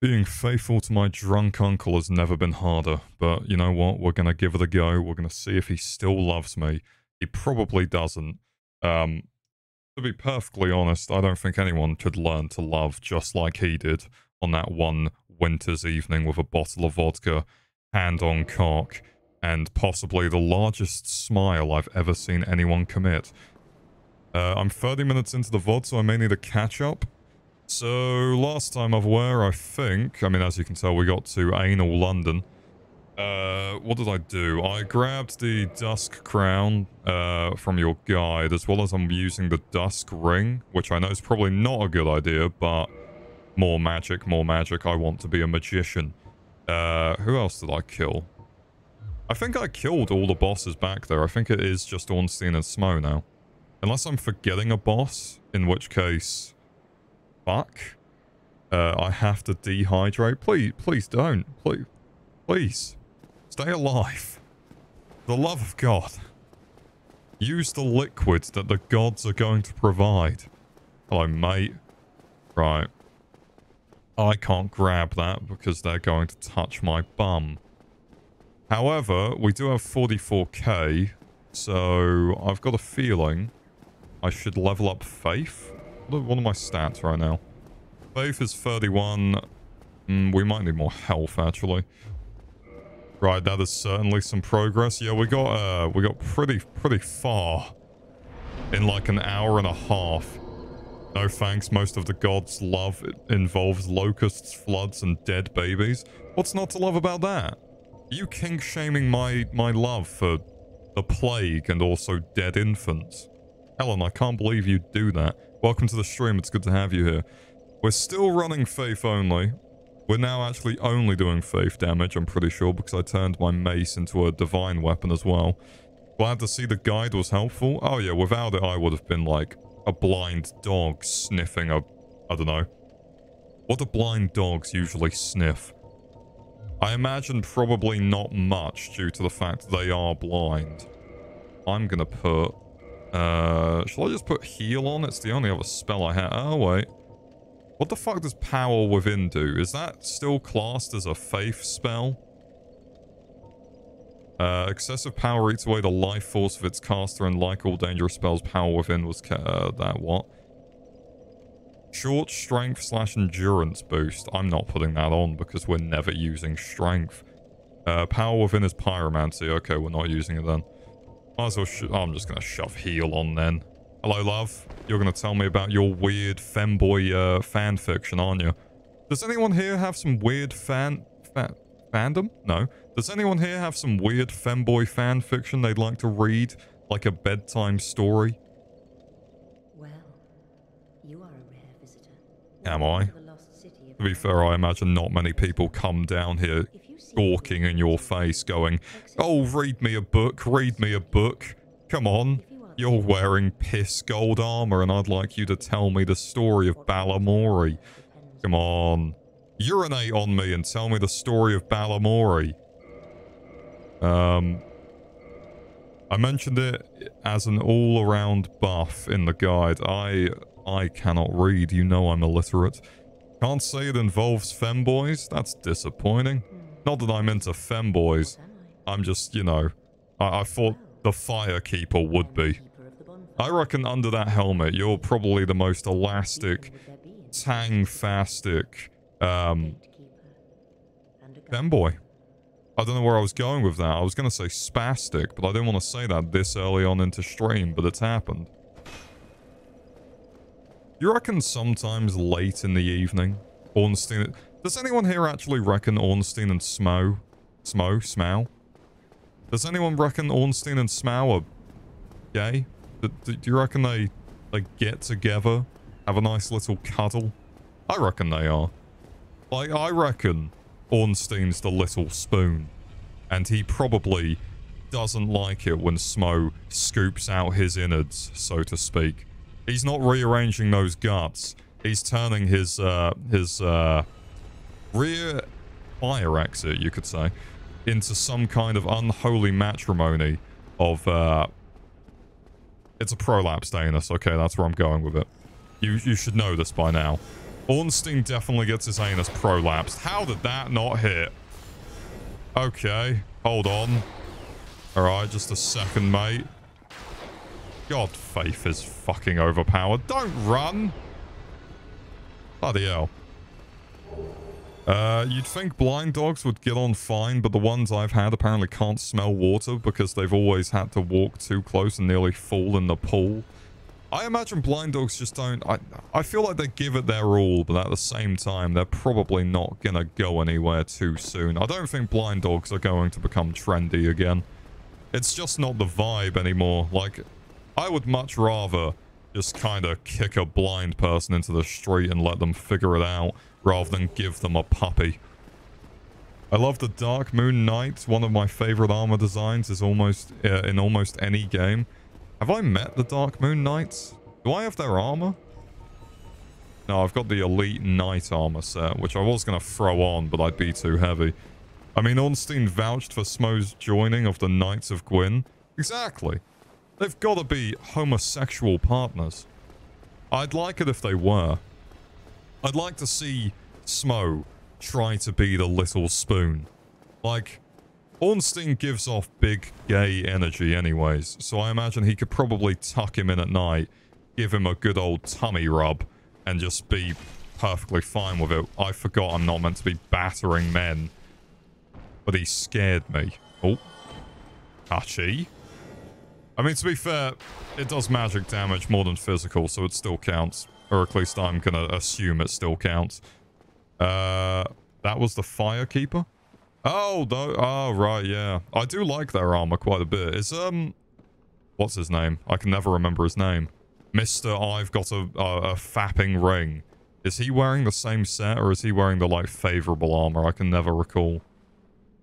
Being faithful to my drunk uncle has never been harder, but you know what? We're going to give it a go. We're going to see if he still loves me. He probably doesn't. Um, to be perfectly honest, I don't think anyone could learn to love just like he did on that one winter's evening with a bottle of vodka, hand on cock, and possibly the largest smile I've ever seen anyone commit. Uh, I'm 30 minutes into the VOD, so I may need a catch-up. So, last time of where I think, I mean, as you can tell, we got to Anal London. Uh, what did I do? I grabbed the Dusk Crown uh, from your guide, as well as I'm using the Dusk Ring, which I know is probably not a good idea, but more magic, more magic. I want to be a magician. Uh, who else did I kill? I think I killed all the bosses back there. I think it is just Ornstein and Smo now. Unless I'm forgetting a boss, in which case... Fuck. Uh, I have to dehydrate. Please, please don't. Please. Please. Stay alive. The love of God. Use the liquid that the gods are going to provide. Hello, mate. Right. I can't grab that because they're going to touch my bum. However, we do have 44k, so I've got a feeling I should level up Faith. What are my stats right now? Faith is 31. Mm, we might need more health, actually. Right, that is certainly some progress. Yeah, we got uh, we got pretty pretty far in like an hour and a half. No thanks, most of the gods' love involves locusts, floods, and dead babies. What's not to love about that? You king-shaming my, my love for the plague and also dead infants? Helen, I can't believe you'd do that. Welcome to the stream, it's good to have you here. We're still running Faith only. We're now actually only doing Faith damage, I'm pretty sure, because I turned my mace into a divine weapon as well. Glad to see the guide was helpful. Oh yeah, without it I would have been like a blind dog sniffing a... I don't know. What do blind dogs usually sniff? I imagine probably not much due to the fact they are blind. I'm gonna put... Uh, shall I just put heal on? It's the only other spell I have. Oh, wait. What the fuck does power within do? Is that still classed as a faith spell? Uh, excessive power eats away the life force of its caster and like all dangerous spells, power within was uh, that what? Short strength slash endurance boost. I'm not putting that on because we're never using strength. Uh, power within is pyromancy. Okay, we're not using it then. Might as well oh, I'm just going to shove heal on then. Hello, love. You're going to tell me about your weird femboy uh, fan fiction, aren't you? Does anyone here have some weird fan... fan fandom? No. Does anyone here have some weird femboy fan fiction they'd like to read? Like a bedtime story? Well, you are a rare visitor. Am I? To be fair, I imagine not many people come down here gawking in your face going, Oh, read me a book, read me a book. Come on. You're wearing piss gold armor and I'd like you to tell me the story of Balamory. Come on urinate on me and tell me the story of Balamory. Um, I mentioned it as an all-around buff in the guide. I I cannot read. You know I'm illiterate. Can't say it involves femboys. That's disappointing. Not that I'm into femboys. I'm just, you know, I, I thought the Firekeeper would be. I reckon under that helmet, you're probably the most elastic, tang-fastic, um, femboy. I don't know where I was going with that. I was going to say spastic, but I didn't want to say that this early on into stream, but it's happened. You reckon sometimes late in the evening, Ornstein... Does anyone here actually reckon Ornstein and Smo... Smough? Smough? Does anyone reckon Ornstein and Smough are gay? Do, do, do you reckon they, they get together, have a nice little cuddle? I reckon they are. Like, I reckon Ornstein's the little spoon. And he probably doesn't like it when Smo scoops out his innards, so to speak. He's not rearranging those guts. He's turning his, uh, his, uh, rear fire exit, you could say, into some kind of unholy matrimony of, uh, it's a prolapse anus. Okay, that's where I'm going with it. You, you should know this by now. Ornstein definitely gets his anus prolapsed. How did that not hit? Okay, hold on. Alright, just a second, mate. God, Faith is fucking overpowered. Don't run! Bloody hell. Uh, you'd think blind dogs would get on fine, but the ones I've had apparently can't smell water because they've always had to walk too close and nearly fall in the pool. I imagine blind dogs just don't... I, I feel like they give it their all, but at the same time, they're probably not going to go anywhere too soon. I don't think blind dogs are going to become trendy again. It's just not the vibe anymore. Like, I would much rather just kind of kick a blind person into the street and let them figure it out rather than give them a puppy. I love the Dark Moon Knight. One of my favorite armor designs is almost uh, in almost any game. Have I met the Dark Moon Knights? Do I have their armor? No, I've got the Elite Knight armor set, which I was going to throw on, but I'd be too heavy. I mean, Ornstein vouched for Smo's joining of the Knights of Gwyn. Exactly. They've got to be homosexual partners. I'd like it if they were. I'd like to see Smo try to be the little spoon. Like, Ornstein gives off big gay energy anyways, so I imagine he could probably tuck him in at night, give him a good old tummy rub, and just be perfectly fine with it. I forgot I'm not meant to be battering men. But he scared me. Oh. Hachi. I mean, to be fair, it does magic damage more than physical, so it still counts. Or at least I'm gonna assume it still counts. Uh, that was the Firekeeper? Oh, no. Oh, right, yeah. I do like their armor quite a bit. Is, um... What's his name? I can never remember his name. Mr. I've got a, a, a fapping ring. Is he wearing the same set, or is he wearing the, like, favorable armor? I can never recall.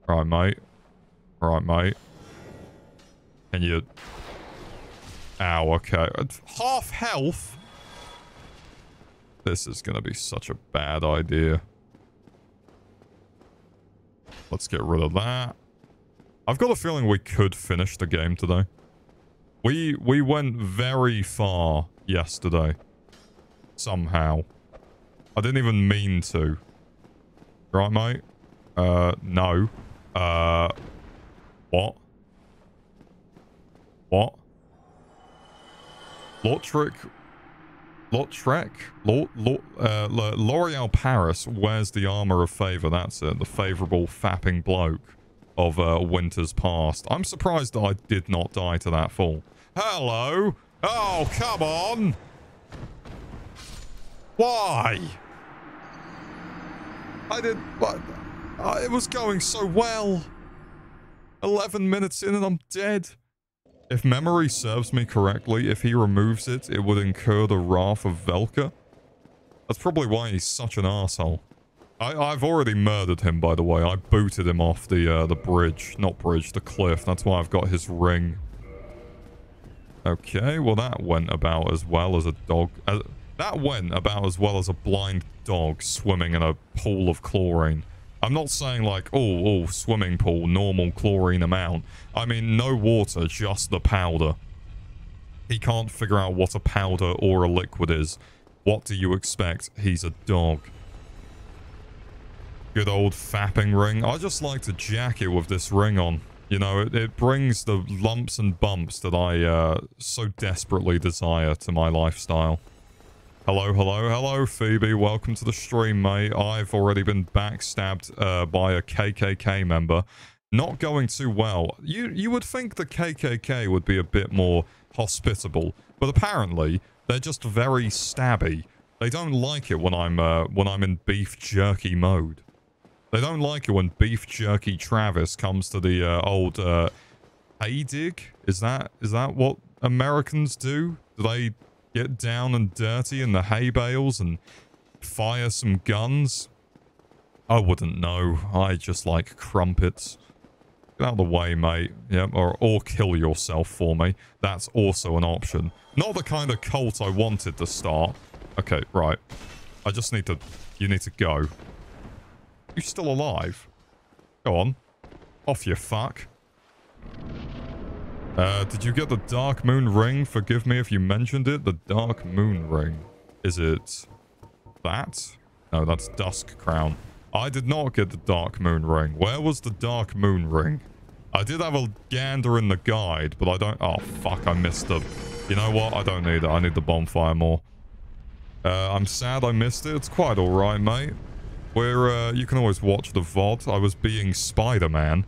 Right, mate. Right, mate. Can you... Ow, okay. Half health? This is going to be such a bad idea. Let's get rid of that. I've got a feeling we could finish the game today. We we went very far yesterday. Somehow. I didn't even mean to. Right, mate? Uh, no. Uh, what? What? Lautrec Lautrec? Uh, L'Oreal Paris wears the armor of favor. That's it. The favorable fapping bloke of uh, winter's past. I'm surprised I did not die to that fall. Hello? Oh, come on! Why? I did... What? Uh, it was going so well. 11 minutes in and I'm dead. If memory serves me correctly, if he removes it, it would incur the wrath of Velka. That's probably why he's such an asshole. I, I've already murdered him, by the way. I booted him off the uh, the bridge. Not bridge, the cliff. That's why I've got his ring. Okay, well that went about as well as a dog... Uh, that went about as well as a blind dog swimming in a pool of chlorine. I'm not saying like, oh, oh, swimming pool, normal chlorine amount. I mean, no water, just the powder. He can't figure out what a powder or a liquid is. What do you expect? He's a dog. Good old fapping ring. I just like to jack it with this ring on. You know, it, it brings the lumps and bumps that I uh, so desperately desire to my lifestyle. Hello, hello, hello, Phoebe. Welcome to the stream, mate. I've already been backstabbed uh, by a KKK member. Not going too well. You you would think the KKK would be a bit more hospitable, but apparently they're just very stabby. They don't like it when I'm uh, when I'm in beef jerky mode. They don't like it when beef jerky Travis comes to the uh, old uh, hay dig. Is that is that what Americans do? Do they get down and dirty in the hay bales and fire some guns? I wouldn't know. I just like crumpets. Get out of the way, mate. Yep, or, or kill yourself for me. That's also an option. Not the kind of cult I wanted to start. Okay, right. I just need to... You need to go. You still alive? Go on. Off you fuck. Uh, did you get the Dark Moon Ring? Forgive me if you mentioned it. The Dark Moon Ring. Is it that? No, that's Dusk Crown. I did not get the Dark Moon Ring. Where was the Dark Moon Ring? I did have a gander in the guide, but I don't... Oh, fuck, I missed the... You know what? I don't need it. I need the bonfire more. Uh, I'm sad I missed it. It's quite alright, mate. Where uh, you can always watch the VOD. I was being Spider-Man.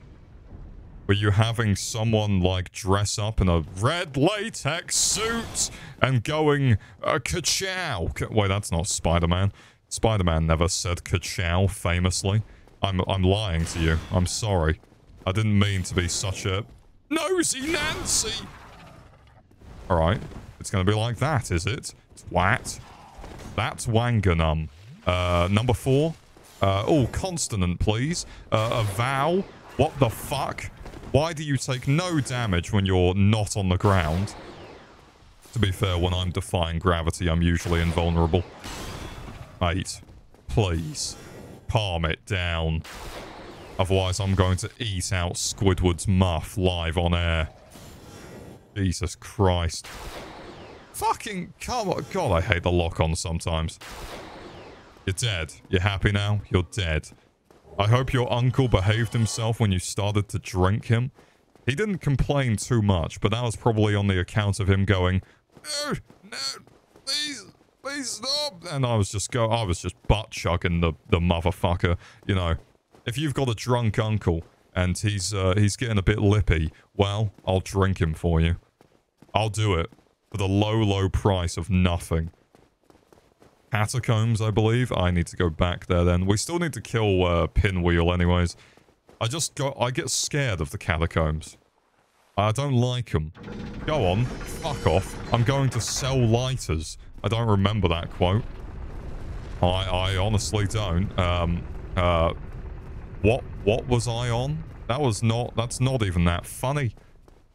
Were you having someone, like, dress up in a red latex suit and going, uh, ka-chow? Wait, that's not Spider-Man. Spider-Man never said ka-chow, famously. I'm, I'm lying to you. I'm sorry. I didn't mean to be such a nosy Nancy. Alright. It's going to be like that, is it? Twat. That's Wanganum. Uh, number four. Uh, oh, consonant, please. Uh, a vowel. What the fuck? Why do you take no damage when you're not on the ground? To be fair, when I'm defying gravity, I'm usually invulnerable. Mate, please. Palm it down. Otherwise, I'm going to eat out Squidward's muff live on air. Jesus Christ. Fucking come on. God, I hate the lock-on sometimes. You're dead. You're happy now? You're dead. I hope your uncle behaved himself when you started to drink him. He didn't complain too much, but that was probably on the account of him going, No, no, please, please stop. And I was just go I was just butt chugging the, the motherfucker. You know, if you've got a drunk uncle and he's uh, he's getting a bit lippy, well, I'll drink him for you. I'll do it for the low, low price of nothing. Catacombs, I believe. I need to go back there then. We still need to kill uh, Pinwheel anyways. I just got... I get scared of the catacombs. I don't like them. Go on. Fuck off. I'm going to sell lighters. I don't remember that quote. I, I honestly don't. Um, uh, what, what was I on? That was not... That's not even that funny.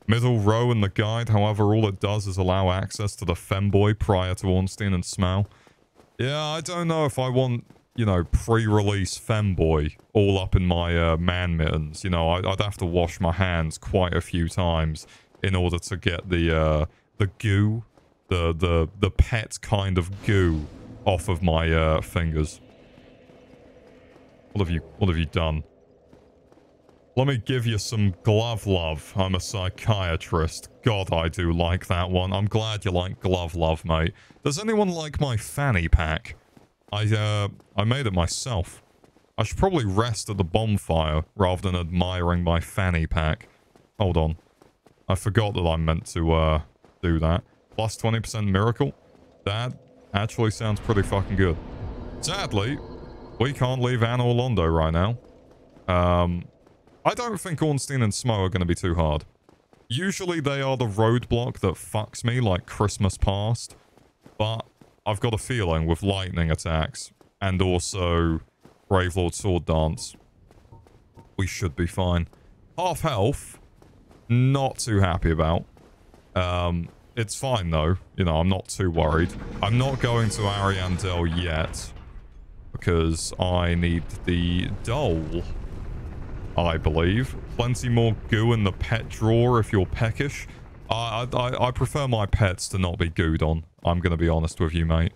Middle row in the guide, however, all it does is allow access to the femboy prior to Ornstein and Smough. Yeah, I don't know if I want, you know, pre-release femboy all up in my uh, man mittens. You know, I, would have to wash my hands quite a few times in order to get the uh, the goo, the the the pet kind of goo off of my uh, fingers. What have you What have you done? Let me give you some glove love. I'm a psychiatrist. God, I do like that one. I'm glad you like glove love, mate. Does anyone like my fanny pack? I, uh, I made it myself. I should probably rest at the bonfire rather than admiring my fanny pack. Hold on. I forgot that I meant to, uh, do that. Plus 20% miracle? That actually sounds pretty fucking good. Sadly, we can't leave Anor Londo right now. Um, I don't think Ornstein and Smo are going to be too hard. Usually they are the roadblock that fucks me like Christmas past. But I've got a feeling with lightning attacks and also Gravelord Sword Dance, we should be fine. Half health, not too happy about. Um, it's fine though. You know, I'm not too worried. I'm not going to Ariandel yet because I need the dole. I believe. Plenty more goo in the pet drawer if you're peckish. I, I, I prefer my pets to not be gooed on. I'm going to be honest with you, mate.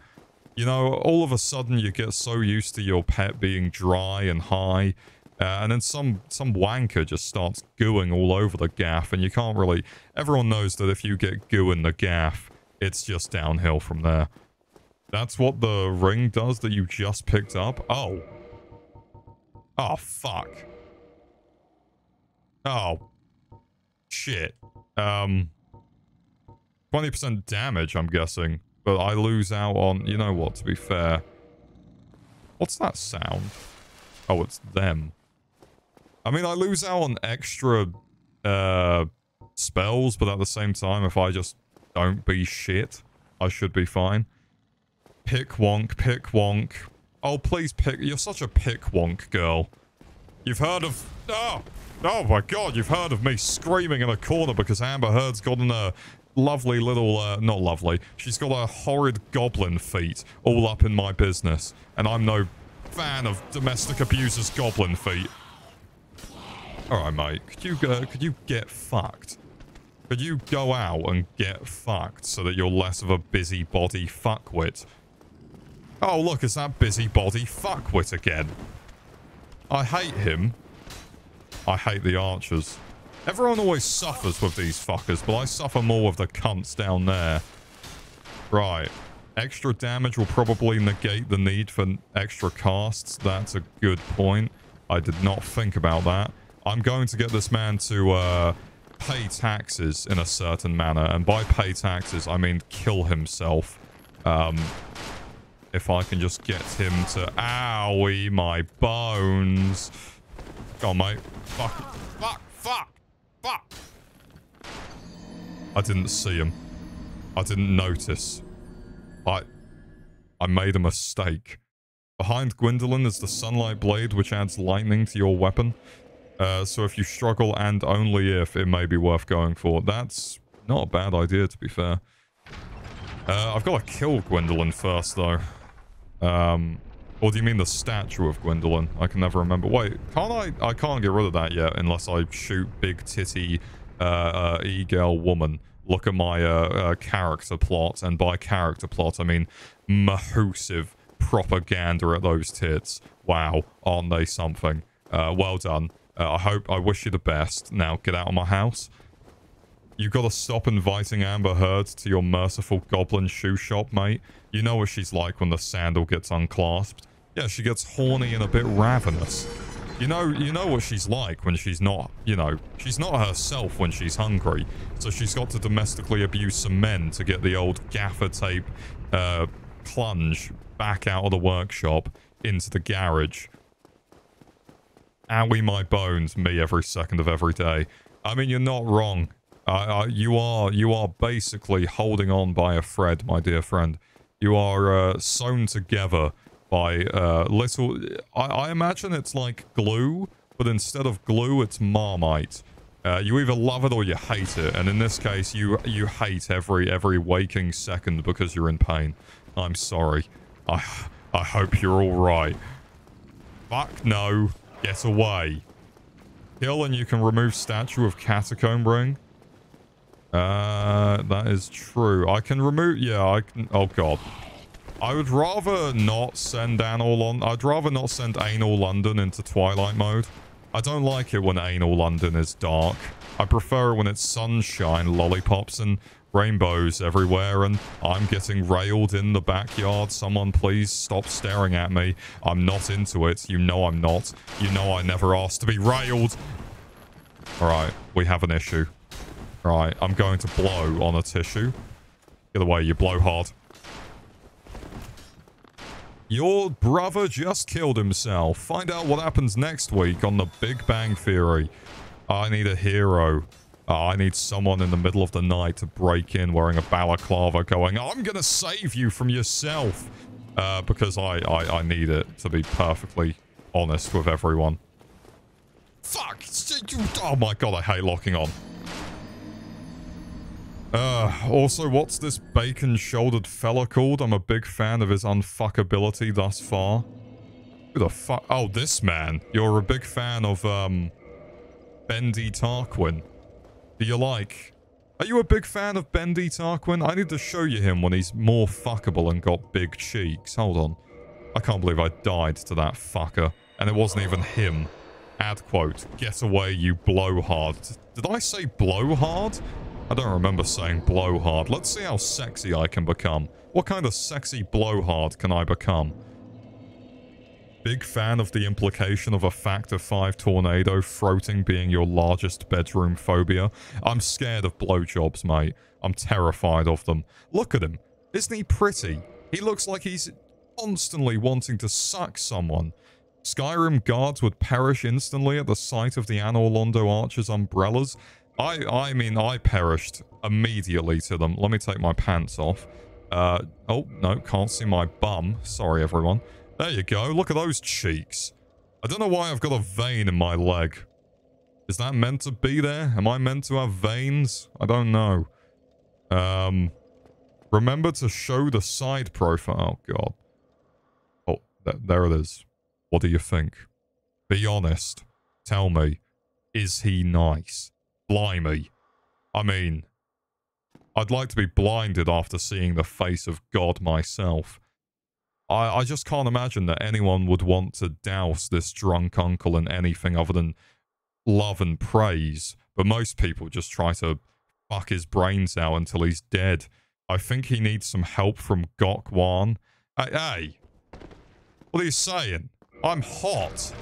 You know, all of a sudden you get so used to your pet being dry and high, uh, and then some, some wanker just starts gooing all over the gaff, and you can't really... Everyone knows that if you get goo in the gaff, it's just downhill from there. That's what the ring does that you just picked up? Oh. Oh, fuck. Oh. Shit. Um. 20% damage, I'm guessing. But I lose out on... You know what, to be fair. What's that sound? Oh, it's them. I mean, I lose out on extra uh, spells, but at the same time, if I just don't be shit, I should be fine. Pick wonk, pick wonk. Oh, please pick... You're such a pick wonk girl. You've heard of... Oh! Oh my god, you've heard of me screaming in a corner because Amber Heard's gotten a lovely little, uh, not lovely, she's got a horrid goblin feet all up in my business. And I'm no fan of domestic abusers' goblin feet. Alright, mate, could you, uh, could you get fucked? Could you go out and get fucked so that you're less of a busybody fuckwit? Oh, look, it's that busybody fuckwit again. I hate him. I hate the archers. Everyone always suffers with these fuckers, but I suffer more with the cunts down there. Right. Extra damage will probably negate the need for extra casts. That's a good point. I did not think about that. I'm going to get this man to uh, pay taxes in a certain manner. And by pay taxes, I mean kill himself. Um, if I can just get him to... Owie, my bones. Go on, mate. Fuck. Fuck. Fuck. Fuck. I didn't see him. I didn't notice. I... I made a mistake. Behind Gwyndolin is the Sunlight Blade, which adds lightning to your weapon. Uh, so if you struggle, and only if, it may be worth going for. That's not a bad idea, to be fair. Uh, I've got to kill Gwyndolin first, though. Um, or do you mean the statue of Gwyndolin? I can never remember. Wait, can't I? I can't get rid of that yet unless I shoot big titty uh, uh, e-girl woman. Look at my uh, uh, character plot, and by character plot, I mean mahoosive propaganda at those tits. Wow, aren't they something? Uh, well done. Uh, I hope, I wish you the best. Now, get out of my house. You gotta stop inviting Amber Heard to your merciful goblin shoe shop, mate. You know what she's like when the sandal gets unclasped. Yeah, she gets horny and a bit ravenous. You know, you know what she's like when she's not, you know, she's not herself when she's hungry. So she's got to domestically abuse some men to get the old gaffer tape uh, plunge back out of the workshop into the garage. Owie my bones, me every second of every day. I mean, you're not wrong. Uh, you are you are basically holding on by a thread, my dear friend. You are uh, sewn together by uh, little... I, I, imagine it's like glue, but instead of glue, it's Marmite. Uh, you either love it or you hate it, and in this case, you you hate every every waking second because you're in pain. I'm sorry. I I hope you're all right. Fuck no. Get away. Kill and you can remove statue of catacomb ring. Uh, that is true. I can remove... Yeah, I can... Oh, God. I would rather not send Anal London... I'd rather not send Anal London into Twilight mode. I don't like it when Anal London is dark. I prefer it when it's sunshine, lollipops, and rainbows everywhere, and I'm getting railed in the backyard. Someone please stop staring at me. I'm not into it. You know I'm not. You know I never asked to be railed. Alright, we have an issue. Right, I'm going to blow on a tissue. Get away, you blow hard. Your brother just killed himself. Find out what happens next week on the Big Bang Theory. I need a hero. Uh, I need someone in the middle of the night to break in wearing a balaclava going, I'm going to save you from yourself. Uh, because I, I, I need it, to be perfectly honest with everyone. Fuck! Oh my god, I hate locking on. Uh, also, what's this bacon-shouldered fella called? I'm a big fan of his unfuckability thus far. Who the fuck? Oh, this man. You're a big fan of, um, Bendy Tarquin. Do you like... Are you a big fan of Bendy Tarquin? I need to show you him when he's more fuckable and got big cheeks. Hold on. I can't believe I died to that fucker. And it wasn't even him. Ad quote. Get away, you blowhard. Did I say blowhard? I don't remember saying blowhard. Let's see how sexy I can become. What kind of sexy blowhard can I become? Big fan of the implication of a Factor 5 tornado floating being your largest bedroom phobia. I'm scared of blowjobs, mate. I'm terrified of them. Look at him. Isn't he pretty? He looks like he's constantly wanting to suck someone. Skyrim guards would perish instantly at the sight of the Anor Londo Archer's umbrellas. I, I mean, I perished immediately to them. Let me take my pants off. Uh, oh, no, can't see my bum. Sorry, everyone. There you go. Look at those cheeks. I don't know why I've got a vein in my leg. Is that meant to be there? Am I meant to have veins? I don't know. Um, remember to show the side profile. Oh, God. Oh, th there it is. What do you think? Be honest. Tell me. Is he nice? Blimey. I mean, I'd like to be blinded after seeing the face of God myself. I, I just can't imagine that anyone would want to douse this drunk uncle in anything other than love and praise. But most people just try to fuck his brains out until he's dead. I think he needs some help from Gok Wan. Hey, hey, what are you saying? I'm hot.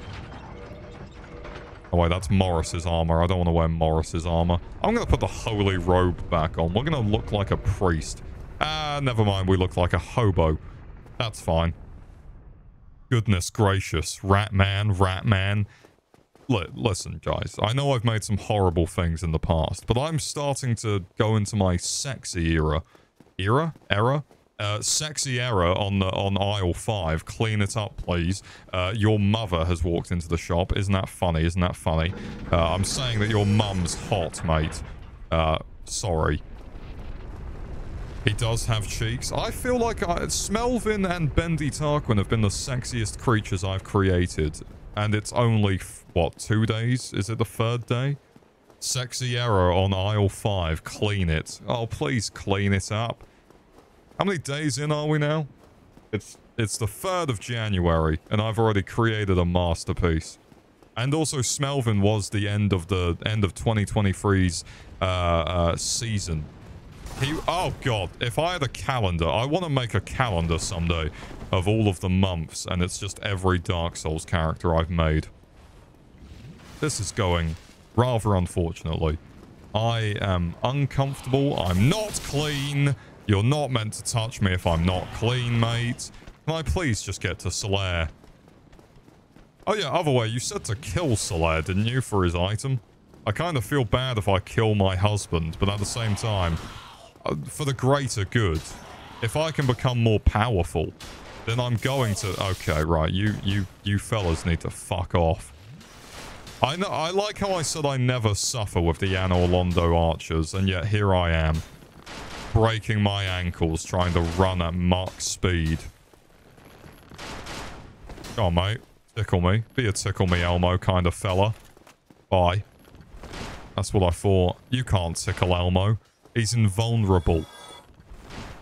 Oh wait, that's Morris's armor. I don't want to wear Morris's armor. I'm going to put the holy robe back on. We're going to look like a priest. Ah, never mind. We look like a hobo. That's fine. Goodness gracious. Rat man, rat man. L listen, guys. I know I've made some horrible things in the past, but I'm starting to go into my sexy era. Era? Era? Uh, sexy error on the on aisle five. Clean it up, please. Uh, your mother has walked into the shop. Isn't that funny? Isn't that funny? Uh, I'm saying that your mum's hot, mate. Uh, sorry. He does have cheeks. I feel like I, Smelvin and Bendy Tarquin have been the sexiest creatures I've created. And it's only, what, two days? Is it the third day? Sexy error on aisle 5. Clean it. Oh, please clean it up. How many days in are we now? It's it's the 3rd of January, and I've already created a masterpiece. And also, Smelvin was the end of the end of 2023's uh, uh, season. He, oh god, if I had a calendar, I want to make a calendar someday of all of the months, and it's just every Dark Souls character I've made. This is going rather unfortunately. I am uncomfortable. I'm not clean. You're not meant to touch me if I'm not clean, mate. Can I please just get to Solaire? Oh yeah, other way, you said to kill Solaire, didn't you, for his item? I kind of feel bad if I kill my husband, but at the same time, uh, for the greater good. If I can become more powerful, then I'm going to... Okay, right. You, you, you fellas need to fuck off. I know. I like how I said I never suffer with the Anor Londo archers, and yet here I am, breaking my ankles trying to run at Mach speed. Go on, mate. Tickle me. Be a tickle me Elmo kind of fella. Bye. That's what I thought. You can't tickle Elmo. He's invulnerable.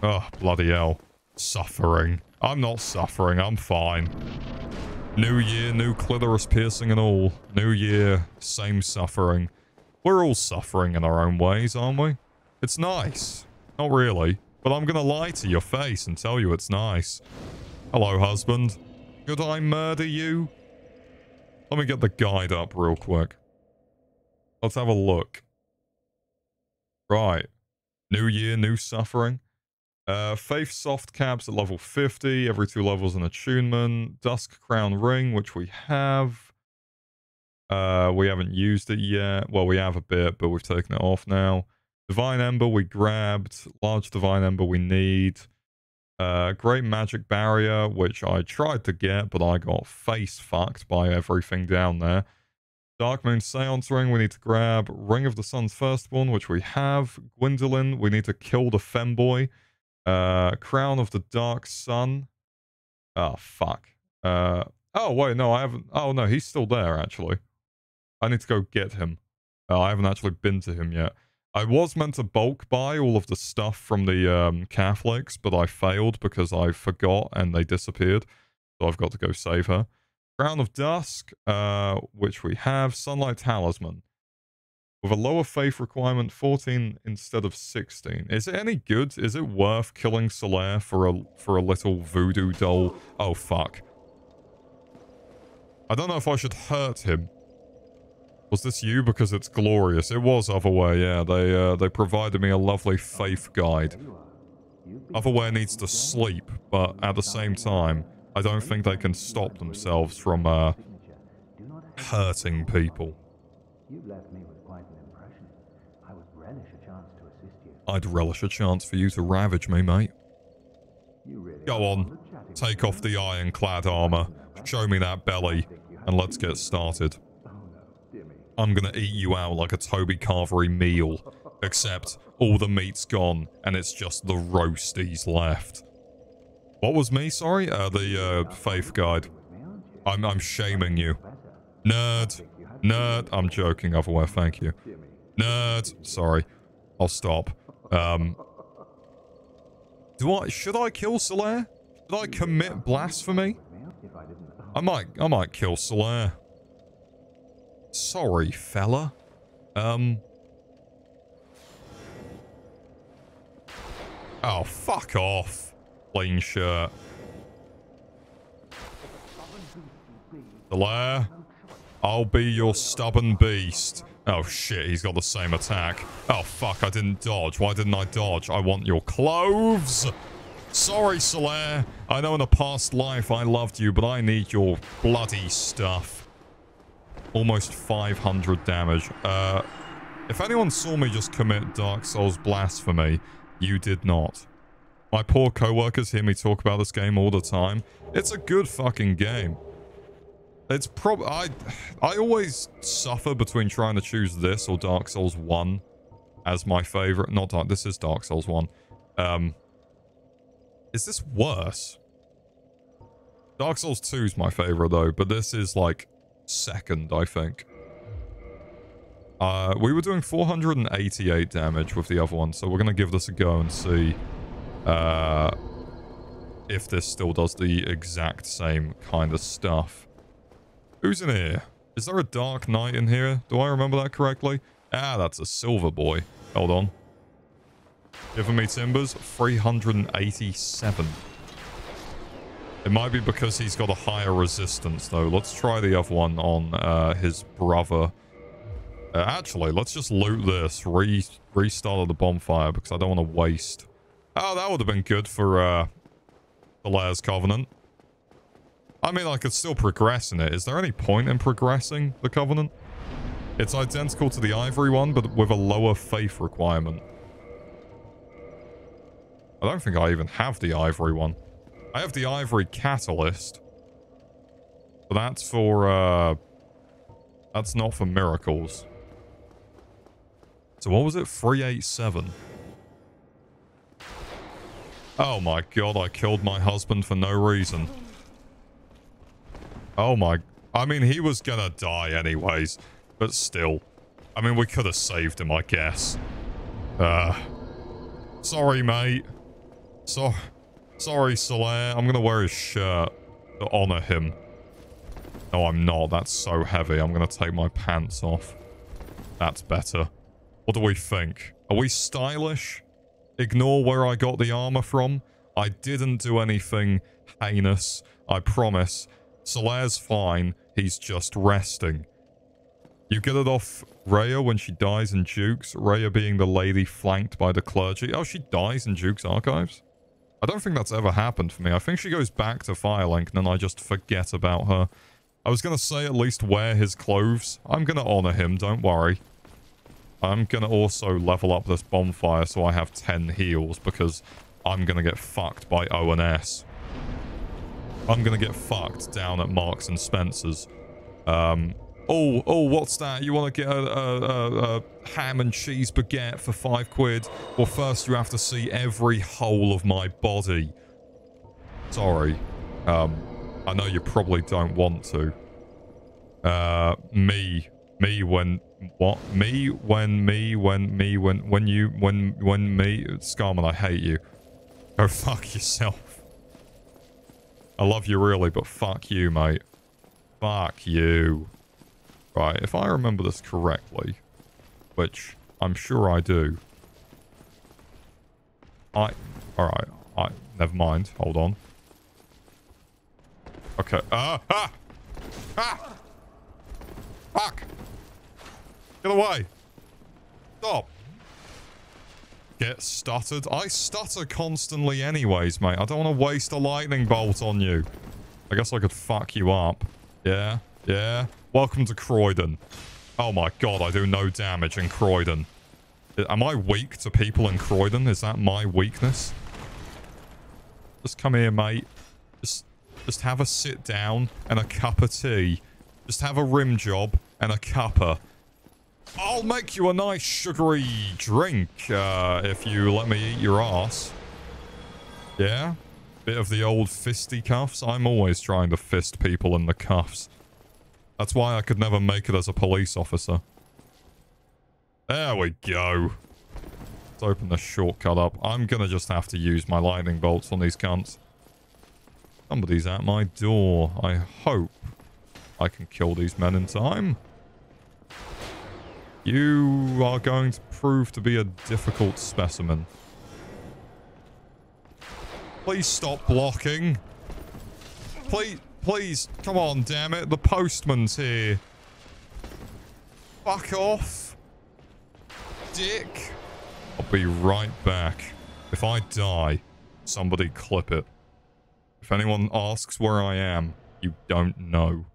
Oh, bloody hell. Suffering. I'm not suffering. I'm fine. New year, new clitoris piercing and all. New year, same suffering. We're all suffering in our own ways, aren't we? It's nice. Not really. But I'm going to lie to your face and tell you it's nice. Hello, husband. Could I murder you? Let me get the guide up real quick. Let's have a look. Right. New year, new suffering. Uh, Faith soft caps at level 50, every two levels an attunement. Dusk Crown Ring, which we have. Uh, we haven't used it yet. Well, we have a bit, but we've taken it off now. Divine Ember we grabbed. Large Divine Ember we need. Uh, Great Magic Barrier, which I tried to get, but I got face fucked by everything down there. Dark Moon Seance Ring we need to grab. Ring of the Sun's Firstborn, which we have. Gwyndolin, we need to kill the femboy. Uh, Crown of the Dark Sun. Oh, fuck. Uh, oh, wait, no, I haven't. Oh, no, he's still there, actually. I need to go get him. Uh, I haven't actually been to him yet. I was meant to bulk buy all of the stuff from the um, Catholics, but I failed because I forgot and they disappeared. So I've got to go save her. Crown of Dusk, uh, which we have. Sunlight Talisman. With a lower faith requirement, 14 instead of 16. Is it any good? Is it worth killing Solaire for a, for a little voodoo doll? Oh, fuck. I don't know if I should hurt him. Was this you? Because it's glorious. It was Otherway, yeah. They, uh, they provided me a lovely faith guide. Otherway needs to sleep, but at the same time, I don't think they can stop themselves from uh, hurting people. I'd relish a chance for you to ravage me, mate. Go on, take off the ironclad armor, show me that belly, and let's get started. I'm gonna eat you out like a Toby Carvery meal, except all the meat's gone and it's just the roasties left. What was me, sorry? Uh, the uh, faith guide. I'm, I'm shaming you. Nerd. Nerd. I'm joking, otherwise, thank you. Nerd. Sorry. I'll stop. Um, do I, should I kill Solaire? Should I commit blasphemy? I might, I might kill Solaire. Sorry, fella. Um. Oh, fuck off. Plain shirt. Solaire, I'll be your stubborn beast. Oh shit, he's got the same attack. Oh fuck, I didn't dodge. Why didn't I dodge? I want your clothes. Sorry, Solaire. I know in a past life I loved you, but I need your bloody stuff. Almost 500 damage. Uh, if anyone saw me just commit Dark Souls blasphemy, you did not. My poor co-workers hear me talk about this game all the time. It's a good fucking game. It's prob- I, I always suffer between trying to choose this or Dark Souls 1 as my favorite. Not Dark, this is Dark Souls 1. Um, is this worse? Dark Souls 2 is my favorite though, but this is like second, I think. Uh, we were doing 488 damage with the other one, so we're going to give this a go and see uh, if this still does the exact same kind of stuff. Who's in here? Is there a Dark Knight in here? Do I remember that correctly? Ah, that's a Silver Boy. Hold on. Giving me timbers, 387. It might be because he's got a higher resistance, though. Let's try the other one on uh, his brother. Uh, actually, let's just loot this. Re restart the bonfire, because I don't want to waste... Oh, that would have been good for uh, the Lairs Covenant. I mean, I could still progress in it. Is there any point in progressing the Covenant? It's identical to the Ivory one, but with a lower faith requirement. I don't think I even have the Ivory one. I have the Ivory Catalyst. But that's for, uh... That's not for miracles. So what was it? 387. Oh my god, I killed my husband for no reason. Oh my... I mean, he was gonna die anyways. But still. I mean, we could have saved him, I guess. Uh... Sorry, mate. So... Sorry, Solaire. I'm gonna wear his shirt to honor him. No, I'm not. That's so heavy. I'm gonna take my pants off. That's better. What do we think? Are we stylish? Ignore where I got the armor from. I didn't do anything heinous. I promise. Solaire's fine. He's just resting. You get it off Rhea when she dies in Duke's. Rhea being the lady flanked by the clergy. Oh, she dies in Duke's archives? I don't think that's ever happened for me. I think she goes back to Firelink and then I just forget about her. I was going to say at least wear his clothes. I'm going to honor him, don't worry. I'm going to also level up this bonfire so I have 10 heals because I'm going to get fucked by ONS. I'm going to get fucked down at Marks and Spencer's. Um, oh, oh, what's that? You want to get a, a, a, a, ham and cheese baguette for five quid? Well, first you have to see every hole of my body. Sorry. Um, I know you probably don't want to. Uh, me. Me when... What? Me when me when me when... When you... When... When me... Scarman, I hate you. Go fuck yourself. I love you really, but fuck you, mate. Fuck you. Right, if I remember this correctly, which I'm sure I do. I... Alright, I... Never mind. Hold on. Okay. Ah! Ah! Ah! Fuck! Get away! Stop! Get stuttered? I stutter constantly anyways, mate. I don't want to waste a lightning bolt on you. I guess I could fuck you up. Yeah? Yeah? Welcome to Croydon. Oh my god, I do no damage in Croydon. Am I weak to people in Croydon? Is that my weakness? Just come here, mate. Just, just have a sit down and a cup of tea. Just have a rim job and a cuppa. I'll make you a nice sugary drink uh, if you let me eat your ass. Yeah? Bit of the old fisty cuffs. I'm always trying to fist people in the cuffs. That's why I could never make it as a police officer. There we go. Let's open the shortcut up. I'm gonna just have to use my lightning bolts on these cunts. Somebody's at my door. I hope I can kill these men in time. You are going to prove to be a difficult specimen. Please stop blocking. Please, please, come on, damn it. The postman's here. Fuck off. Dick. I'll be right back. If I die, somebody clip it. If anyone asks where I am, you don't know.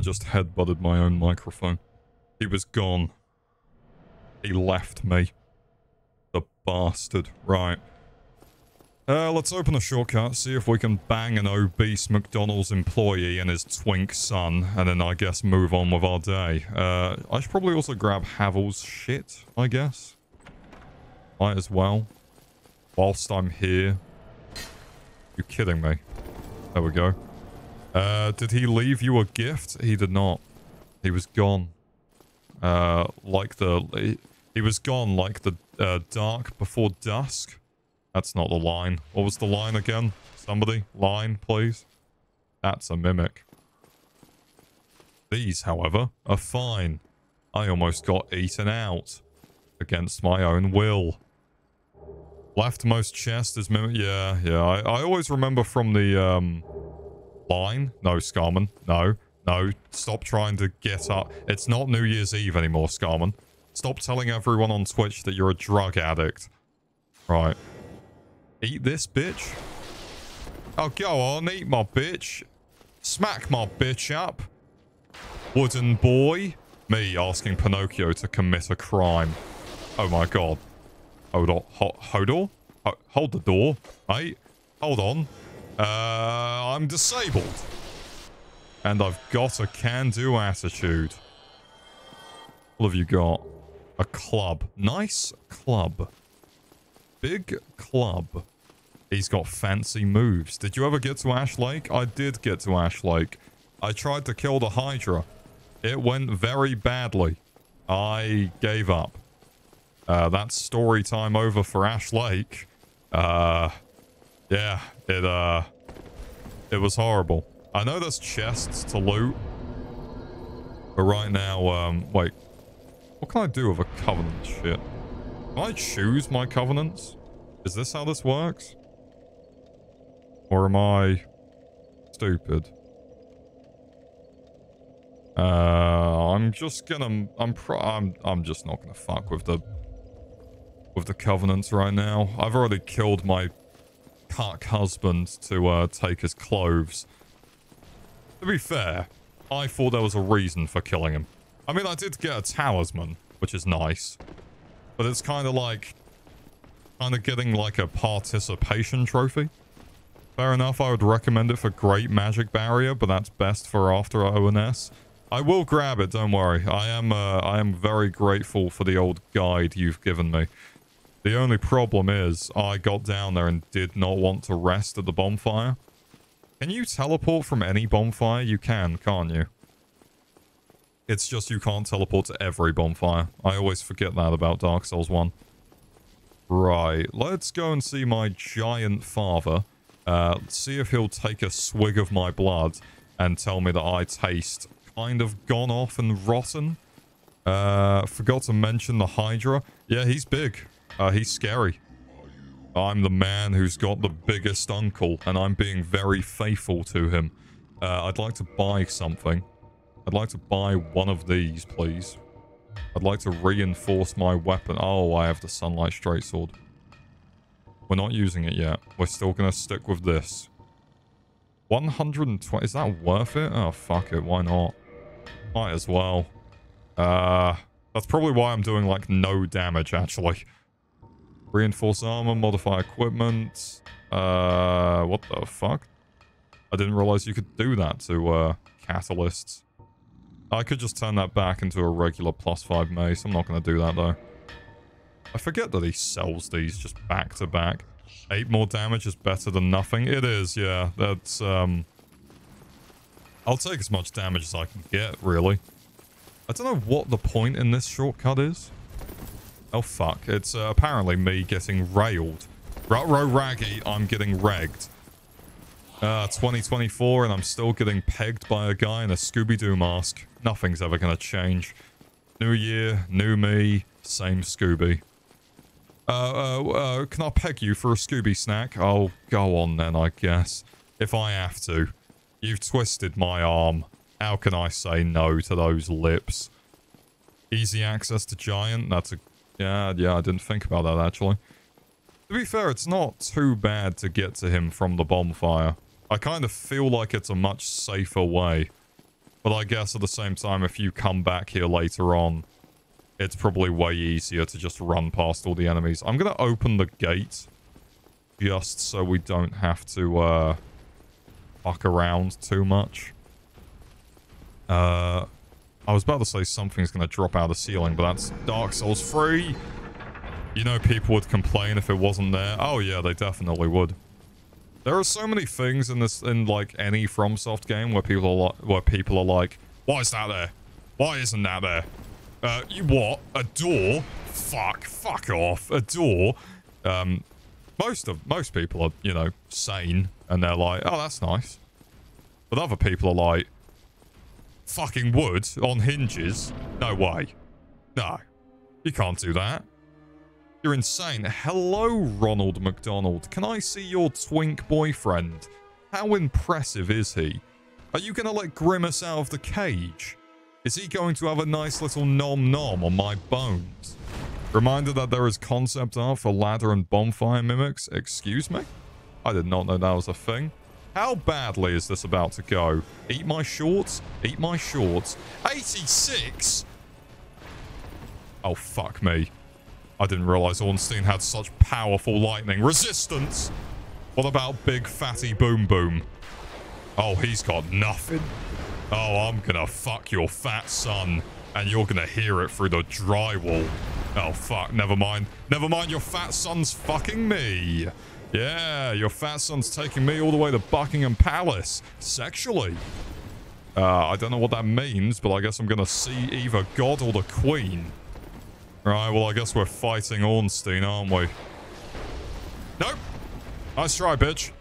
I just headbutted my own microphone. He was gone. He left me. The bastard. Right. Uh, let's open a shortcut, see if we can bang an obese McDonald's employee and his twink son, and then I guess move on with our day. Uh, I should probably also grab Havel's shit, I guess. Might as well. Whilst I'm here. You're kidding me? There we go. Uh, did he leave you a gift? He did not. He was gone. Uh, like the... He, he was gone like the uh, dark before dusk. That's not the line. What was the line again? Somebody? Line, please? That's a mimic. These, however, are fine. I almost got eaten out. Against my own will. Leftmost chest is mimic. Yeah, yeah. I, I always remember from the, um line. No, Scarman. No. No. Stop trying to get up. It's not New Year's Eve anymore, Scarman. Stop telling everyone on Twitch that you're a drug addict. Right. Eat this, bitch. Oh, go on. Eat my bitch. Smack my bitch up. Wooden boy. Me asking Pinocchio to commit a crime. Oh my god. Hold on. Hold, on. Hold the door, mate. Hold on. Uh, I'm disabled. And I've got a can-do attitude. What have you got? A club. Nice club. Big club. He's got fancy moves. Did you ever get to Ash Lake? I did get to Ash Lake. I tried to kill the Hydra. It went very badly. I gave up. Uh, that's story time over for Ash Lake. Uh, yeah, it, uh... It was horrible. I know there's chests to loot. But right now, um... Wait. What can I do with a covenant shit? Can I choose my covenants? Is this how this works? Or am I... stupid? Uh, I'm just gonna... I'm pro... I'm, I'm just not gonna fuck with the... with the covenants right now. I've already killed my cuck husband to uh, take his clothes. To be fair, I thought there was a reason for killing him. I mean, I did get a talisman, which is nice. But it's kind of like... Kind of getting like a participation trophy. Fair enough, I would recommend it for Great Magic Barrier, but that's best for after ONS. I will grab it, don't worry. I am uh, I am very grateful for the old guide you've given me. The only problem is I got down there and did not want to rest at the bonfire. Can you teleport from any bonfire? You can, can't you? It's just you can't teleport to every bonfire. I always forget that about Dark Souls 1. Right, let's go and see my giant father. Uh, see if he'll take a swig of my blood and tell me that I taste kind of gone off and rotten. Uh, forgot to mention the Hydra. Yeah, he's big. Uh, he's scary. I'm the man who's got the biggest uncle, and I'm being very faithful to him. Uh, I'd like to buy something. I'd like to buy one of these, please. I'd like to reinforce my weapon. Oh, I have the Sunlight Straight Sword. We're not using it yet. We're still going to stick with this. 120. Is that worth it? Oh, fuck it. Why not? Might as well. Uh, that's probably why I'm doing, like, no damage, actually. Reinforce armor, modify equipment. Uh, what the fuck? I didn't realize you could do that to uh, catalysts. I could just turn that back into a regular plus five mace. I'm not going to do that though. I forget that he sells these just back to back. Eight more damage is better than nothing. It is, yeah. That's, um... I'll take as much damage as I can get, really. I don't know what the point in this shortcut is. Oh, fuck. It's uh, apparently me getting railed. Rutro Raggy, I'm getting ragged. Uh, 2024 and I'm still getting pegged by a guy in a Scooby-Doo mask. Nothing's ever gonna change. New year, new me, same Scooby. Uh, uh, uh, can I peg you for a Scooby snack? I'll go on then, I guess. If I have to. You've twisted my arm. How can I say no to those lips? Easy access to Giant? That's a... Yeah, yeah, I didn't think about that, actually. To be fair, it's not too bad to get to him from the bonfire. I kind of feel like it's a much safer way. But I guess at the same time, if you come back here later on, it's probably way easier to just run past all the enemies. I'm going to open the gate just so we don't have to uh, fuck around too much. Uh, I was about to say something's going to drop out of the ceiling, but that's Dark Souls 3. You know people would complain if it wasn't there. Oh yeah, they definitely would. There are so many things in this, in like any FromSoft game where people are, like, where people are like, why is that there? Why isn't that there? Uh, you what? A door? Fuck, fuck off. A door? Um, most of, most people are, you know, sane and they're like, oh, that's nice. But other people are like, fucking wood on hinges? No way. No. You can't do that. You're insane. Hello, Ronald McDonald. Can I see your twink boyfriend? How impressive is he? Are you going to let Grimace out of the cage? Is he going to have a nice little nom nom on my bones? Reminder that there is concept art for ladder and bonfire mimics. Excuse me? I did not know that was a thing. How badly is this about to go? Eat my shorts? Eat my shorts. 86? Oh, fuck me. I didn't realize Ornstein had such powerful lightning. Resistance! What about Big Fatty Boom Boom? Oh, he's got nothing. Oh, I'm gonna fuck your fat son. And you're gonna hear it through the drywall. Oh, fuck. Never mind. Never mind. Your fat son's fucking me. Yeah, your fat son's taking me all the way to Buckingham Palace. Sexually. Uh, I don't know what that means, but I guess I'm gonna see either God or the Queen. Right, well, I guess we're fighting Ornstein, aren't we? Nope. Nice try, bitch.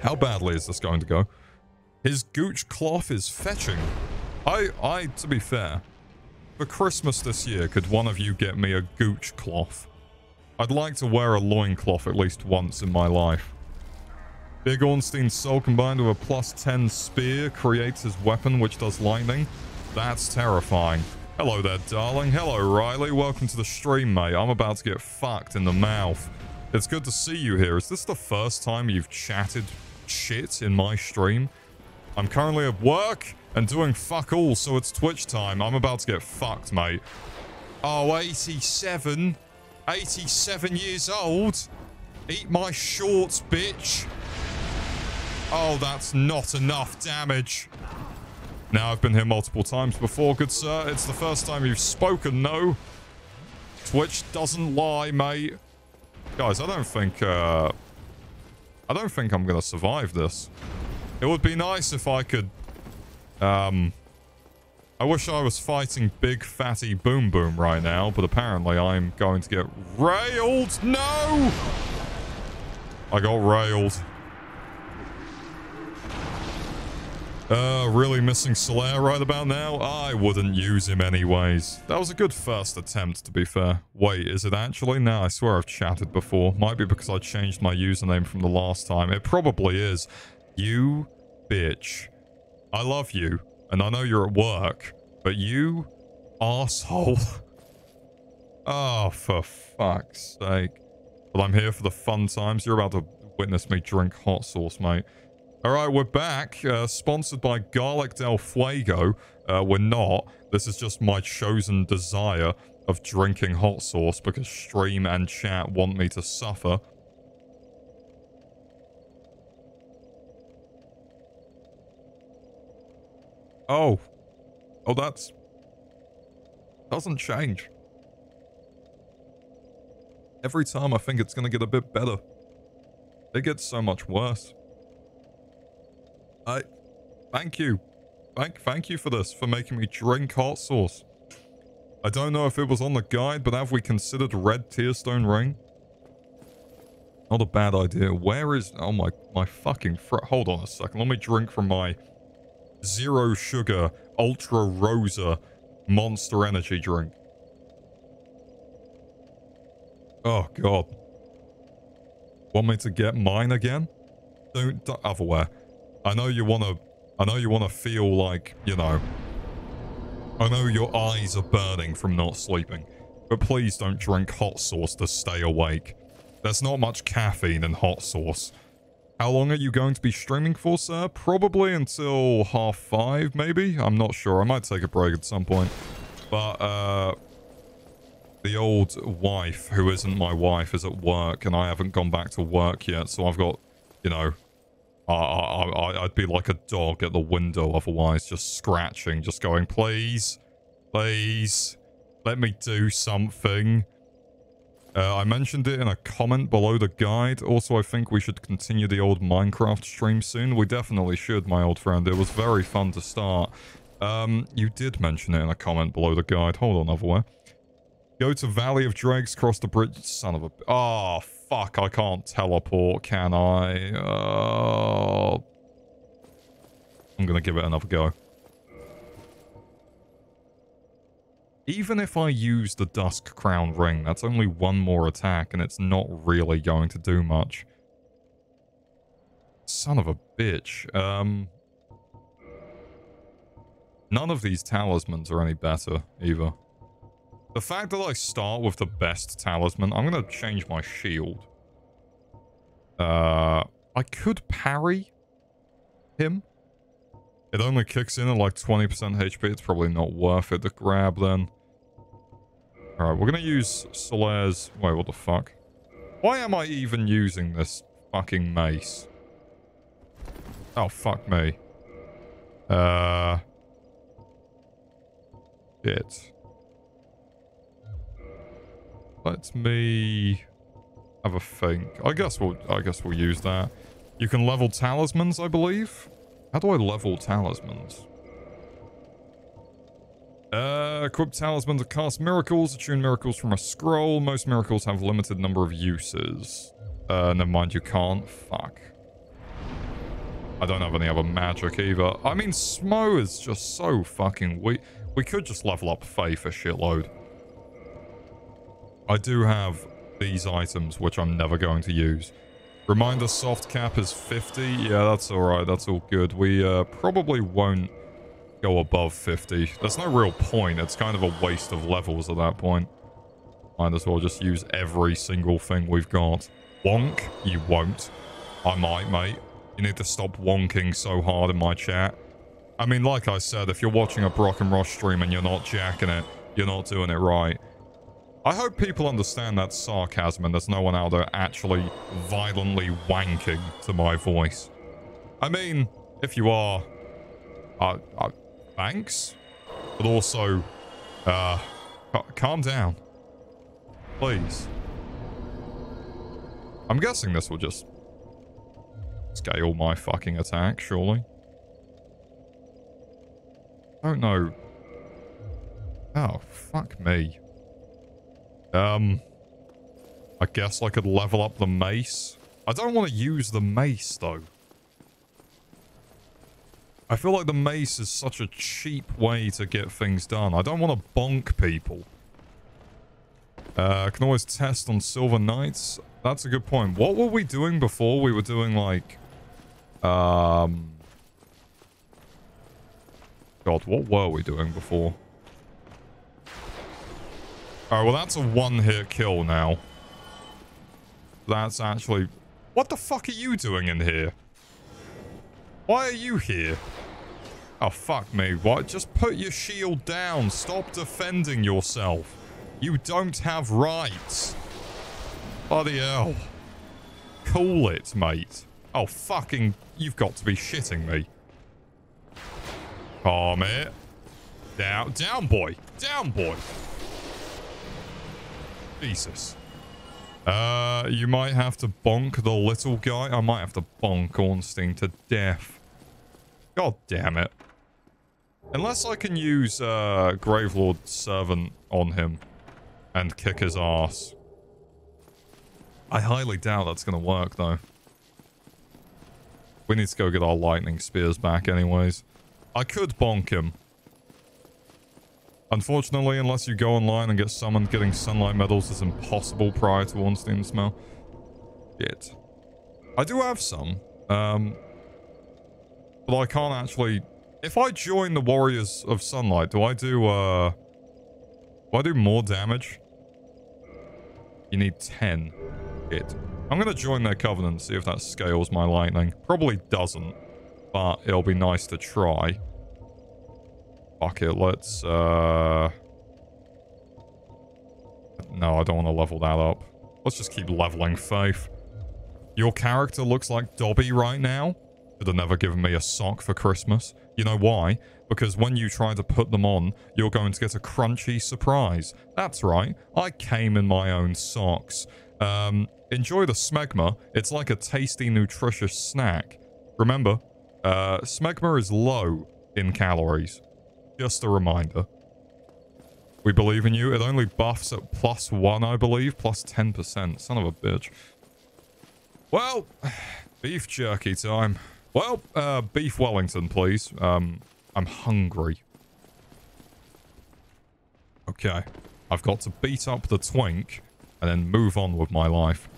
How badly is this going to go? His gooch cloth is fetching. I, I, to be fair, for Christmas this year, could one of you get me a gooch cloth? I'd like to wear a loincloth at least once in my life. Big Ornstein's soul combined with a plus 10 spear creates his weapon which does lightning. That's terrifying. Hello there, darling. Hello, Riley. Welcome to the stream, mate. I'm about to get fucked in the mouth. It's good to see you here. Is this the first time you've chatted shit in my stream? I'm currently at work and doing fuck all, so it's Twitch time. I'm about to get fucked, mate. Oh, 87? 87 years old? Eat my shorts, bitch. Oh, that's not enough damage. Now, I've been here multiple times before, good sir. It's the first time you've spoken, no? Twitch doesn't lie, mate. Guys, I don't think, uh... I don't think I'm gonna survive this. It would be nice if I could... Um... I wish I was fighting Big Fatty Boom Boom right now, but apparently I'm going to get railed. No! I got railed. Uh, really missing Solaire right about now? I wouldn't use him anyways. That was a good first attempt, to be fair. Wait, is it actually? No, I swear I've chatted before. Might be because I changed my username from the last time. It probably is. You bitch. I love you, and I know you're at work, but you asshole. oh, for fuck's sake. But I'm here for the fun times. You're about to witness me drink hot sauce, mate. All right, we're back. Uh, sponsored by Garlic Del Fuego. Uh, we're not. This is just my chosen desire of drinking hot sauce because stream and chat want me to suffer. Oh. Oh, that's... Doesn't change. Every time I think it's going to get a bit better. It gets so much worse. I... Thank you. Thank, thank you for this, for making me drink hot sauce. I don't know if it was on the guide, but have we considered red tearstone ring? Not a bad idea. Where is... Oh my, my fucking... Hold on a second. Let me drink from my zero sugar, ultra rosa monster energy drink. Oh, God. Want me to get mine again? Don't... don't otherwhere. I know you want to... I know you want to feel like, you know... I know your eyes are burning from not sleeping. But please don't drink hot sauce to stay awake. There's not much caffeine in hot sauce. How long are you going to be streaming for, sir? Probably until half five, maybe? I'm not sure. I might take a break at some point. But, uh... The old wife, who isn't my wife, is at work, and I haven't gone back to work yet, so I've got, you know... I, I, I'd be like a dog at the window otherwise, just scratching, just going, please, please, let me do something. Uh, I mentioned it in a comment below the guide. Also, I think we should continue the old Minecraft stream soon. We definitely should, my old friend. It was very fun to start. Um, you did mention it in a comment below the guide. Hold on, otherwhere. Go to Valley of Dregs, cross the bridge. Son of a... Oh, fuck. I can't teleport, can I? Uh... I'm gonna give it another go. Even if I use the Dusk Crown Ring, that's only one more attack, and it's not really going to do much. Son of a bitch. Um, none of these talismans are any better, either. The fact that I start with the best talisman, I'm going to change my shield. Uh, I could parry him. It only kicks in at like 20% HP. It's probably not worth it to grab then. Alright, we're gonna use Solaire's... Wait, what the fuck? Why am I even using this fucking mace? Oh, fuck me. Uh... Shit. Let me have a think. I guess we'll I guess we'll use that. You can level talismans, I believe. How do I level talismans? Uh, equip talisman to cast miracles, attune miracles from a scroll. Most miracles have limited number of uses. Uh, never mind, you can't. Fuck. I don't have any other magic either. I mean, Smough is just so fucking weak. We could just level up Faith a shitload. I do have these items, which I'm never going to use. Reminder soft cap is 50. Yeah, that's alright. That's all good. We uh, probably won't go above 50. There's no real point. It's kind of a waste of levels at that point. Might as well just use every single thing we've got. Wonk? You won't. I might, mate. You need to stop wonking so hard in my chat. I mean, like I said, if you're watching a Broccin Ross stream and you're not jacking it, you're not doing it right. I hope people understand that sarcasm and there's no one out there actually violently wanking to my voice. I mean, if you are, uh, uh, thanks. But also, uh, calm down. Please. I'm guessing this will just scale my fucking attack, surely. I don't know. Oh, fuck me. Um, I guess I could level up the mace. I don't want to use the mace, though. I feel like the mace is such a cheap way to get things done. I don't want to bonk people. Uh, I can always test on Silver Knights. That's a good point. What were we doing before? We were doing like... Um... God, what were we doing before? Alright, well that's a one-hit kill now. That's actually... What the fuck are you doing in here? Why are you here? Oh, fuck me. What? Just put your shield down. Stop defending yourself. You don't have rights. Bloody hell. Cool it, mate. Oh, fucking... You've got to be shitting me. Calm it. Down, down, boy. Down, boy. Jesus. Uh, you might have to bonk the little guy. I might have to bonk Ornstein to death. God damn it. Unless I can use uh, Gravelord's Servant on him and kick his ass. I highly doubt that's going to work, though. We need to go get our lightning spears back anyways. I could bonk him. Unfortunately, unless you go online and get summoned, getting sunlight medals is impossible prior to Ornstein smell. Shit. I do have some. Um, but I can't actually... If I join the Warriors of Sunlight, do I do, uh... Do I do more damage? You need 10. Shit. I'm going to join their covenant, see if that scales my lightning. Probably doesn't, but it'll be nice to try. Fuck it, let's, uh... No, I don't want to level that up. Let's just keep leveling Faith. Your character looks like Dobby right now. Have never given me a sock for Christmas. You know why? Because when you try to put them on, you're going to get a crunchy surprise. That's right, I came in my own socks. Um, enjoy the smegma. It's like a tasty, nutritious snack. Remember, uh, smegma is low in calories. Just a reminder. We believe in you. It only buffs at plus one, I believe. Plus 10%. Son of a bitch. Well, beef jerky time. Well, uh, beef Wellington, please. Um, I'm hungry. Okay. I've got to beat up the twink and then move on with my life.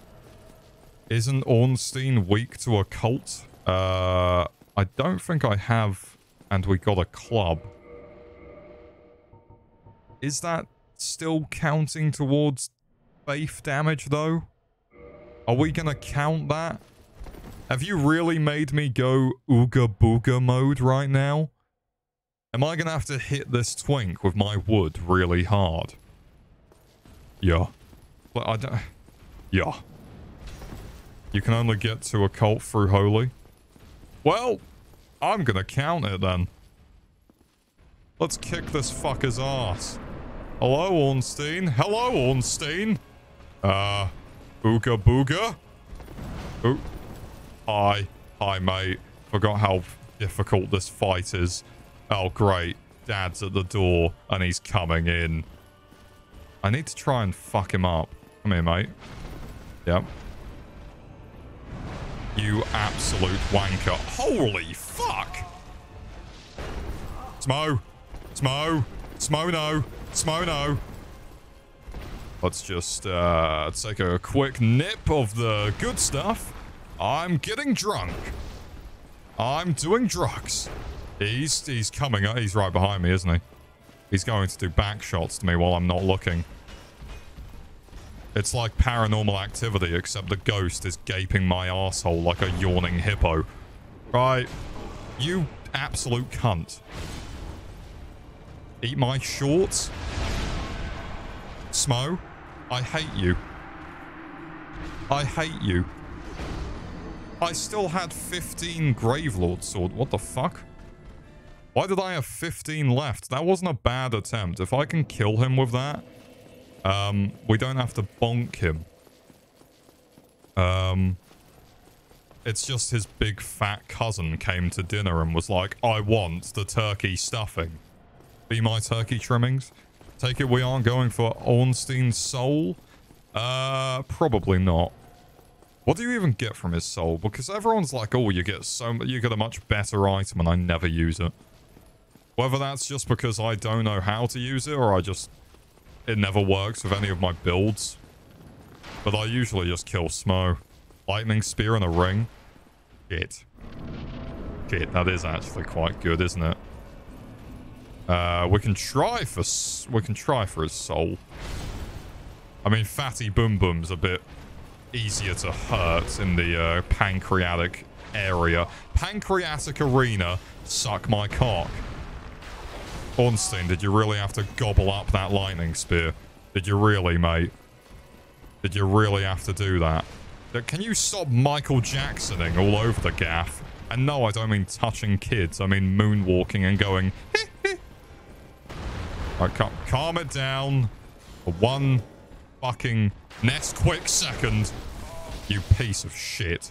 Isn't Ornstein weak to occult? Uh, I don't think I have... And we got a club. Is that still counting towards faith damage, though? Are we gonna count that? Have you really made me go ooga booga mode right now? Am I gonna have to hit this twink with my wood really hard? Yeah. But I don't... Yeah. You can only get to occult through holy. Well, I'm gonna count it then. Let's kick this fucker's ass. Hello, Ornstein. Hello, Ornstein. Uh, Ooga Booga? Ooh. Hi. Hi, mate. Forgot how difficult this fight is. Oh, great. Dad's at the door, and he's coming in. I need to try and fuck him up. Come here, mate. Yep. You absolute wanker. Holy fuck! Smough! Smough! Smough no! Smough no! Let's just uh, take a quick nip of the good stuff. I'm getting drunk. I'm doing drugs. He's he's coming. Uh, he's right behind me, isn't he? He's going to do back shots to me while I'm not looking. It's like paranormal activity, except the ghost is gaping my asshole like a yawning hippo. Right. You absolute cunt. Eat my shorts? Smough, I hate you. I hate you. I still had 15 Gravelord sword. What the fuck? Why did I have 15 left? That wasn't a bad attempt. If I can kill him with that, um, we don't have to bonk him. Um, it's just his big fat cousin came to dinner and was like, I want the turkey stuffing. Be my turkey trimmings. Take it we aren't going for Ornstein's soul? Uh, probably not. What do you even get from his soul? Because everyone's like, oh, you get so you get a much better item and I never use it. Whether that's just because I don't know how to use it or I just it never works with any of my builds. But I usually just kill Smough. Lightning Spear and a ring. Shit. Shit, that is actually quite good, isn't it? Uh, we can try for we can try for his soul. I mean, Fatty Boom Boom's a bit easier to hurt in the uh, pancreatic area. Pancreatic arena, suck my cock. Ornstein, did you really have to gobble up that lightning spear? Did you really, mate? Did you really have to do that? Can you stop Michael Jacksoning all over the gaff? And no, I don't mean touching kids. I mean moonwalking and going. Right, cal- calm it down one fucking next quick second. You piece of shit.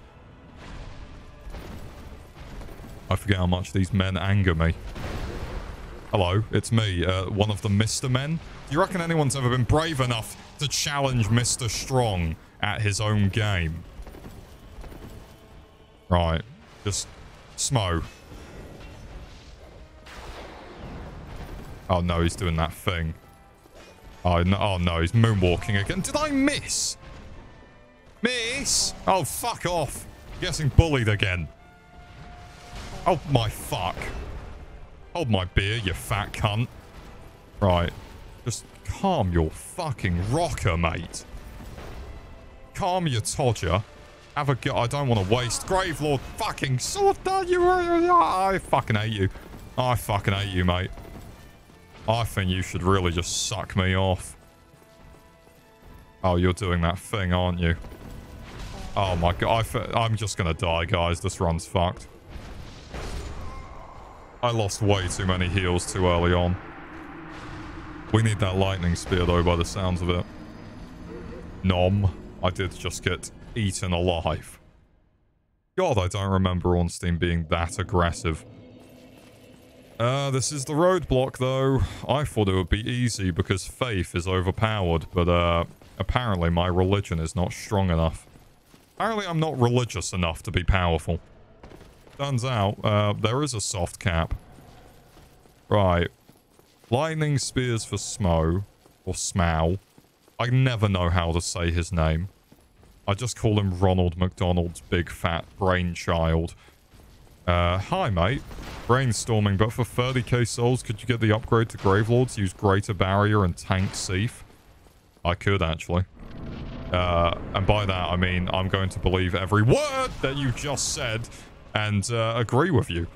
I forget how much these men anger me. Hello, it's me, uh, one of the Mr. Men. Do you reckon anyone's ever been brave enough to challenge Mr. Strong at his own game? Right, just Smough. Oh no, he's doing that thing. Oh no, oh no, he's moonwalking again. Did I miss? Miss? Oh, fuck off. Getting bullied again. Oh my fuck. Hold my beer, you fat cunt. Right. Just calm your fucking rocker, mate. Calm your todger. Have a go. I don't want to waste Gravelord fucking sword. You. I fucking hate you. I fucking hate you, mate. I think you should really just suck me off. Oh, you're doing that thing, aren't you? Oh my god. I I'm just gonna die, guys. This run's fucked. I lost way too many heals too early on. We need that lightning spear, though, by the sounds of it. Nom. I did just get eaten alive. God, I don't remember Ornstein being that aggressive. Uh, this is the roadblock, though. I thought it would be easy because faith is overpowered, but, uh, apparently my religion is not strong enough. Apparently I'm not religious enough to be powerful. Turns out, uh, there is a soft cap. Right. Lightning spears for Smough. Or Smow. I never know how to say his name. I just call him Ronald McDonald's big fat brainchild. Uh, hi mate. Brainstorming, but for 30k souls, could you get the upgrade to Gravelords? Use Greater Barrier and Tank Seif? I could, actually. Uh, and by that, I mean I'm going to believe every word that you just said and uh, agree with you.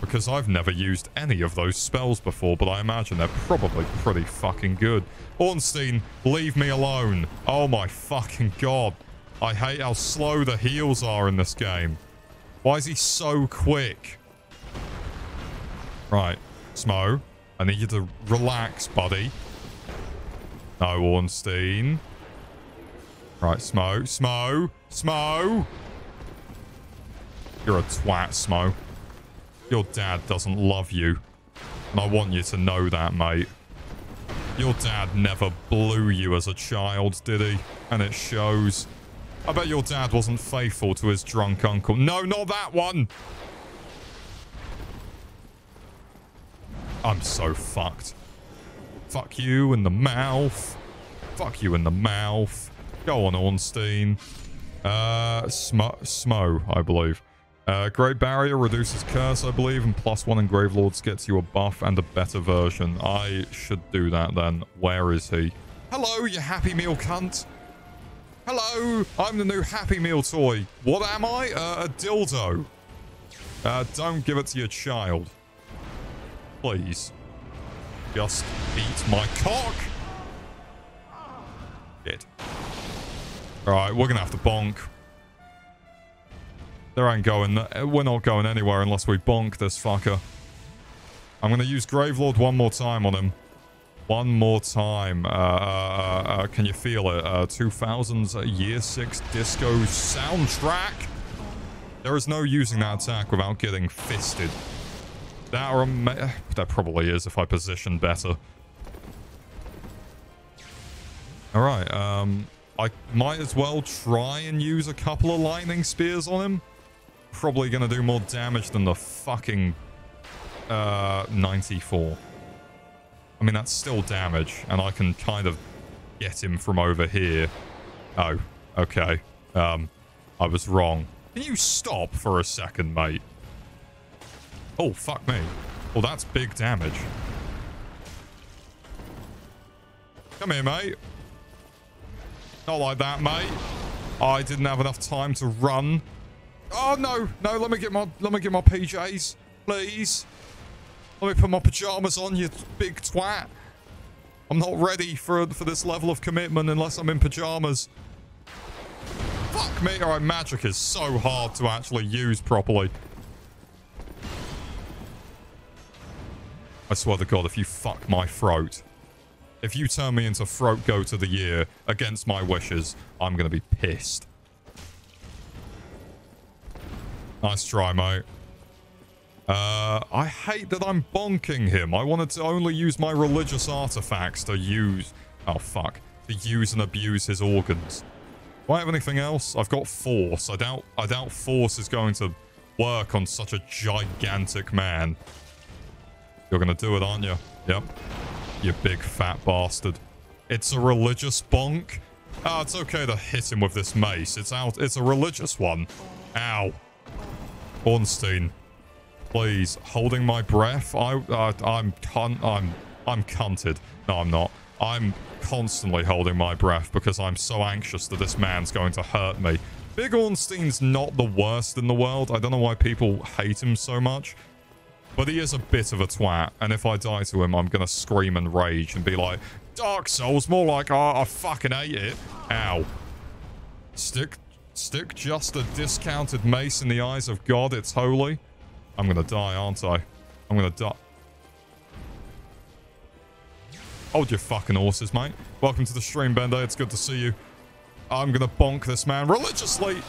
Because I've never used any of those spells before, but I imagine they're probably pretty fucking good. Ornstein, leave me alone. Oh my fucking god. I hate how slow the heals are in this game. Why is he so quick? Right, Smough, I need you to relax, buddy. No, Ornstein. Right, Smough, Smough, Smough. You're a twat, Smough. Your dad doesn't love you. And I want you to know that, mate. Your dad never blew you as a child, did he? And it shows. I bet your dad wasn't faithful to his drunk uncle. No, not that one! I'm so fucked. Fuck you in the mouth. Fuck you in the mouth. Go on, Ornstein. Uh, Smough, Smough I believe. Uh, Great Barrier reduces curse, I believe, and plus one in Gravelords gets you a buff and a better version. I should do that then. Where is he? Hello, you Happy Meal cunt. Hello, I'm the new Happy Meal toy. What am I? Uh, a dildo. Uh, don't give it to your child. Please. Just eat my cock. Shit. Alright, we're gonna have to bonk. There ain't going... We're not going anywhere unless we bonk this fucker. I'm gonna use Gravelord one more time on him. One more time. Uh, uh, uh, can you feel it? Uh, 2000's Year 6 Disco soundtrack? There is no using that attack without getting fisted. That, or that probably is if I position better. Alright, um... I might as well try and use a couple of lightning spears on him. Probably to do more damage than the fucking uh, 94. I mean, that's still damage, and I can kind of get him from over here. Oh, okay. Um, I was wrong. Can you stop for a second, mate? Oh, fuck me. Well, that's big damage. Come here, mate. Not like that, mate. I didn't have enough time to run. Oh no, no, let me get my let me get my PJs, please. Let me put my pajamas on, you big twat. I'm not ready for for this level of commitment unless I'm in pajamas. fuck me. All right, magic is so hard to actually use properly. I swear to God, if you fuck my throat, if you turn me into throat goat of the year against my wishes, I'm going to be pissed. Nice try, mate. Uh, I hate that I'm bonking him. I wanted to only use my religious artifacts to use... Oh, fuck. To use and abuse his organs. Do I have anything else? I've got force. I doubt, I doubt force is going to work on such a gigantic man. You're going to do it, aren't you? Yep. You big fat bastard. It's a religious bonk. Ah, oh, it's okay to hit him with this mace. It's out. It's a religious one. Ow. Ornstein, please, holding my breath. I, uh, I'm cunt. I'm, I'm cunted. No, I'm not. I'm constantly holding my breath because I'm so anxious that this man's going to hurt me. Big Ornstein's not the worst in the world. I don't know why people hate him so much. But he is a bit of a twat. And if I die to him, I'm going to scream and rage and be like, Dark Souls, more like, oh, I fucking hate it. Ow. Stick Stick just a discounted mace in the eyes of God. It's holy. I'm to die, aren't I? I'm to die. Hold your fucking horses, mate. Welcome to the stream, Bender. It's good to see you. I'm to bonk this man religiously.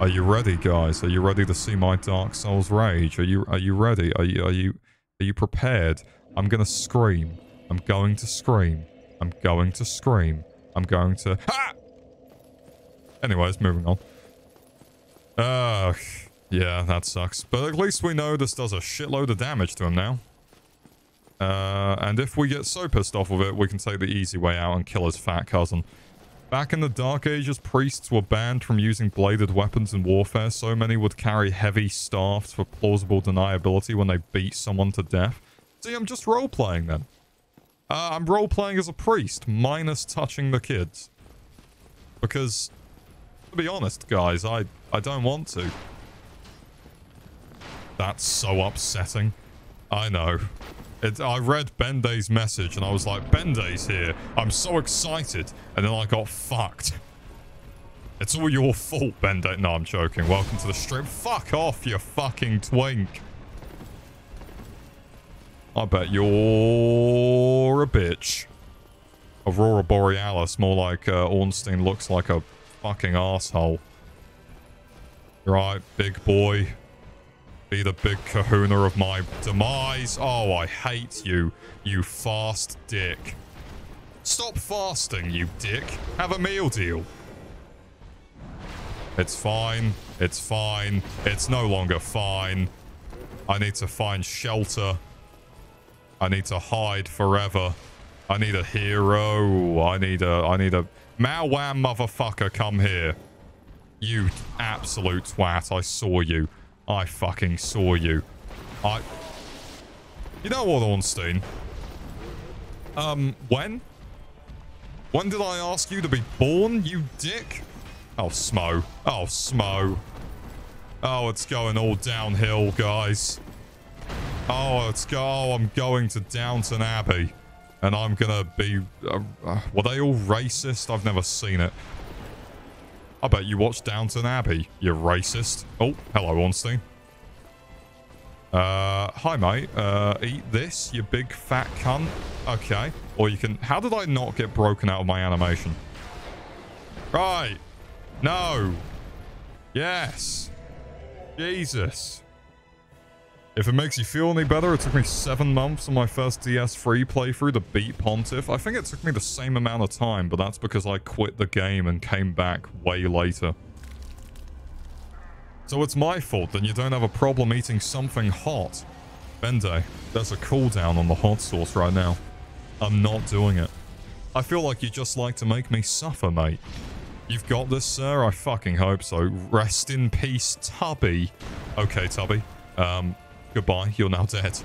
Are you ready, guys? Are you ready to see my Dark Souls rage? Are you are you ready? Are you are you are you prepared? I'm to scream. I'm going to scream. I'm going to scream. I'm going to... Ha! Anyways, moving on. Ugh. Yeah, that sucks. But at least we know this does a shitload of damage to him now. Uh, and if we get so pissed off with it, we can take the easy way out and kill his fat cousin. Back in the Dark Ages, priests were banned from using bladed weapons in warfare. So many would carry heavy staffs for plausible deniability when they beat someone to death. See, I'm just role-playing then. Uh, I'm role-playing as a priest, minus touching the kids. Because, to be honest, guys, I, I don't want to. That's so upsetting. I know. It, I read Benday's message and I was like, Benday's here. I'm so excited. And then I got fucked. It's all your fault, Benday. No, I'm joking. Welcome to the stream. Fuck off, you fucking twink. I bet you're a bitch. Aurora Borealis, more like uh, Ornstein looks like a fucking asshole. Right, big boy. Be the big kahuna of my demise. Oh, I hate you, you fast dick. Stop fasting, you dick. Have a meal deal. It's fine. It's fine. It's no longer fine. I need to find shelter. I need to hide forever. I need a hero. I need a... I need a... Mao motherfucker, come here. You absolute twat. I saw you. I fucking saw you. I... You know what, Ornstein? Um, when? When did I ask you to be born, you dick? Oh, Smough. Oh, Smough. Oh, it's going all downhill, guys. Oh, let's go. Oh, I'm going to Downton Abbey. And I'm going to be... Uh, uh, were they all racist? I've never seen it. I bet you watched Downton Abbey, you racist. Oh, hello, Ornstein. Uh, hi, mate. Uh, eat this, you big fat cunt. Okay. Or you can... How did I not get broken out of my animation? Right. No. Yes. Jesus. If it makes you feel any better, it took me seven months on my first DS3 playthrough to beat Pontiff. I think it took me the same amount of time, but that's because I quit the game and came back way later. So it's my fault that you don't have a problem eating something hot. Bende, there's a cooldown on the hot sauce right now. I'm not doing it. I feel like you just like to make me suffer, mate. You've got this, sir? I fucking hope so. Rest in peace, Tubby. Okay, Tubby. Um, Goodbye, you're now dead.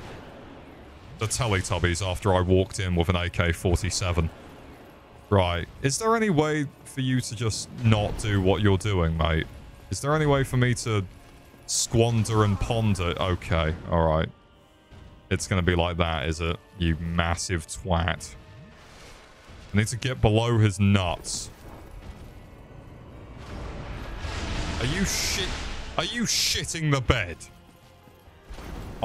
The Teletubbies after I walked in with an AK-47. Right. Is there any way for you to just not do what you're doing, mate? Is there any way for me to squander and ponder? Okay, alright. It's going to be like that, is it? You massive twat. I need to get below his nuts. Are you shit? Are you shitting the bed?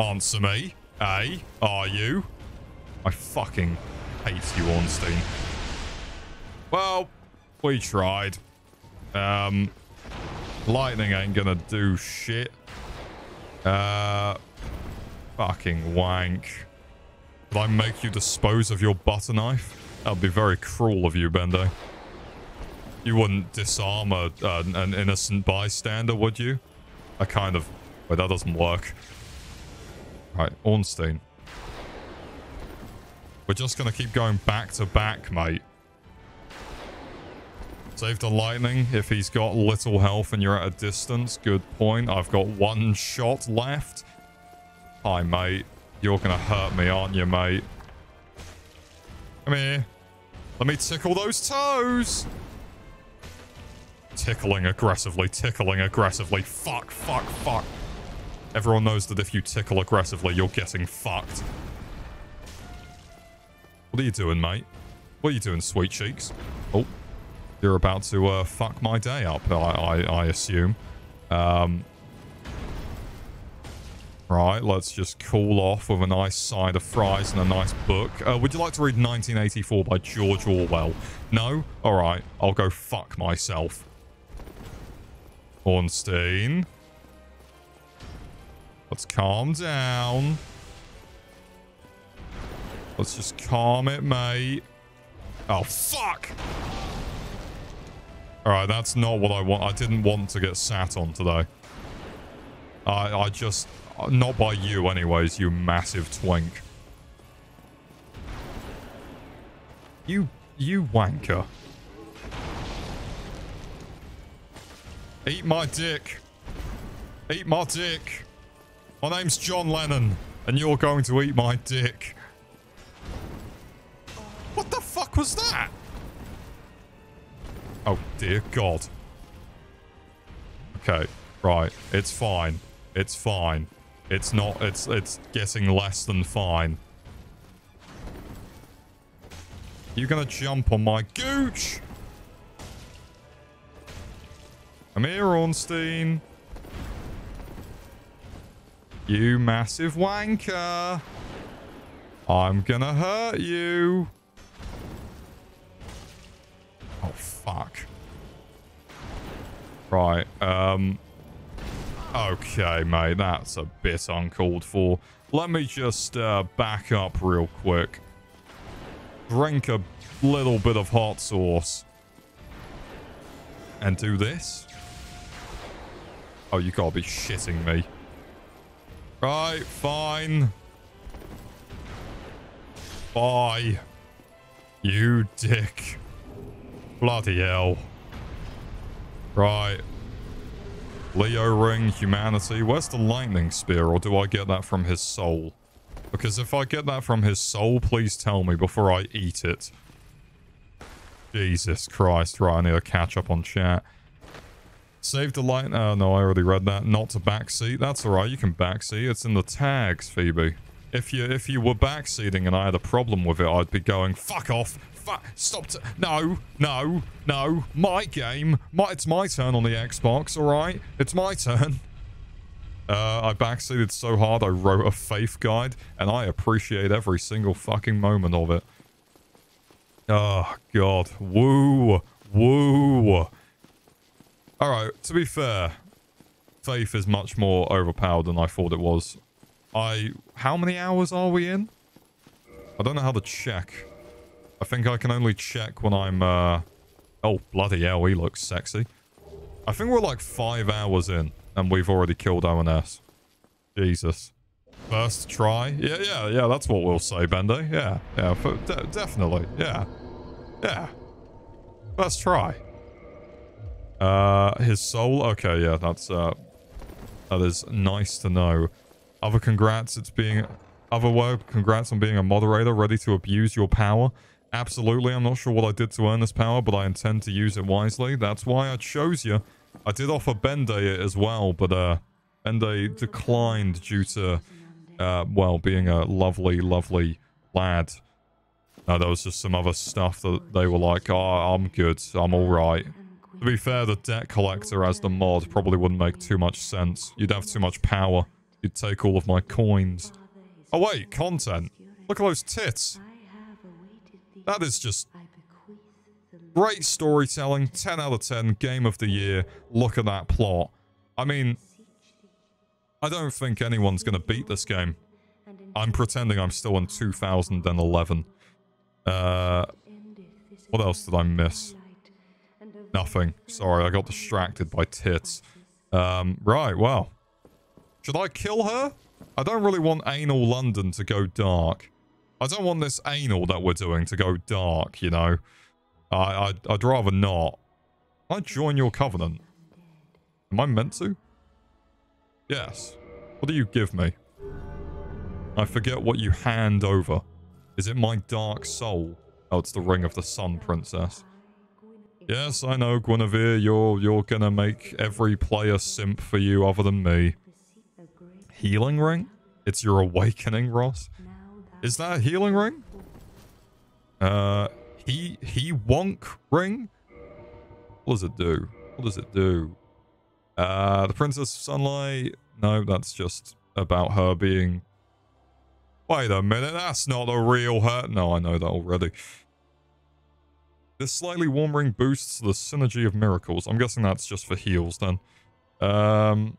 Answer me. Eh? Are you? I fucking hate you, Ornstein. Well, we tried. Um, lightning ain't gonna do shit. Uh, fucking wank. Did I make you dispose of your butter knife? That would be very cruel of you, Bendo. You wouldn't disarm a, uh, an innocent bystander, would you? I kind of... Wait, that doesn't work. Right, Ornstein. We're just going to keep going back to back, mate. Save the lightning if he's got little health and you're at a distance. Good point. I've got one shot left. Hi, mate. You're going to hurt me, aren't you, mate? Come here. Let me tickle those toes. Tickling aggressively, tickling aggressively. Fuck, fuck, fuck. Everyone knows that if you tickle aggressively, you're getting fucked. What are you doing, mate? What are you doing, sweet cheeks? Oh, you're about to uh, fuck my day up, I, I, I assume. Um, right, let's just cool off with a nice side of fries and a nice book. Uh, would you like to read 1984 by George Orwell? No? Alright, I'll go fuck myself. Ornstein. Let's calm down. Let's just calm it, mate. Oh, fuck! Alright, that's not what I want. I didn't want to get sat on today. I, I just... Not by you, anyways, you massive twink. You... You wanker. Eat my dick. Eat my dick. My name's John Lennon, and you're going to eat my dick. What the fuck was that? Oh, dear God. Okay, right. It's fine. It's fine. It's not, it's, it's getting less than fine. You're gonna jump on my gooch? Come here, Ornstein. You massive wanker. I'm gonna hurt you. Oh, fuck. Right, um... Okay, mate, that's a bit uncalled for. Let me just uh, back up real quick. Drink a little bit of hot sauce. And do this. Oh, you gotta be shitting me. Right, fine. Bye. You dick. Bloody hell. Right. Leo ring, humanity. Where's the lightning spear, or do I get that from his soul? Because if I get that from his soul, please tell me before I eat it. Jesus Christ. Right, I need to catch up on chat. Save the light. Oh, no, I already read that. Not to backseat. That's all right. You can backseat. It's in the tags, Phoebe. If you if you were backseating and I had a problem with it, I'd be going, fuck off. Fuck. Stop. no, no, no. My game. My, it's my turn on the Xbox, all right? It's my turn. Uh, I backseated so hard I wrote a faith guide, and I appreciate every single fucking moment of it. Oh, God. Woo. Woo. Alright, to be fair, Faith is much more overpowered than I thought it was. I... How many hours are we in? I don't know how to check. I think I can only check when I'm, uh... Oh, bloody hell, he looks sexy. I think we're like five hours in, and we've already killed ONS. Jesus. First try? Yeah, yeah, yeah, that's what we'll say, Bendo. Yeah, yeah, de definitely. Yeah. Yeah. First try. Uh, his soul? Okay, yeah, that's, uh, that is nice to know. Other congrats, it's being, other word, congrats on being a moderator ready to abuse your power. Absolutely, I'm not sure what I did to earn this power, but I intend to use it wisely. That's why I chose you. I did offer Bende it as well, but, uh, Bende declined due to, uh, well, being a lovely, lovely lad. No, there was just some other stuff that they were like, oh, I'm good. I'm all right. To be fair, the debt collector as the mod probably wouldn't make too much sense. You'd have too much power. You'd take all of my coins. Oh, wait, content. Look at those tits. That is just great storytelling. 10 out of 10. Game of the year. Look at that plot. I mean, I don't think anyone's going to beat this game. I'm pretending I'm still in 2011. Uh, what else did I miss? Nothing. Sorry, I got distracted by tits. Um, right, well. Should I kill her? I don't really want anal London to go dark. I don't want this anal that we're doing to go dark, you know. I, I'd, I'd rather not. I join your covenant? Am I meant to? Yes. What do you give me? I forget what you hand over. Is it my dark soul? Oh, it's the Ring of the Sun, Princess. Yes, I know, Gwynevere, you're, you're gonna make every player simp for you other than me. Healing ring? It's your awakening, Ross? Is that a healing ring? Uh, he, he wonk ring? What does it do? What does it do? Uh, the Princess of Sunlight? No, that's just about her being... Wait a minute, that's not the real her. No, I know that already. This slightly warm ring boosts the synergy of miracles. I'm guessing that's just for heals then. Um,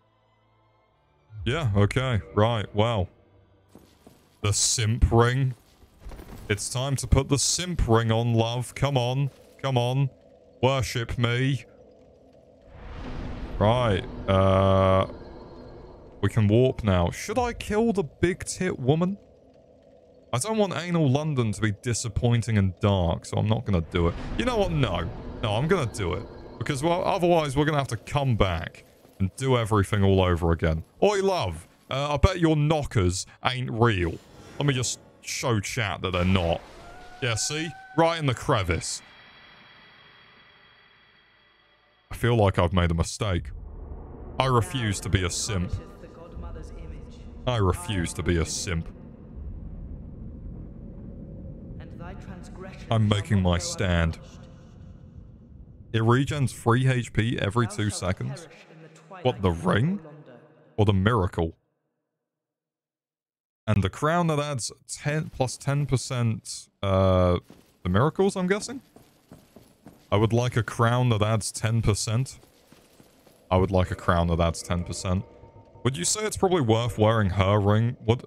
yeah, okay, right, wow. The simp ring. It's time to put the simp ring on, love. Come on, come on. Worship me. Right, uh... We can warp now. Should I kill the big tit woman? I don't want Anal London to be disappointing and dark, so I'm not going to do it. You know what? No. No, I'm going to do it. Because, well, otherwise we're going to have to come back and do everything all over again. Oi, love. Uh, I bet your knockers ain't real. Let me just show chat that they're not. Yeah, see? Right in the crevice. I feel like I've made a mistake. I refuse to be a simp. I refuse to be a simp. I'm making my stand. It regens 3 HP every 2 seconds? What, the ring? Or the miracle? And the crown that adds 10 plus 10% uh, the miracles, I'm guessing? I would like a crown that adds 10%. I would like a crown that adds 10%. Would you say it's probably worth wearing her ring? What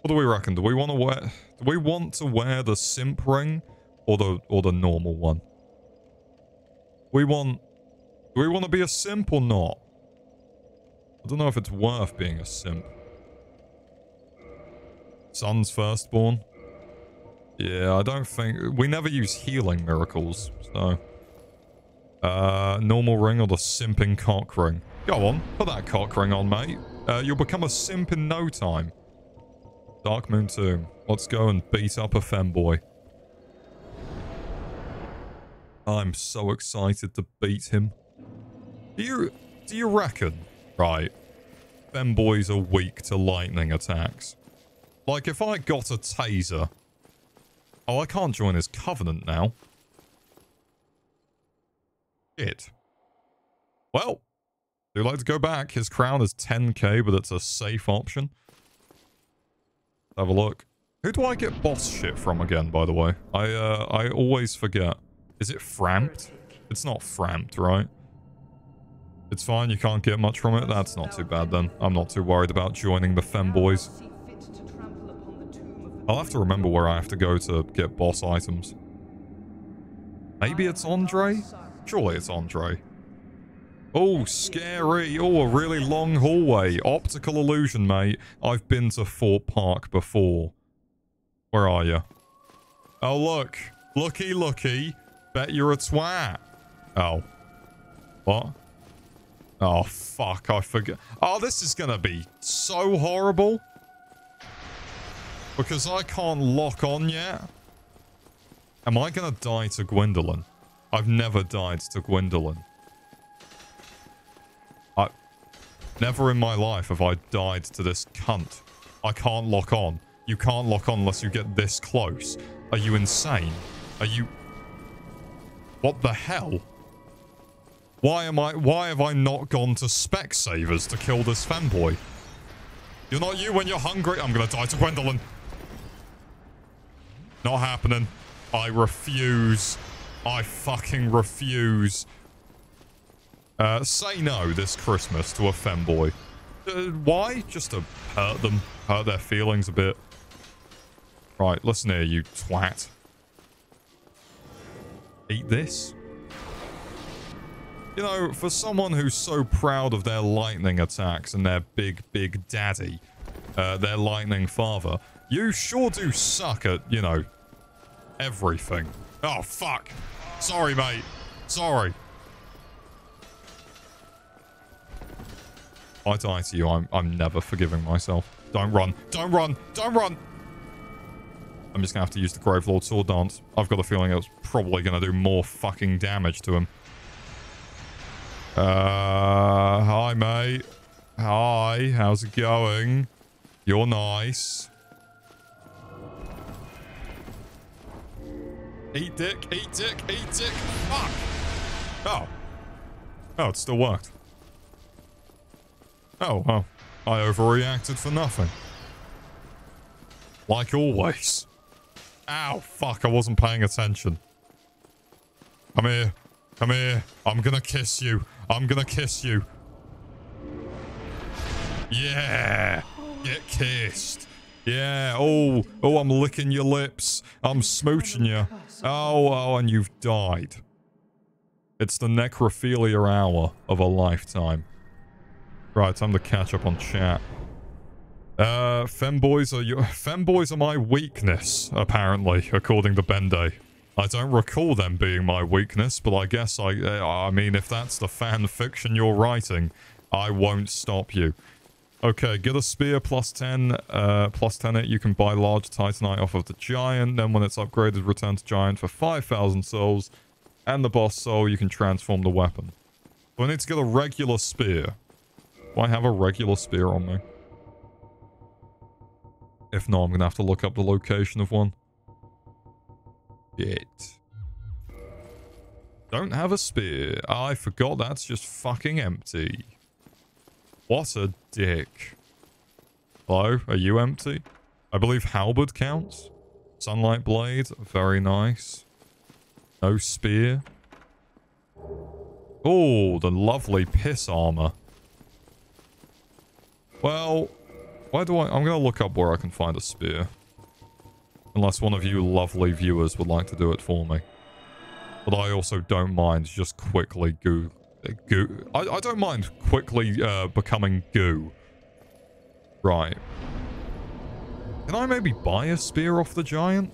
what do we reckon? Do we want to wear do we want to wear the simp ring or the or the normal one? We want do we want to be a simp or not? I don't know if it's worth being a simp. Sun's Firstborn. Yeah, I don't think we never use healing miracles, so uh normal ring or the simping cock ring. Go on, put that cock ring on, mate. Uh, you'll become a simp in no time. Dark Moon Tomb. Let's go and beat up a femboy. I'm so excited to beat him. Do you, do you reckon, right, femboys are weak to lightning attacks? Like, if I got a taser... Oh, I can't join his covenant now. Shit. Well, do like to go back. His crown is 10k, but it's a safe option. Have a look. Who do I get boss shit from again, by the way? I, uh, I always forget. Is it Frampt? It's not Frampt, right? It's fine, you can't get much from it. That's not too bad then. I'm not too worried about joining the femboys. I'll have to remember where I have to go to get boss items. Maybe it's Andre? Surely it's Andre. Oh, scary. Oh, a really long hallway. Optical illusion, mate. I've been to Fort Park before. Where are you? Oh, look. Looky, looky. Bet you're a twat. Oh. What? Oh, fuck. I forget. Oh, this is going to be so horrible. Because I can't lock on yet. Am I going to die to Gwyndolin? I've never died to Gwyndolin. I... Never in my life have I died to this cunt. I can't lock on. You You can't lock on unless you get this close. Are you insane? Are you... What the hell? Why am I... Why have I not gone to Specsavers to kill this femboy? You're not you when you're hungry. I'm to die to Gwyndolin. Not happening. I refuse. I fucking refuse. Uh, say no this Christmas to a femboy. Uh, why? Just to hurt them. Hurt their feelings a bit. Right, listen here, you twat. Eat this. You know, for someone who's so proud of their lightning attacks and their big, big daddy, uh, their lightning father, you sure do suck at, you know, everything. Oh, fuck. Sorry, mate. Sorry. I die to you, I'm, I'm never forgiving myself. Don't run. Don't run. Don't run. I'm just going to have to use the Gravelord Sword Dance. I've got a feeling it's probably going to do more fucking damage to him. Uh, hi, mate. Hi, how's it going? You're nice. Eat dick, eat dick, eat dick. Fuck. Oh. Oh, it still worked. Oh, well. I overreacted for nothing. Like always. Ow, fuck, I wasn't paying attention. Come here. Come here. I'm gonna kiss you. I'm gonna kiss you. Yeah. Get kissed. Yeah. Oh, oh, I'm licking your lips. I'm smooching you. Oh, oh, and you've died. It's the necrophilia hour of a lifetime. Right, time to catch up on chat. Uh, femboys are your femboys are my weakness, apparently, according to Bende. I don't recall them being my weakness, but I guess I, I mean, if that's the fan fiction you're writing, I won't stop you. Okay, get a spear plus 10, uh, plus 10 it. You can buy large titanite off of the giant. Then when it's upgraded, return to giant for 5,000 souls. And the boss soul, you can transform the weapon. So I need to get a regular spear. Do I have a regular spear on me? If not, I'm going to have to look up the location of one. Shit. Don't have a spear. Ah, I forgot that's just fucking empty. What a dick. Hello? Are you empty? I believe halberd counts. Sunlight blade. Very nice. No spear. Oh, the lovely piss armor. Well, why do I... I'm going to look up where I can find a spear. Unless one of you lovely viewers would like to do it for me. But I also don't mind just quickly goo... goo I, I don't mind quickly uh, becoming goo. Right. Can I maybe buy a spear off the giant?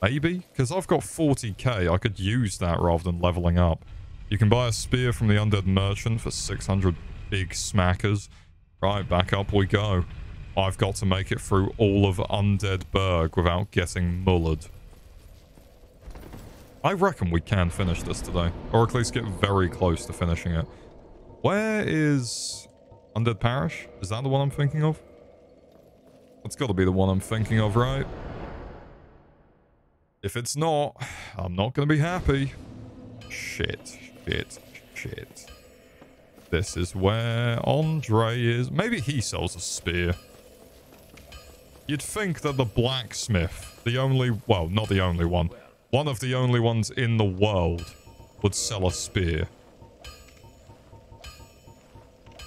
Maybe? Because I've got 40k. I could use that rather than leveling up. You can buy a spear from the undead merchant for 600 big smackers. Right, back up we go. I've got to make it through all of Undead Burg without getting mullered. I reckon we can finish this today. Or at least get very close to finishing it. Where is Undead Parish? Is that the one I'm thinking of? That's got to be the one I'm thinking of, right? If it's not, I'm not going to be happy. Shit, shit, shit. This is where Andre is. Maybe he sells a spear. You'd think that the blacksmith, the only, well, not the only one, one of the only ones in the world would sell a spear.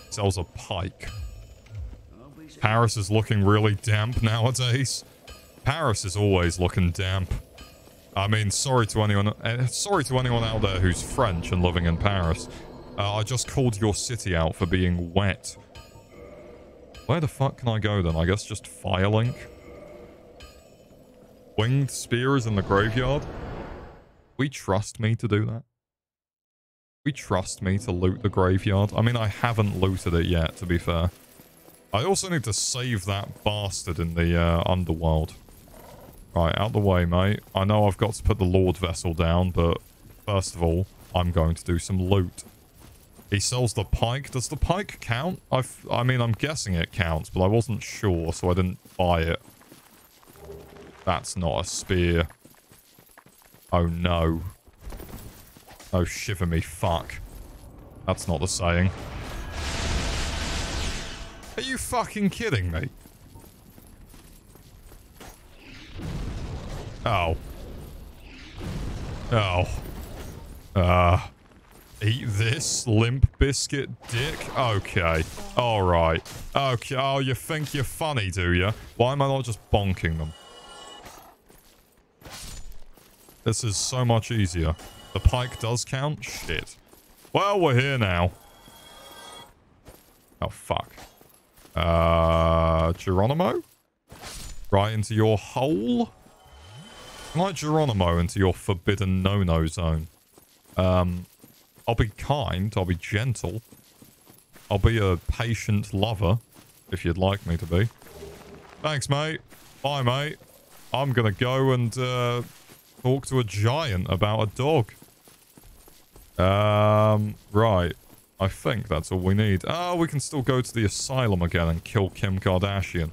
Sells a pike. Paris is looking really damp nowadays. Paris is always looking damp. I mean, sorry to anyone, uh, sorry to anyone out there who's French and living in Paris. Uh, I just called your city out for being wet. Where the fuck can I go then? I guess just Firelink? Winged spears in the graveyard? We trust me to do that? We trust me to loot the graveyard? I mean, I haven't looted it yet, to be fair. I also need to save that bastard in the uh, underworld. Right, out the way, mate. I know I've got to put the Lord Vessel down, but first of all, I'm going to do some loot. He sells the pike. Does the pike count? i I mean, I'm guessing it counts, but I wasn't sure, so I didn't buy it. That's not a spear. Oh, no. Oh, shiver me fuck. That's not the saying. Are you fucking kidding me? Oh. Oh. Uh. Eat this, limp biscuit dick? Okay. Alright. Okay. Oh, you think you're funny, do you? Why am I not just bonking them? This is so much easier. The pike does count? Shit. Well, we're here now. Oh, fuck. Uh, Geronimo? Right into your hole? Like Geronimo into your forbidden no-no zone. Um, I'll be kind. I'll be gentle. I'll be a patient lover, if you'd like me to be. Thanks, mate. Bye, mate. I'm gonna go and, uh, talk to a giant about a dog. Um, right. I think that's all we need. Ah, oh, we can still go to the asylum again and kill Kim Kardashian.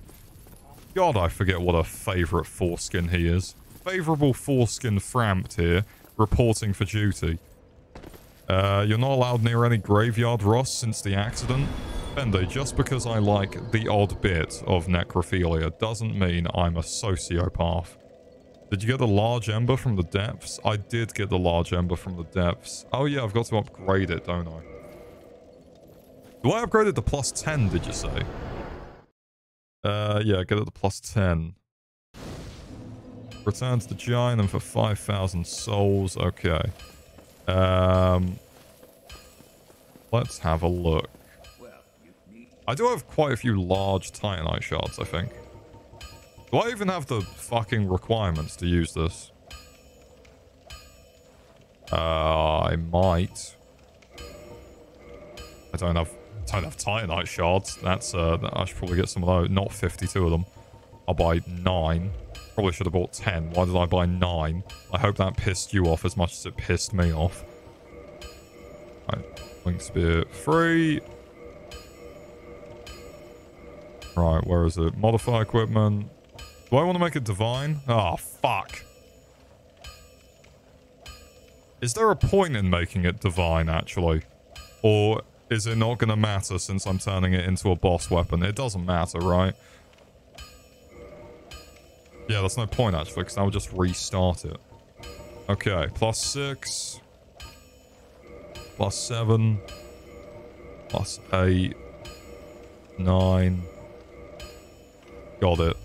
God, I forget what a favourite foreskin he is. Favourable foreskin Frampt here, reporting for duty. Uh, you're not allowed near any graveyard, Ross, since the accident. Bendy, just because I like the odd bit of necrophilia doesn't mean I'm a sociopath. Did you get the large ember from the depths? I did get the large ember from the depths. Oh yeah, I've got to upgrade it, don't I? Do I upgrade it to plus 10, did you say? Uh, yeah, get it to plus 10. Return to the giant and for 5,000 souls. Okay. Um, let's have a look. I do have quite a few large Titanite shards, I think. Do I even have the fucking requirements to use this? Uh, I might. I don't have don't have Titanite shards. That's uh, I should probably get some of those. Not 52 of them. I'll buy nine. Probably should have bought 10. Why did I buy nine? I hope that pissed you off as much as it pissed me off. Right, Wing Spear 3. Right, where is it? Modify equipment. Do I want to make it divine? Oh, fuck. Is there a point in making it divine, actually? Or is it not going to matter since I'm turning it into a boss weapon? It doesn't matter, right? Yeah, there's no point, actually, because I would just restart it. Okay, plus six. Plus seven. Plus eight. Nine. Got it.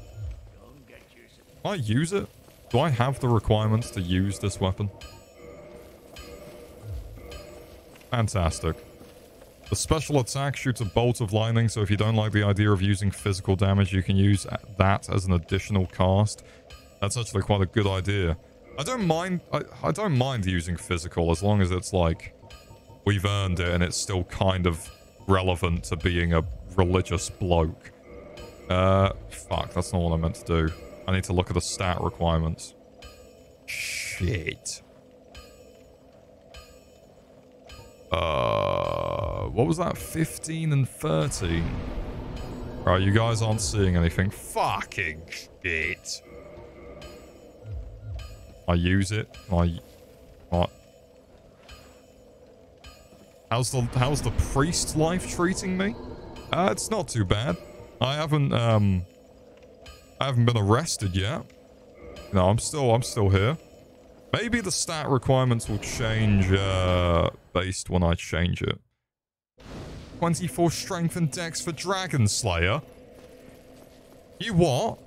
Can I use it? Do I have the requirements to use this weapon? Fantastic. The special attack shoots a bolt of lightning, so if you don't like the idea of using physical damage, you can use that as an additional cast. That's actually quite a good idea. I don't mind I, I don't mind using physical as long as it's like we've earned it and it's still kind of relevant to being a religious bloke. Uh, fuck, that's not what I meant to do. I need to look at the stat requirements. Shit. Uh, what was that? 15 and 13. Right, you guys aren't seeing anything. Fucking shit. I use it. I what? How's the how's the priest life treating me? Uh, it's not too bad. I haven't um I haven't been arrested yet. No, I'm still, I'm still here. Maybe the stat requirements will change uh, based when I change it. 24 strength and dex for Dragon Slayer. You what?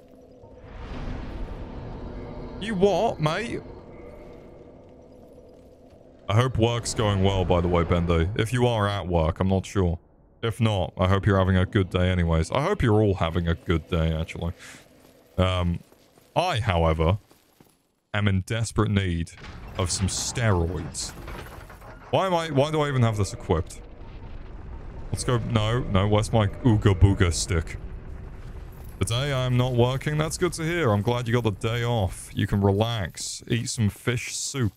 You what, mate? I hope work's going well, by the way, Bendo. If you are at work, I'm not sure. If not, I hope you're having a good day anyways. I hope you're all having a good day, actually. Um, I, however, am in desperate need of some steroids. Why am I, why do I even have this equipped? Let's go, no, no, where's my Ooga Booga stick? Today I'm not working, that's good to hear. I'm glad you got the day off. You can relax, eat some fish soup,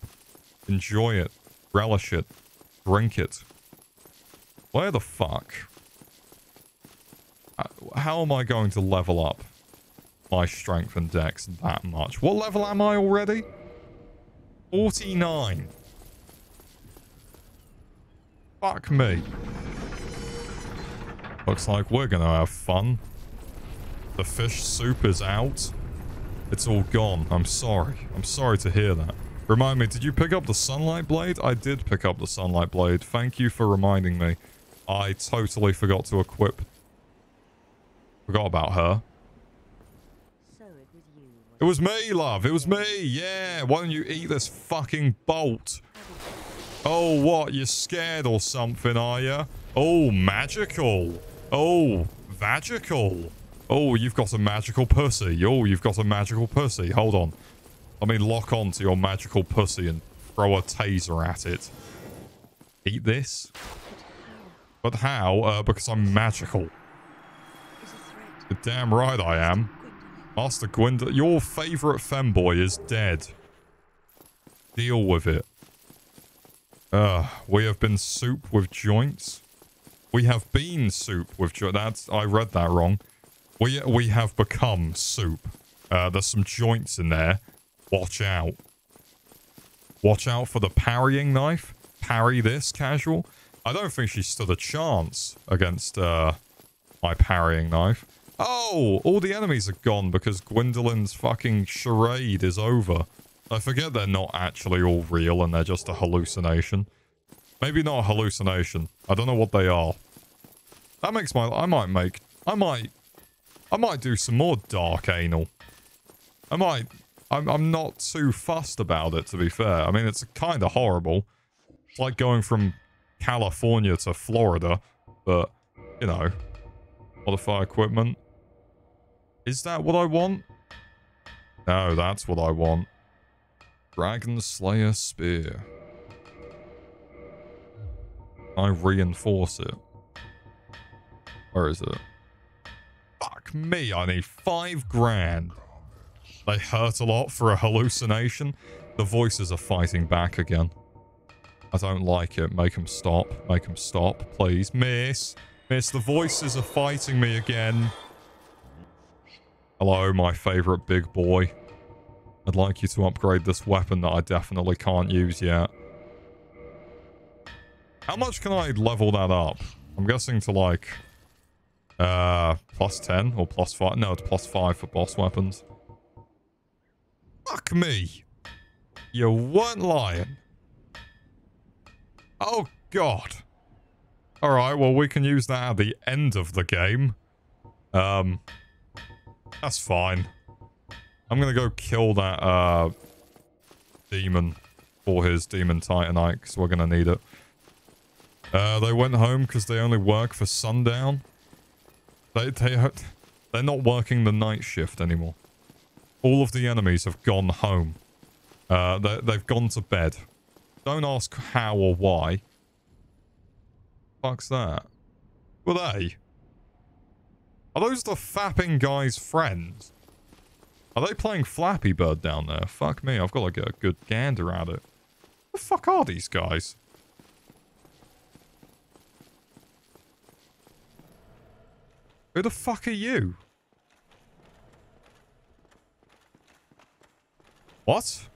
enjoy it, relish it, drink it. Where the fuck? Uh, How am I going to level up my strength and dex that much? What level am I already? 49. Fuck me. Looks like we're gonna have fun. The fish soup is out. It's all gone. I'm sorry. I'm sorry to hear that. Remind me, did you pick up the sunlight blade? I did pick up the sunlight blade. Thank you for reminding me. I totally forgot to equip. Forgot about her. So it was you. It was me, love. It was me. Yeah. Why don't you eat this fucking bolt? Oh, what? You're scared or something, are you? Oh, magical. Oh, magical. Oh, you've got a magical pussy. Oh, you've got a magical pussy. Hold on. Let me lock on to your magical pussy and throw a taser at it. Eat this? But how? Uh, because I'm magical. Damn right I am. Gwyndolin. Master Gwynd, your favourite femboy is dead. Deal with it. Uh, we have been soup with joints. We have been soup with joints. That's I read that wrong. We we have become soup. Uh, there's some joints in there. Watch out. Watch out for the parrying knife. Parry this, casual. I don't think she stood a chance against uh, my parrying knife. Oh, all the enemies are gone because Gwyndolin's fucking charade is over. I forget they're not actually all real and they're just a hallucination. Maybe not a hallucination. I don't know what they are. That makes my... I might make... I might... I might do some more dark anal. I might... I'm, I'm not too fussed about it, to be fair. I mean, it's kind of horrible. It's like going from California to Florida. But, you know... Modify equipment. Is that what I want? No, that's what I want. Dragon Slayer Spear. I reinforce it. Where is it? Fuck me, I need five grand. They hurt a lot for a hallucination. The voices are fighting back again. I don't like it. Make them stop. Make them stop, please. Miss. Miss, the voices are fighting me again. Hello, my favorite big boy. I'd like you to upgrade this weapon that I definitely can't use yet. How much can I level that up? I'm guessing to like... Uh, plus 10 or plus 5. No, it's plus 5 for boss weapons. Fuck me. You weren't lying. Oh, God. Alright, well, we can use that at the end of the game. Um, that's fine. I'm gonna go kill that, uh, demon for his demon titanite, because we're gonna need it. Uh, they went home because they only work for sundown. They, they, they're not working the night shift anymore. All of the enemies have gone home. Uh, they, they've gone to bed. Don't ask how or why. Fuck's that? Were they? Are those the fapping guy's friends? Are they playing Flappy Bird down there? Fuck me, I've got to get a good gander at it. The fuck are these guys? Who the fuck are you? What?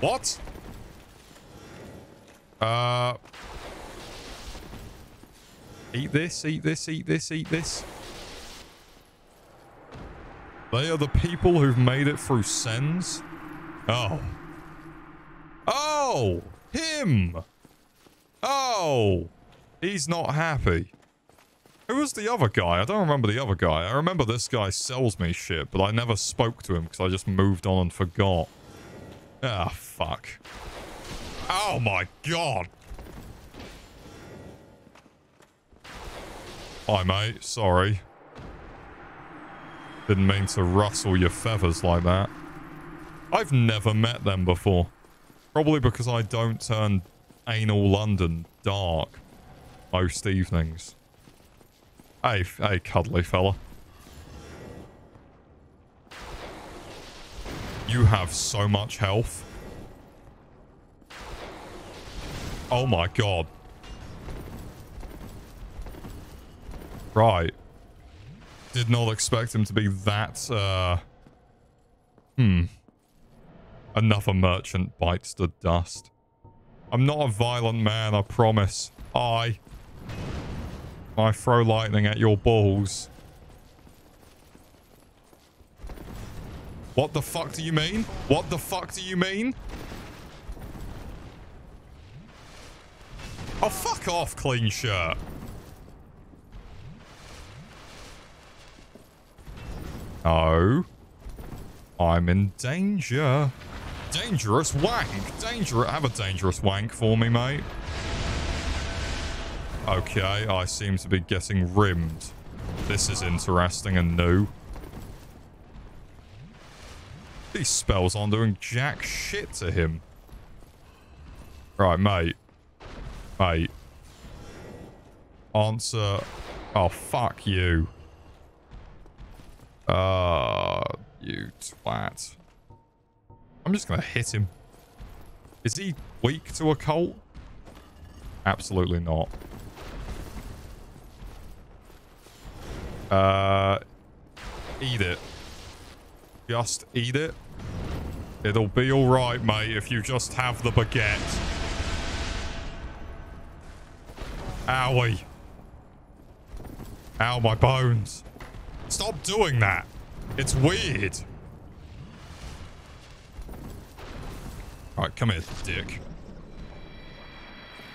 What? Uh... Eat this, eat this, eat this, eat this. They are the people who've made it through Sens? Oh. Oh! Him! Oh! He's not happy. Who was the other guy? I don't remember the other guy. I remember this guy sells me shit, but I never spoke to him because I just moved on and forgot. Ah, fuck. Oh my god! Hi, mate. Sorry. Didn't mean to rustle your feathers like that. I've never met them before. Probably because I don't turn anal London dark most evenings. Hey, hey, cuddly fella. You have so much health. Oh my god. Right. Did not expect him to be that, uh... Hmm. Another merchant bites the dust. I'm not a violent man, I promise. I... I throw lightning at your balls. What the fuck do you mean? What the fuck do you mean? Oh, fuck off, clean shirt. Oh. I'm in danger. Dangerous wank. Dangerous. Have a dangerous wank for me, mate. Okay, I seem to be getting rimmed. This is interesting and new. These spells aren't doing jack shit to him. Right, mate. Mate. Answer. Oh, fuck you. Uh, you twat. I'm just going to hit him. Is he weak to occult? Absolutely not. Uh, eat it. Just eat it. It'll be alright, mate, if you just have the baguette. Owie. Ow, my bones. Stop doing that. It's weird. Alright, come here, dick.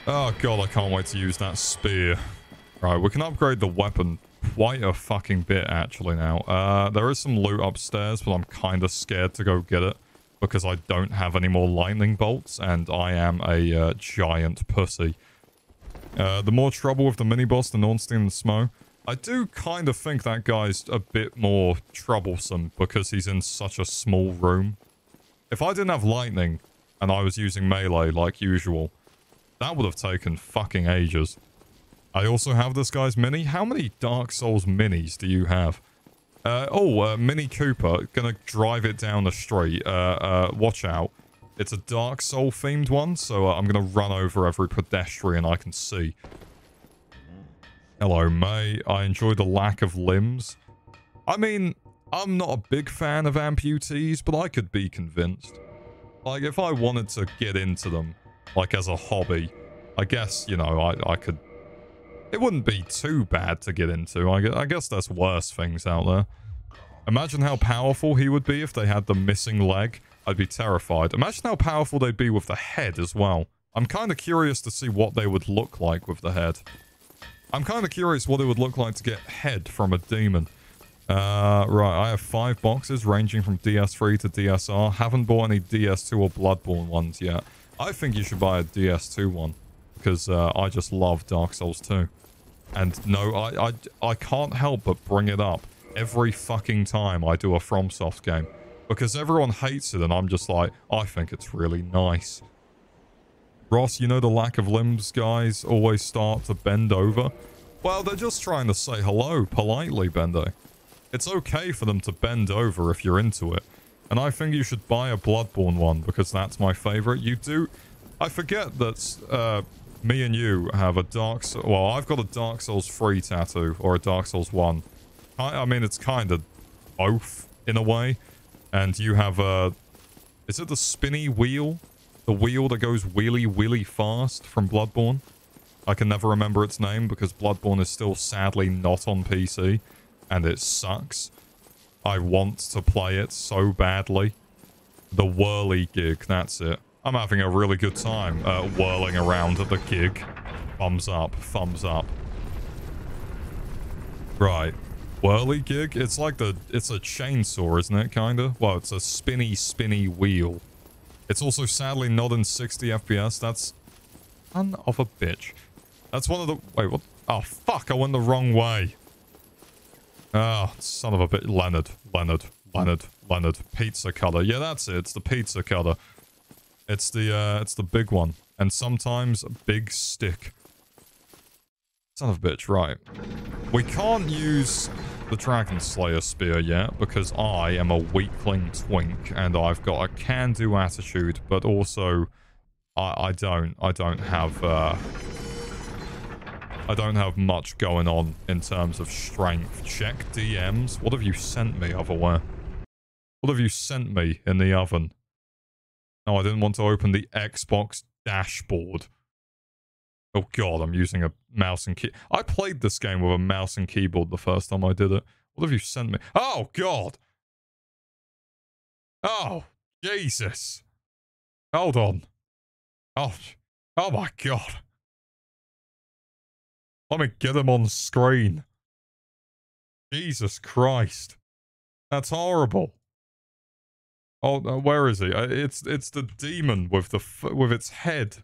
Oh god, I can't wait to use that spear. Right, we can upgrade the weapon quite a fucking bit actually now. Uh, there is some loot upstairs, but I'm kind of scared to go get it because I don't have any more lightning bolts and I am a uh, giant pussy. Uh, the more trouble with the mini-boss, the Ornstein and Smough. I do kind of think that guy's a bit more troublesome because he's in such a small room. If I didn't have lightning and I was using melee like usual, that would have taken fucking ages. I also have this guy's mini. How many Dark Souls minis do you have? Uh, oh, uh, Mini Cooper. Gonna drive it down the street. Uh, uh watch out. It's a Dark Soul themed one, so uh, I'm gonna run over every pedestrian I can see. Hello, May. I enjoy the lack of limbs. I mean, I'm not a big fan of amputees, but I could be convinced. Like, if I wanted to get into them, like as a hobby, I guess, you know, I, I could it wouldn't be too bad to get into. I, guess there's worse things out there. Imagine how powerful he would be if they had the missing leg. I'd be terrified. Imagine how powerful they'd be with the head as well. I'm kind of curious to see what they would look like with the head. I'm kind of curious what it would look like to get head from a demon. Uh, right, I have five boxes ranging from DS3 to DSR. Haven't bought any DS2 or Bloodborne ones yet. I think you should buy a DS2 one because uh, I just love Dark Souls 2. And no, I, I, I can't help but bring it up every fucking time I do a FromSoft game. Because everyone hates it and I'm just like, I think it's really nice. Ross, you know the lack of limbs guys always start to bend over? Well, they're just trying to say hello politely, Bendo. It's okay for them to bend over if you're into it. And I think you should buy a Bloodborne one because that's my favorite. You do... I forget that uh, me and you have a Dark. Well, I've got a Dark Souls 3 tattoo, or a Dark Souls 1. I, I mean, it's kind of both, in a way. And you have a... Is it the spinny wheel? The wheel that goes wheelie wheelie fast from Bloodborne? I can never remember its name because Bloodborne is still sadly not on PC. And it sucks. I want to play it so badly. The whirly gig, that's it. I'm having a really good time uh, whirling around at the gig. Thumbs up, thumbs up. Right. Whirly gig? It's like the... It's a chainsaw, isn't it, kinda? Well, it's a spinny, spinny wheel. It's also sadly not in 60 FPS. That's... Son of a bitch. That's one of the... Wait, what? Oh, fuck, I went the wrong way. Oh, son of a bitch. Leonard, Leonard, Leonard, Leonard. Pizza cutter. Yeah, that's it. It's the pizza cutter. It's the, uh, it's the big one. And sometimes a big stick. Son of a bitch, right. We can't use the Dragon Slayer spear yet because I am a weakling twink and I've got a can-do attitude, but also I, I don't. I don't have... Uh, I don't have much going on in terms of strength. Check DMs. What have you sent me, Otherwhere? What have you sent me in the oven? No, I didn't want to open the Xbox dashboard. Oh god, I'm using a mouse and key. I played this game with a mouse and keyboard the first time I did it. What have you sent me? Oh god! Oh, Jesus! Hold on. Oh, oh my god. Let me get him on screen. Jesus Christ. That's horrible. Oh, uh, where is he? Uh, it's it's the demon with the with its head.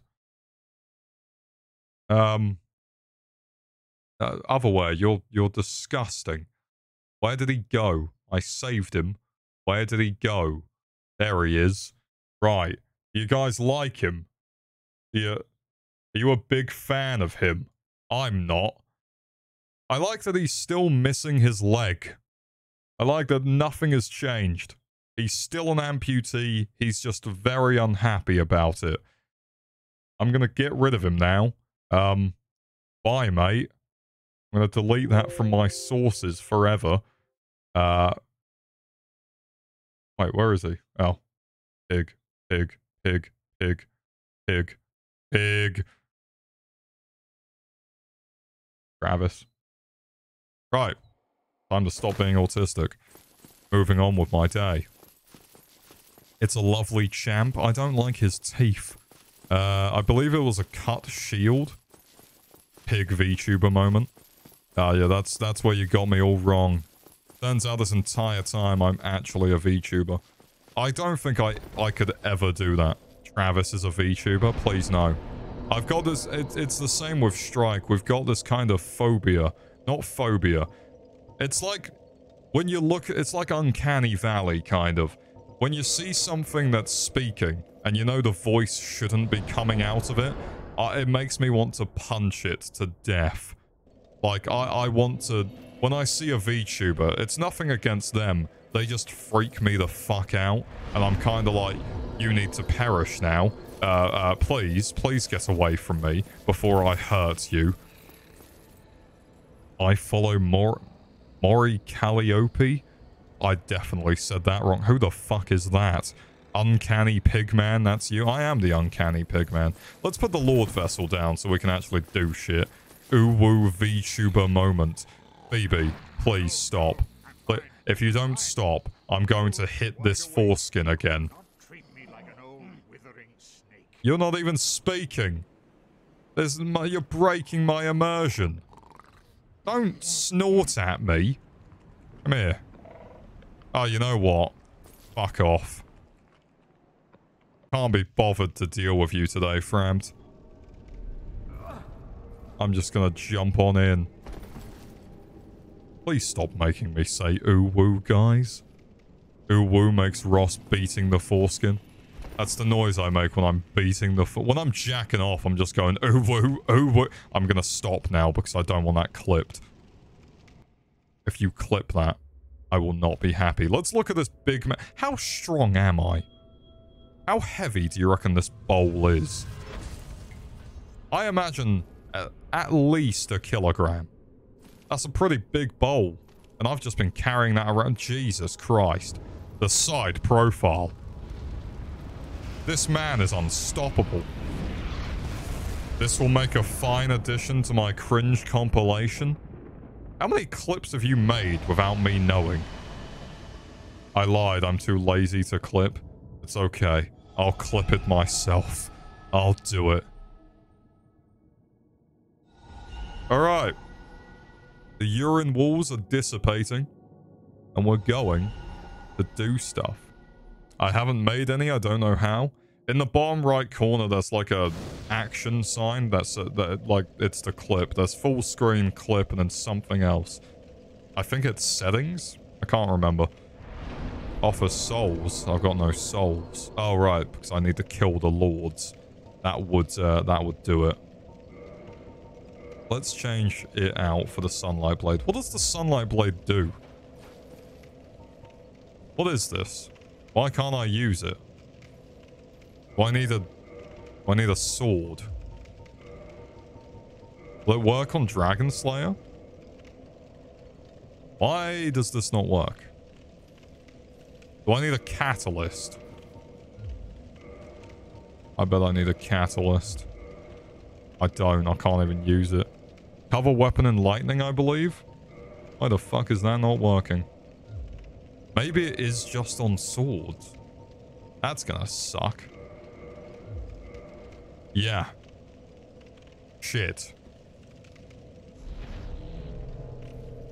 Um. Uh, otherwhere, you're you're disgusting. Where did he go? I saved him. Where did he go? There he is. Right. You guys like him? You, are you a big fan of him? I'm not. I like that he's still missing his leg. I like that nothing has changed. He's still an amputee. He's just very unhappy about it. I'm going to get rid of him now. Um, bye, mate. I'm going to delete that from my sources forever. Uh, wait, where is he? Oh, pig, pig, pig, pig, pig, pig. Travis. Right. Time to stop being autistic. Moving on with my day. It's a lovely champ. I don't like his teeth. Uh, I believe it was a cut shield. Pig VTuber moment. Ah, uh, yeah, that's that's where you got me all wrong. Turns out this entire time I'm actually a VTuber. I don't think I, I could ever do that. Travis is a VTuber, please no. I've got this, it, it's the same with Strike. We've got this kind of phobia. Not phobia. It's like, when you look, it's like Uncanny Valley, kind of. When you see something that's speaking, and you know the voice shouldn't be coming out of it, uh, it makes me want to punch it to death. Like, I, I want to... When I see a VTuber, it's nothing against them. They just freak me the fuck out. And I'm kind of like, you need to perish now. Uh, uh, please, please get away from me before I hurt you. I follow Mor Mori Calliope? I definitely said that wrong. Who the fuck is that? Uncanny Pigman, that's you? I am the Uncanny Pigman. Let's put the Lord Vessel down so we can actually do shit. Uwu VTuber moment. BB, please stop. But If you don't stop, I'm going to hit this foreskin again. You're not even speaking. There's my, you're breaking my immersion. Don't snort at me. Come here. Oh, you know what? Fuck off. Can't be bothered to deal with you today, Frampt. I'm just gonna jump on in. Please stop making me say ooh woo, guys. Ooh woo makes Ross beating the foreskin. That's the noise I make when I'm beating the... When I'm jacking off, I'm just going, ooh, woo, ooh, woo. I'm to stop now because I don't want that clipped. If you clip that, I will not be happy. Let's look at this big man. How strong am I? How heavy do you reckon this bowl is? I imagine uh, at least a kilogram. That's a pretty big bowl. And I've just been carrying that around. Jesus Christ. The side profile. This man is unstoppable. This will make a fine addition to my cringe compilation. How many clips have you made without me knowing? I lied, I'm too lazy to clip. It's okay. I'll clip it myself. I'll do it. Alright. The urine walls are dissipating. And we're going to do stuff. I haven't made any. I don't know how. In the bottom right corner, there's like a action sign. That's a, that like it's the clip. There's full screen clip and then something else. I think it's settings. I can't remember. Offer souls. I've got no souls. Oh right, because I need to kill the lords. That would uh, that would do it. Let's change it out for the sunlight blade. What does the sunlight blade do? What is this? Why can't I use it? Do I need a... I need a sword. Will it work on Dragon Slayer? Why does this not work? Do I need a catalyst? I bet I need a catalyst. I don't. I can't even use it. Cover weapon and lightning, I believe? Why the fuck is that not working? Maybe it is just on swords. That's gonna suck. Yeah. Shit.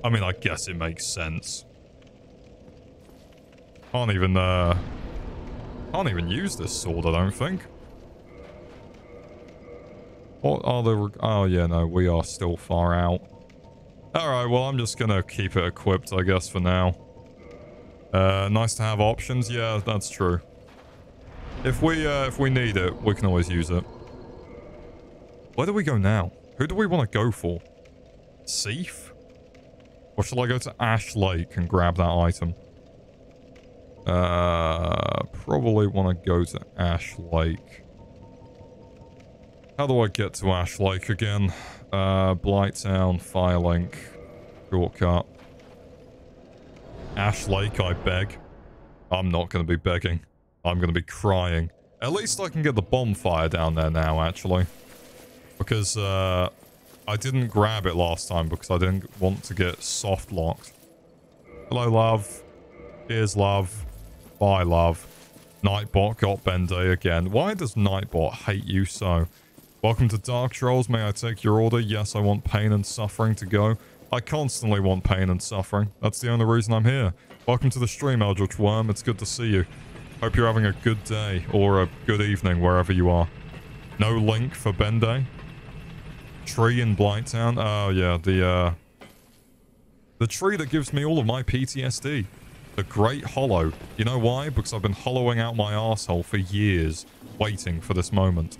I mean, I guess it makes sense. Can't even, uh... Can't even use this sword, I don't think. What are the... Oh, yeah, no, we are still far out. Alright, well, I'm just gonna keep it equipped, I guess, for now. Uh, nice to have options. Yeah, that's true. If we, uh, if we need it, we can always use it. Where do we go now? Who do we want to go for? Seath? Or shall I go to Ash Lake and grab that item? Uh, probably want to go to Ash Lake. How do I get to Ash Lake again? Uh, Blighttown, Firelink, shortcut. Ash Lake, I beg. I'm not going to be begging. I'm going to be crying. At least I can get the bonfire down there now, actually. Because, uh, I didn't grab it last time because I didn't want to get soft locked. Hello, love. Here's love. Bye, love. Nightbot got Benday again. Why does Nightbot hate you so? Welcome to Dark Trolls. May I take your order? Yes, I want pain and suffering to go. I constantly want pain and suffering. That's the only reason I'm here. Welcome to the stream, Eldritch Worm. It's good to see you. Hope you're having a good day or a good evening wherever you are. No link for Benday. Tree in Blighttown. Oh, yeah. The, uh... The tree that gives me all of my PTSD. The Great Hollow. You know why? Because I've been hollowing out my asshole for years, waiting for this moment.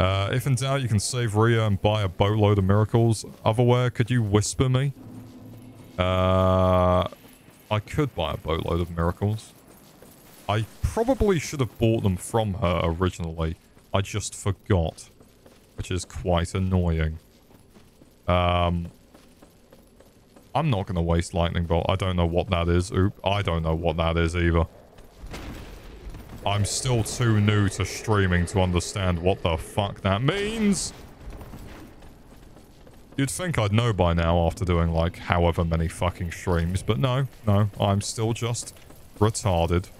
Uh, if in doubt, you can save Rhea and buy a boatload of miracles. Otherwhere, could you whisper me? Uh, I could buy a boatload of miracles. I probably should have bought them from her originally. I just forgot. Which is quite annoying. Um, I'm not going to waste lightning bolt. I don't know what that is. Oop, I don't know what that is either. I'm still too new to streaming to understand what the fuck that means. You'd think I'd know by now after doing like however many fucking streams, but no, no, I'm still just retarded.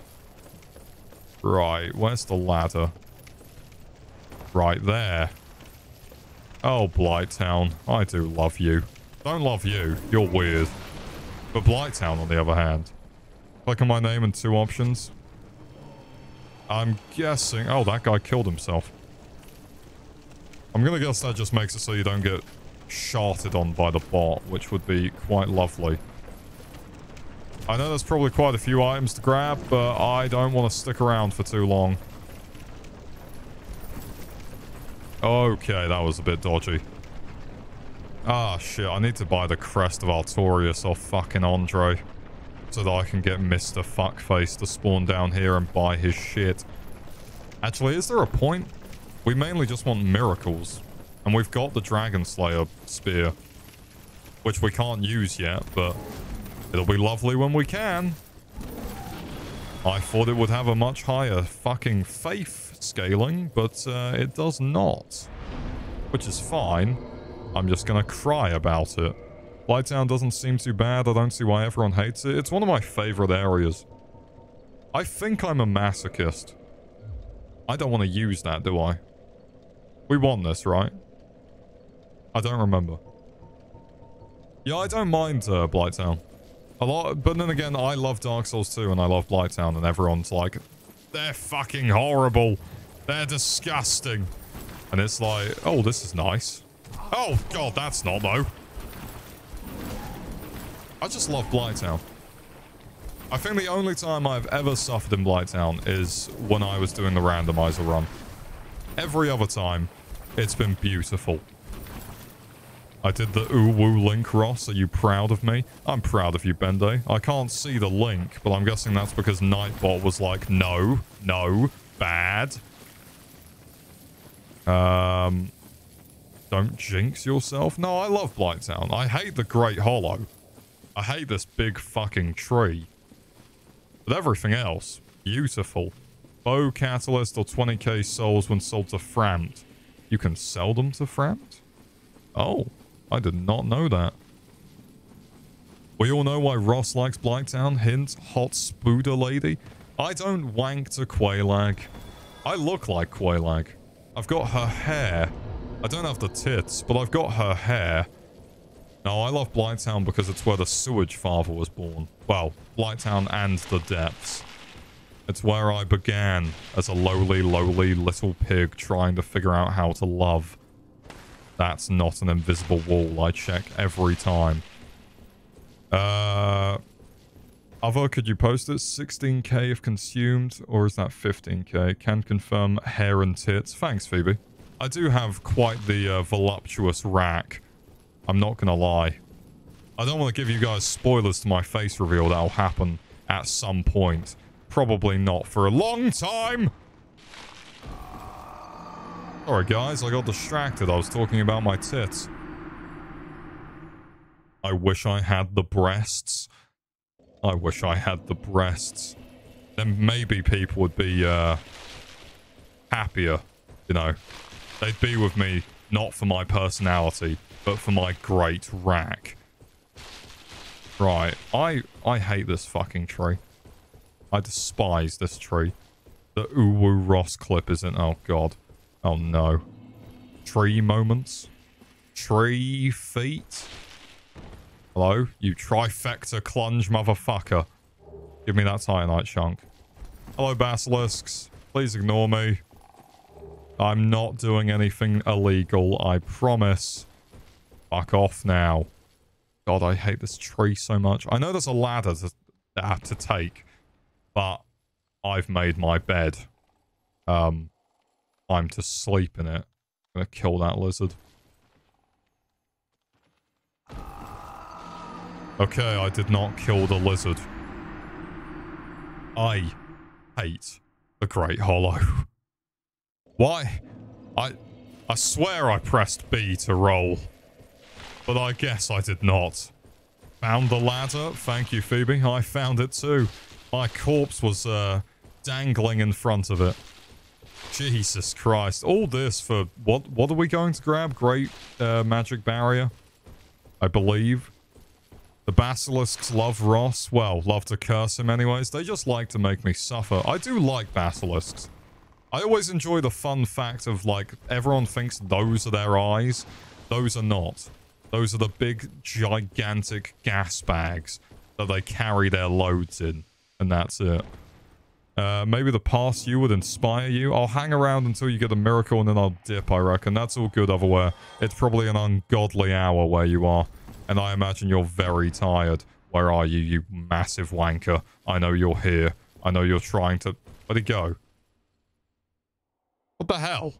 Right, where's the ladder? Right there. Oh, Blighttown, I do love you. Don't love you, you're weird. But Blighttown, on the other hand. Click on my name and two options. I'm guessing... Oh, that guy killed himself. I'm going to guess that just makes it so you don't get sharted on by the bot, which would be quite lovely. I know there's probably quite a few items to grab, but I don't want to stick around for too long. Okay, that was a bit dodgy. Ah, shit. I need to buy the Crest of Artorias off fucking Andre so that I can get Mr. Fuckface to spawn down here and buy his shit. Actually, is there a point? We mainly just want miracles. And we've got the Dragon Slayer spear. Which we can't use yet, but it'll be lovely when we can. I thought it would have a much higher fucking faith scaling, but uh, it does not. Which is fine. I'm just gonna cry about it. Blighttown doesn't seem too bad. I don't see why everyone hates it. It's one of my favorite areas. I think I'm a masochist. I don't want to use that, do I? We won this, right? I don't remember. Yeah, I don't mind uh, Blighttown. A lot, but then again, I love Dark Souls 2 and I love Blighttown and everyone's like, they're fucking horrible. They're disgusting. And it's like, oh, this is nice. Oh, God, that's not, though. I just love Blighttown. I think the only time I've ever suffered in Blighttown is when I was doing the randomizer run. Every other time, it's been beautiful. I did the ooh-woo link, Ross. Are you proud of me? I'm proud of you, Benday. I can't see the link, but I'm guessing that's because Nightbot was like, no, no, bad. Um, don't jinx yourself. No, I love Blighttown. I hate the Great Hollow. I hate this big fucking tree. But everything else, beautiful. Bow Catalyst or 20k souls when sold to Frampt. You can sell them to Frampt? Oh, I did not know that. We all know why Ross likes Blighttown. Hint, hot spooder lady. I don't wank to Quelaag. I look like Quelaag. I've got her hair. I don't have the tits, but I've got her hair. Now, I love Blighttown because it's where the sewage father was born. Well, Blighttown and the depths. It's where I began as a lowly, lowly little pig trying to figure out how to love. That's not an invisible wall. I check every time. Uh, other, could you post it? 16k if consumed, or is that 15k? Can confirm hair and tits. Thanks, Phoebe. I do have quite the uh, voluptuous rack. I'm not going to lie. I don't want to give you guys spoilers to my face reveal that'll happen at some point. Probably not for a long time. Alright guys. I got distracted. I was talking about my tits. I wish I had the breasts. I wish I had the breasts. Then maybe people would be uh, happier, you know. They'd be with me not for my personality, but for my great rack. Right, I I hate this fucking tree. I despise this tree. The Uwu Ross clip isn't... Oh, God. Oh, no. Tree moments? Tree feet? Hello? You trifecta clunge motherfucker. Give me that Titanite chunk. Hello, basilisks. Please ignore me. I'm not doing anything illegal, I promise. Fuck off now. God, I hate this tree so much. I know there's a ladder to, uh, to take, but I've made my bed. Um, I'm to sleep in it. I'm gonna kill that lizard. Okay, I did not kill the lizard. I hate the Great Hollow. Why? I I swear I pressed B to roll. But I guess I did not. Found the ladder. Thank you, Phoebe. I found it too. My corpse was uh, dangling in front of it. Jesus Christ. All this for... What What are we going to grab? Great uh, magic barrier? I believe. The basilisks love Ross. Well, love to curse him anyways. They just like to make me suffer. I do like basilisks. I always enjoy the fun fact of, like, everyone thinks those are their eyes. Those are not. Those are the big, gigantic gas bags that they carry their loads in. And that's it. Uh, maybe the past you would inspire you. I'll hang around until you get a miracle and then I'll dip, I reckon. That's all good otherwhere. It's probably an ungodly hour where you are. And I imagine you're very tired. Where are you, you massive wanker? I know you're here. I know you're trying to... Where'd he go? What the hell?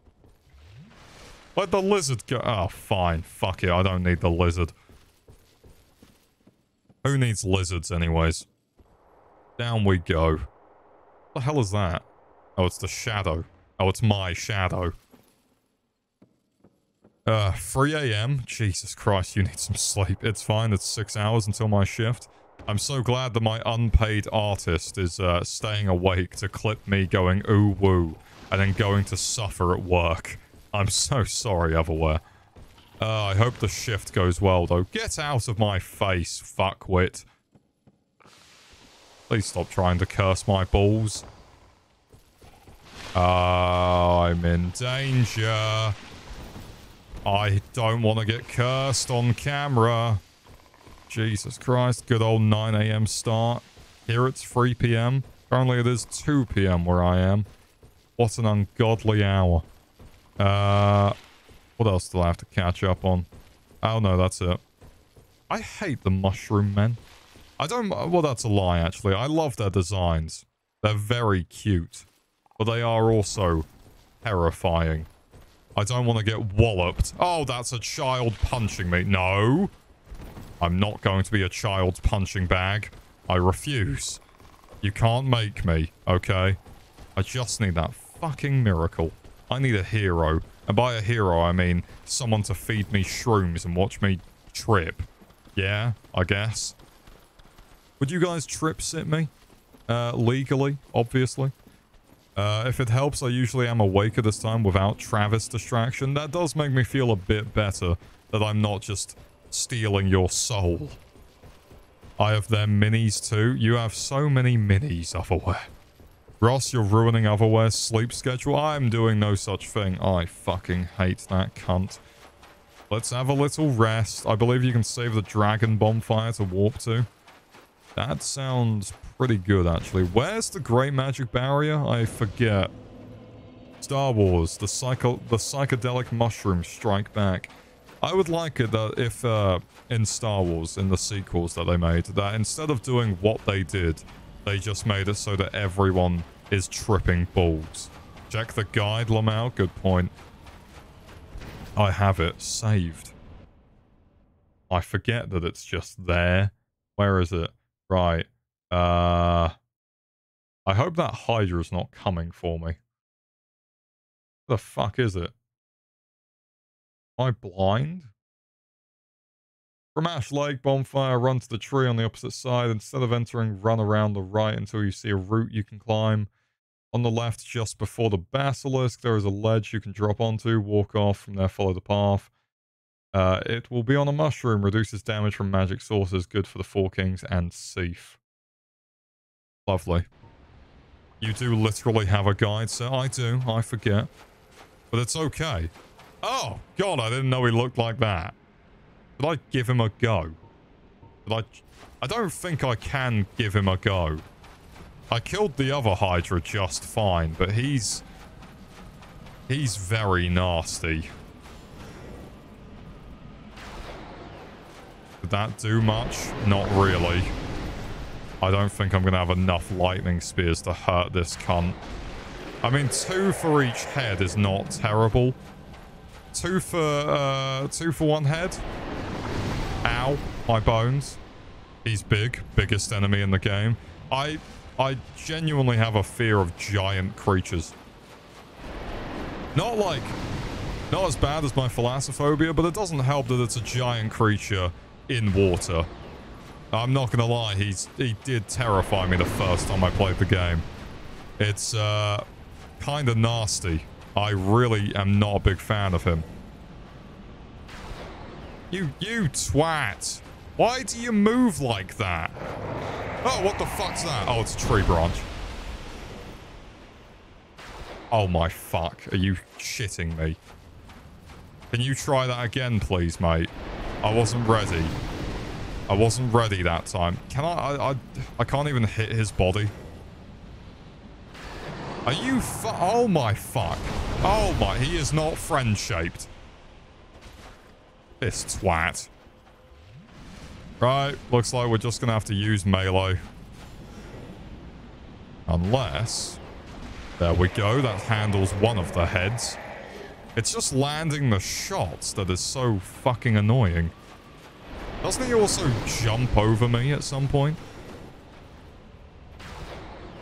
Where'd the lizard go? Oh, fine. Fuck it. I don't need the lizard. Who needs lizards anyways? Down we go. What the hell is that? Oh, it's the shadow. Oh, it's my shadow. Uh, 3 a.m. Jesus Christ, you need some sleep. It's fine. It's six hours until my shift. I'm so glad that my unpaid artist is uh, staying awake to clip me going ooh woo and then going to suffer at work. I'm so sorry, Otherwhere. Uh, I hope the shift goes well, though. Get out of my face, fuckwit. Please stop trying to curse my balls. Oh, I'm in danger. I don't want to get cursed on camera. Jesus Christ. Good old 9 a.m. start. Here it's 3 p.m. Currently it is 2 p.m. where I am. What an ungodly hour. Uh, what else do I have to catch up on? Oh no, that's it. I hate the mushroom men. I don't... Well, that's a lie, actually. I love their designs. They're very cute. But they are also terrifying. I don't want to get walloped. Oh, that's a child punching me. No. I'm not going to be a child's punching bag. I refuse. You can't make me, okay? I just need that fucking miracle. I need a hero. And by a hero, I mean someone to feed me shrooms and watch me trip. Yeah, I guess. Would you guys trip sit me? Uh, legally, obviously. Uh, if it helps, I usually am awake at this time without Travis distraction. That does make me feel a bit better that I'm not just stealing your soul. I have their minis too. You have so many minis, Otherwhere. Ross, you're ruining Otherwhere's sleep schedule. I'm doing no such thing. I fucking hate that cunt. Let's have a little rest. I believe you can save the dragon bonfire to warp to. That sounds pretty good, actually. Where's the Great Magic Barrier? I forget. Star Wars, the, psycho the psychedelic mushroom strike back. I would like it that if, uh, in Star Wars, in the sequels that they made, that instead of doing what they did, they just made it so that everyone is tripping balls. Check the guide, Lamau. Good point. I have it saved. I forget that it's just there. Where is it? Right. Uh, I hope that Hydra's not coming for me. The fuck is it? Am I blind? From Ash Lake, bonfire, run to the tree on the opposite side. Instead of entering, run around the right until you see a route you can climb. On the left, just before the basilisk, there is a ledge you can drop onto. Walk off from there, follow the path. Uh, it will be on a mushroom, reduces damage from magic sources, good for the Four Kings and Seath. Lovely. You do literally have a guide, sir. I do, I forget. But it's okay. Oh, God, I didn't know he looked like that. Did I give him a go? Did I... I don't think I can give him a go. I killed the other Hydra just fine, but he's... He's very nasty. Did that do much? Not really. I don't think I'm going to have enough lightning spears to hurt this cunt. I mean, two for each head is not terrible. Two for, uh, two for one head? Ow, my bones. He's big, biggest enemy in the game. I I genuinely have a fear of giant creatures. Not like, not as bad as my thalassophobia, but it doesn't help that it's a giant creature in water. I'm not gonna lie, he's he did terrify me the first time I played the game. It's uh, kind of nasty. I really am not a big fan of him. You, you twat. Why do you move like that? Oh, what the fuck's that? Oh, it's a tree branch. Oh my fuck. Are you shitting me? Can you try that again, please, mate? I wasn't ready. I wasn't ready that time. Can I? I, I, I can't even hit his body. Are you Oh my fuck. Oh my, he is not friend-shaped. This twat. Right, looks like we're just going to have to use melee. Unless... There we go, that handles one of the heads. It's just landing the shots that is so fucking annoying. Doesn't he also jump over me at some point?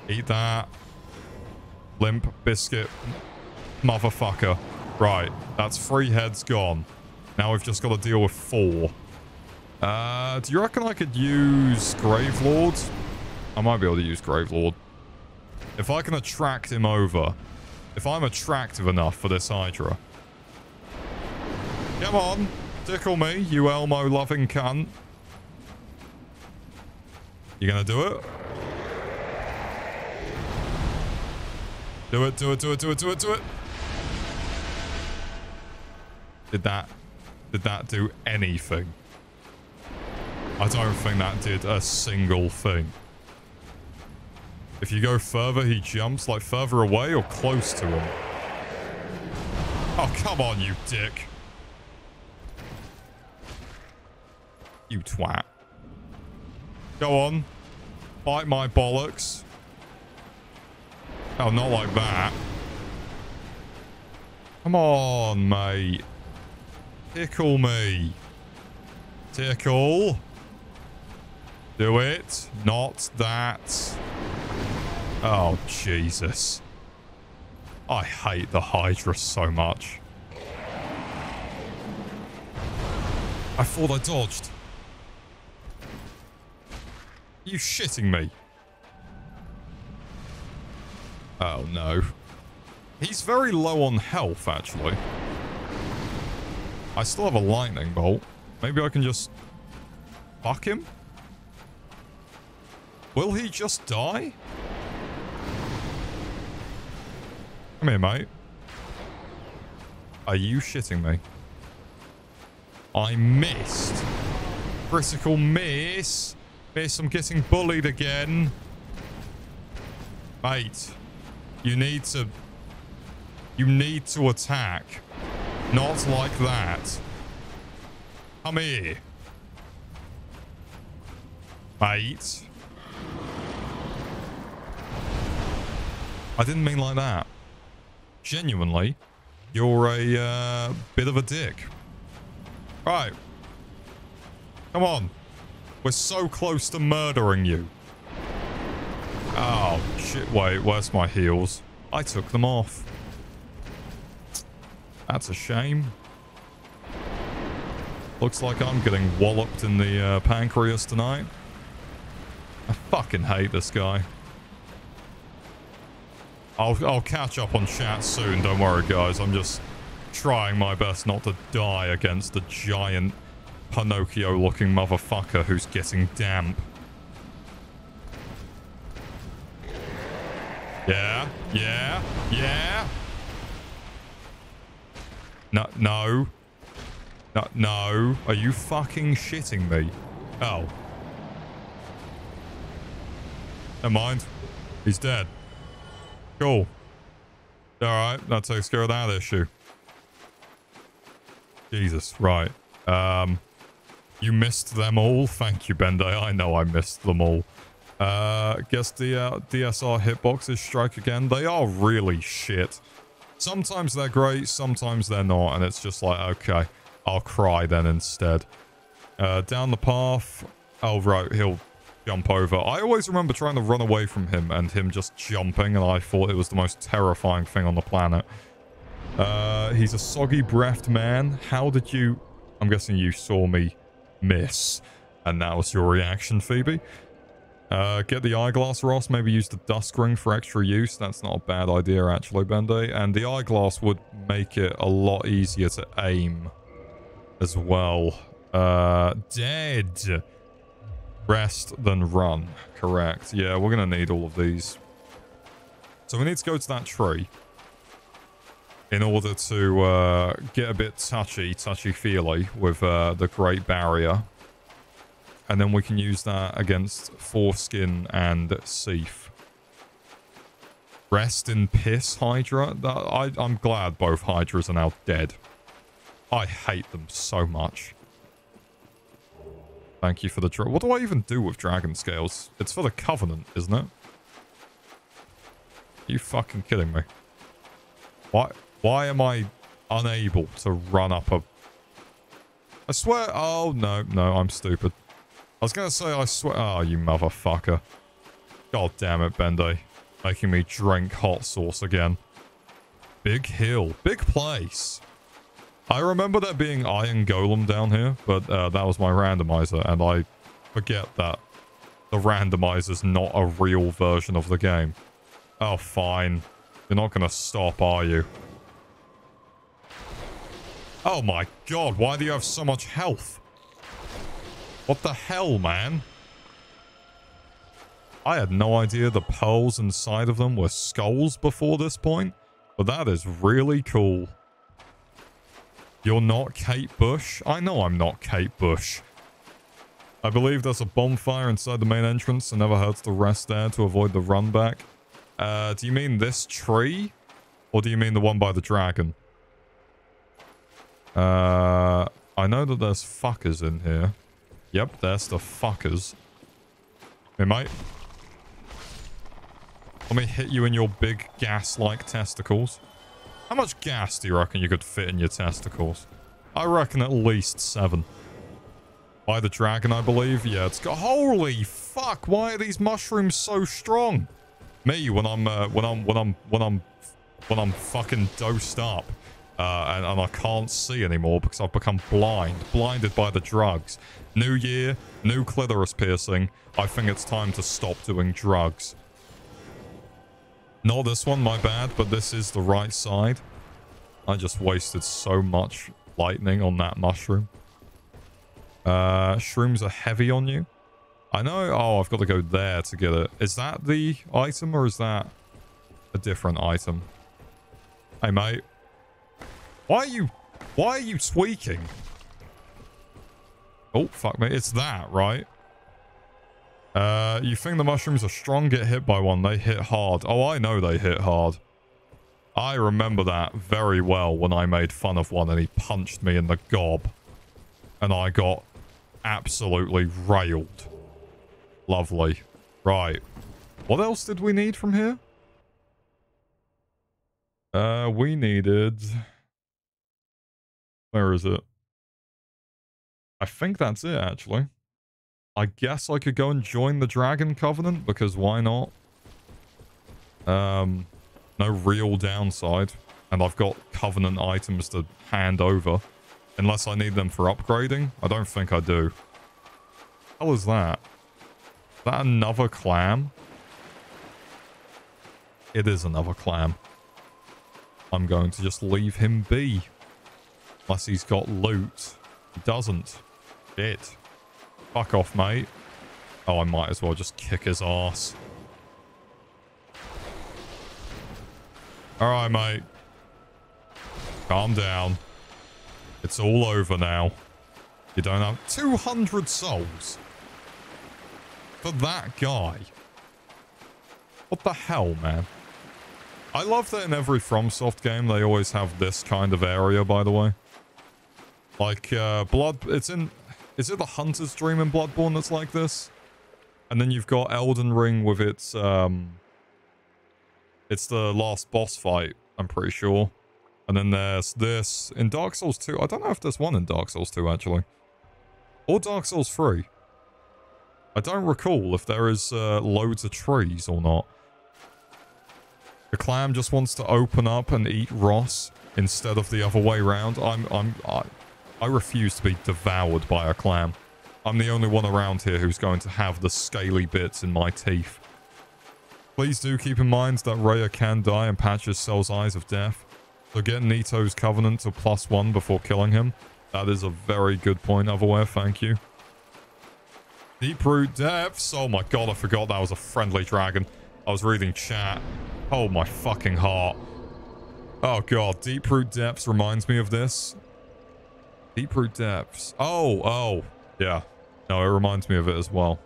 Eat that. Limp biscuit. Motherfucker. Right, that's three heads gone. Now we've just got to deal with four. Uh, do you reckon I could use Gravelord? I might be able to use Gravelord. If I can attract him over. If I'm attractive enough for this Hydra. Come on. Tickle me, you Elmo-loving cunt. You gonna do it? Do it, do it, do it, do it, do it, do it. Did that did that do anything? I don't think that did a single thing. If you go further, he jumps like further away or close to him. Oh, come on, you dick. You twat. Go on. Bite my bollocks. Oh, not like that. Come on, mate. Tickle me. Tickle. Do it. Not that. Oh, Jesus. I hate the Hydra so much. I thought I dodged. Are you shitting me? Oh, no. He's very low on health, actually. I still have a lightning bolt. Maybe I can just... Fuck him? Will he just die? Come here, mate. Are you shitting me? I missed. Critical miss. Miss, I'm getting bullied again. Mate, you need to... You need to attack. Not like that. Come here. Mate. I didn't mean like that. Genuinely, you're a uh, bit of a dick. Right. Come on. We're so close to murdering you. Oh, shit. Wait, where's my heels? I took them off. That's a shame. Looks like I'm getting walloped in the uh, pancreas tonight. I fucking hate this guy. I'll, I'll catch up on chat soon, don't worry guys. I'm just trying my best not to die against a giant Pinocchio-looking motherfucker who's getting damp. Yeah, yeah, yeah. No, no. No, no. Are you fucking shitting me? Oh. Never mind. He's dead. Cool. Alright, that takes care of that issue. Jesus, right. Um, you missed them all? Thank you, Bende. I know I missed them all. Uh, guess the uh, DSR hitboxes strike again. They are really shit. Sometimes they're great, sometimes they're not, and it's just like, okay, I'll cry then instead. Uh, down the path. Oh, right, he'll jump over. I always remember trying to run away from him and him just jumping, and I thought it was the most terrifying thing on the planet. Uh, he's a soggy breathed man. How did you... I'm guessing you saw me miss, and that was your reaction, Phoebe. Uh, get the eyeglass, Ross. Maybe use the dusk ring for extra use. That's not a bad idea, actually, Bende. And the eyeglass would make it a lot easier to aim as well. Uh, dead. Rest, then run. Correct. Yeah, we're going to need all of these. So we need to go to that tree in order to uh, get a bit touchy, touchy-feely with uh, the Great Barrier. And then we can use that against Foreskin and Seath. Rest in piss, Hydra. That, I, I'm glad both Hydras are now dead. I hate them so much. Thank you for the... What do I even do with Dragon Scales? It's for the Covenant, isn't it? Are you fucking kidding me? Why, why am I unable to run up a... I swear... Oh, no, no, I'm stupid. I was going to say, I swear... Oh, you motherfucker. God damn it, Bende. Making me drink hot sauce again. Big hill. Big place. I remember there being Iron Golem down here, but uh, that was my randomizer, and I forget that the randomizer's not a real version of the game. Oh, fine. You're not going to stop, are you? Oh my god, why do you have so much health? What the hell, man? I had no idea the pearls inside of them were skulls before this point, but that is really cool. You're not Kate Bush? I know I'm not Kate Bush. I believe there's a bonfire inside the main entrance. It never hurts to rest there to avoid the run back. Uh, do you mean this tree? Or do you mean the one by the dragon? Uh, I know that there's fuckers in here. Yep, there's the fuckers. Hey, mate. Let me hit you in your big gas-like testicles. How much gas do you reckon you could fit in your testicles? I reckon at least seven. By the dragon, I believe. Yeah, it's got... Holy fuck! Why are these mushrooms so strong? Me, when I'm, uh, when I'm, when I'm, when I'm when I'm fucking dosed up uh, and, and I can't see anymore because I've become blind, blinded by the drugs. New year, new clitoris piercing. I think it's time to stop doing drugs. Not this one, my bad, but this is the right side. I just wasted so much lightning on that mushroom. Uh, shrooms are heavy on you. I know. Oh, I've got to go there to get it. Is that the item or is that a different item? Hey, mate. Why are you... Why are you tweaking? Oh, fuck me. It's that, right? Uh, you think the mushrooms are strong? Get hit by one. They hit hard. Oh, I know they hit hard. I remember that very well when I made fun of one and he punched me in the gob. And I got absolutely railed. Lovely. Right. What else did we need from here? Uh, we needed... Where is it? I think that's it, actually. I guess I could go and join the Dragon Covenant, because why not? Um, no real downside. And I've got Covenant items to hand over. Unless I need them for upgrading. I don't think I do. How is that? Is that another clam? It is another clam. I'm going to just leave him be. Unless he's got loot. He doesn't. Shit. Fuck off, mate. Oh, I might as well just kick his ass. Alright, mate. Calm down. It's all over now. You don't have 200 souls. For that guy. What the hell, man? I love that in every FromSoft game they always have this kind of area, by the way. Like, uh, Blood... It's in... Is it the Hunter's Dream in Bloodborne that's like this? And then you've got Elden Ring with its, um... It's the last boss fight, I'm pretty sure. And then there's this in Dark Souls 2. I don't know if there's one in Dark Souls 2, actually. Or Dark Souls 3. I don't recall if there is uh, loads of trees or not. The clam just wants to open up and eat Ross instead of the other way around. I'm, I'm, I, I refuse to be devoured by a clam. I'm the only one around here who's going to have the scaly bits in my teeth. Please do keep in mind that Rhea can die and Patches sells Eyes of Death. So get Nito's Covenant to plus one before killing him. That is a very good point, Otherwhere. Thank you. Deeproot Depths. Oh my god, I forgot that was a friendly dragon. I was reading chat. Oh my fucking heart. Oh god, Deeproot Depths reminds me of this. Deeproot Depths. Oh, oh. Yeah. No, it reminds me of it as well.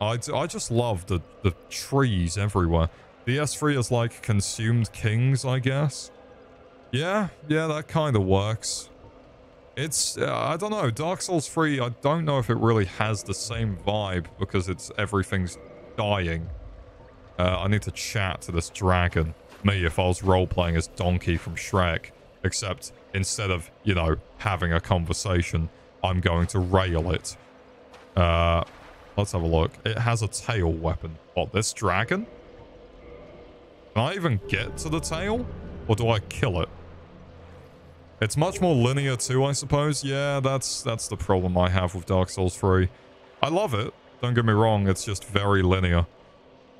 I, I just love the, the trees everywhere. The S3 is like consumed kings, I guess. Yeah, yeah, that kind of works. It's, uh, I don't know, Dark Souls 3, I don't know if it really has the same vibe because it's everything's dying. Uh, I need to chat to this dragon. Me, if I was role-playing as Donkey from Shrek. Except instead of, you know, having a conversation, I'm going to rail it. Uh, let's have a look. It has a tail weapon. What, this dragon? Can I even get to the tail? Or do I kill it? It's much more linear too, I suppose. Yeah, that's that's the problem I have with Dark Souls 3. I love it. Don't get me wrong, it's just very linear.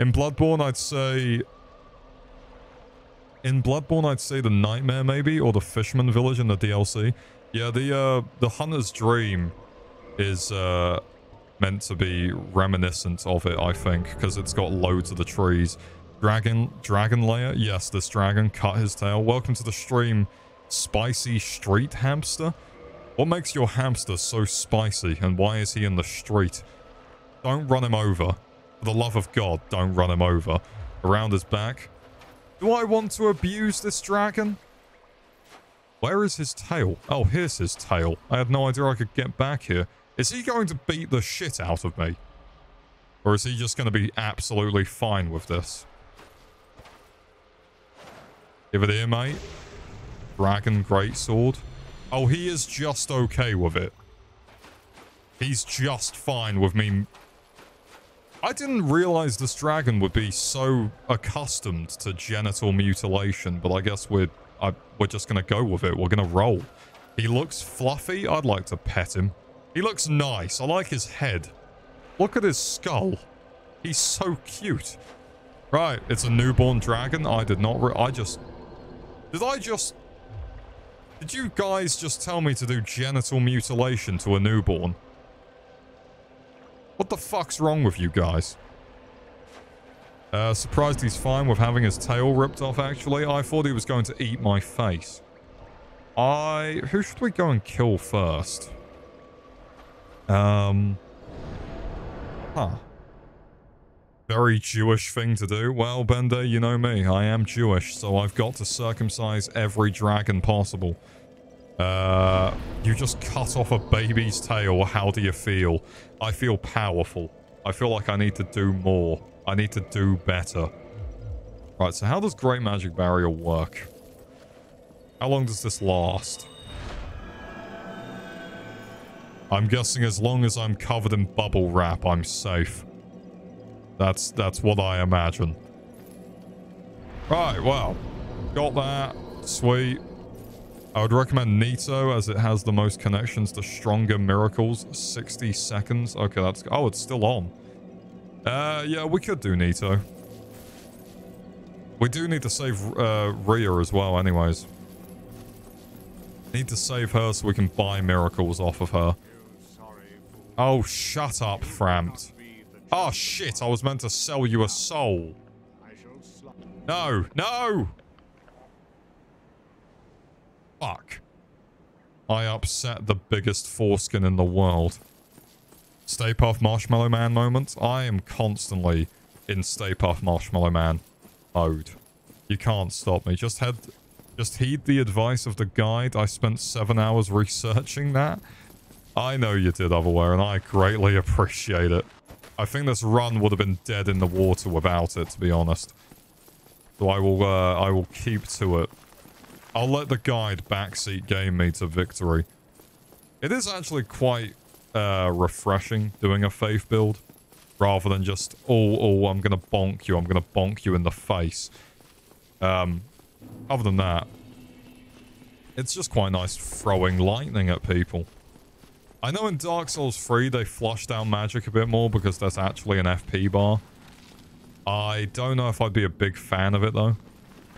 In Bloodborne, I'd say in Bloodborne, I'd say the Nightmare maybe, or the Fisherman Village in the DLC. Yeah, the uh, the Hunter's Dream is uh, meant to be reminiscent of it, I think, because it's got loads of the trees. Dragon, Dragon Lair. Yes, this dragon cut his tail. Welcome to the stream, Spicy Street Hamster. What makes your hamster so spicy, and why is he in the street? Don't run him over. For the love of God, don't run him over. Around his back, do I want to abuse this dragon? Where is his tail? Oh, here's his tail. I had no idea I could get back here. Is he going to beat the shit out of me? Or is he just going to be absolutely fine with this? Give it here, mate. Dragon Greatsword. Oh, he is just okay with it. He's just fine with me. I didn't realize this dragon would be so accustomed to genital mutilation, but I guess we're I, we're just gonna go with it. We're gonna roll. He looks fluffy. I'd like to pet him. He looks nice. I like his head. Look at his skull. He's so cute. Right, it's a newborn dragon. I did not. I just. Did I just. Did you guys just tell me to do genital mutilation to a newborn? What the fuck's wrong with you guys? Uh, surprised he's fine with having his tail ripped off, actually. I thought he was going to eat my face. I... Who should we go and kill first? Um... Huh. Very Jewish thing to do. Well, Bender, you know me. I am Jewish, so I've got to circumcise every dragon possible. Uh, you just cut off a baby's tail. How do you feel? I feel powerful. I feel like I need to do more. I need to do better. Right, so how does Great Magic Barrier work? How long does this last? I'm guessing as long as I'm covered in bubble wrap, I'm safe. That's that's what I imagine. Right, well, got that. Sweet. I would recommend Nito as it has the most connections to stronger miracles. 60 seconds. Okay, that's... Oh, it's still on. Uh, yeah, we could do Nito. We do need to save uh, Rhea as well anyways. Need to save her so we can buy miracles off of her. Oh, shut up, Frampt. Oh, shit, I was meant to sell you a soul. No, no! Fuck. I upset the biggest foreskin in the world. Stay Puft Marshmallow Man moment. I am constantly in Stay Puft Marshmallow Man mode. You can't stop me. Just head, just heed the advice of the guide. I spent seven hours researching that. I know you did, Otherwhere, and I greatly appreciate it. I think this run would have been dead in the water without it, to be honest. So I will, uh, I will keep to it. I'll let the guide backseat game me to victory. It is actually quite uh, refreshing doing a faith build. Rather than just, oh, oh, I'm going to bonk you. I'm going to bonk you in the face. Um, other than that, it's just quite nice throwing lightning at people. I know in Dark Souls 3 they flush down magic a bit more because there's actually an FP bar. I don't know if I'd be a big fan of it though.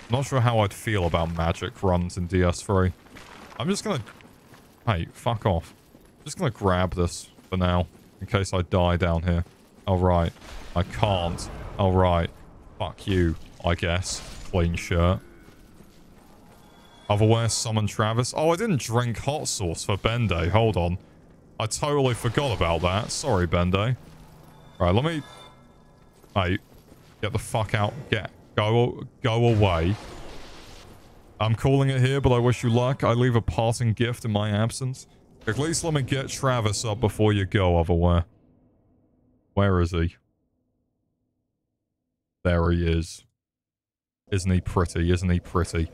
Not sure how I'd feel about magic runs in DS3. I'm just gonna... Hey, fuck off. I'm just gonna grab this for now, in case I die down here. Alright. I can't. Alright. Fuck you, I guess. Clean shirt. Otherwise, summon Travis. Oh, I didn't drink hot sauce for Bende. Hold on. I totally forgot about that. Sorry, Bende. Right, let me... Hey, get the fuck out. Get Go, go away. I'm calling it here, but I wish you luck. I leave a parting gift in my absence. At least let me get Travis up before you go, Otherwhere. Where is he? There he is. Isn't he pretty? Isn't he pretty?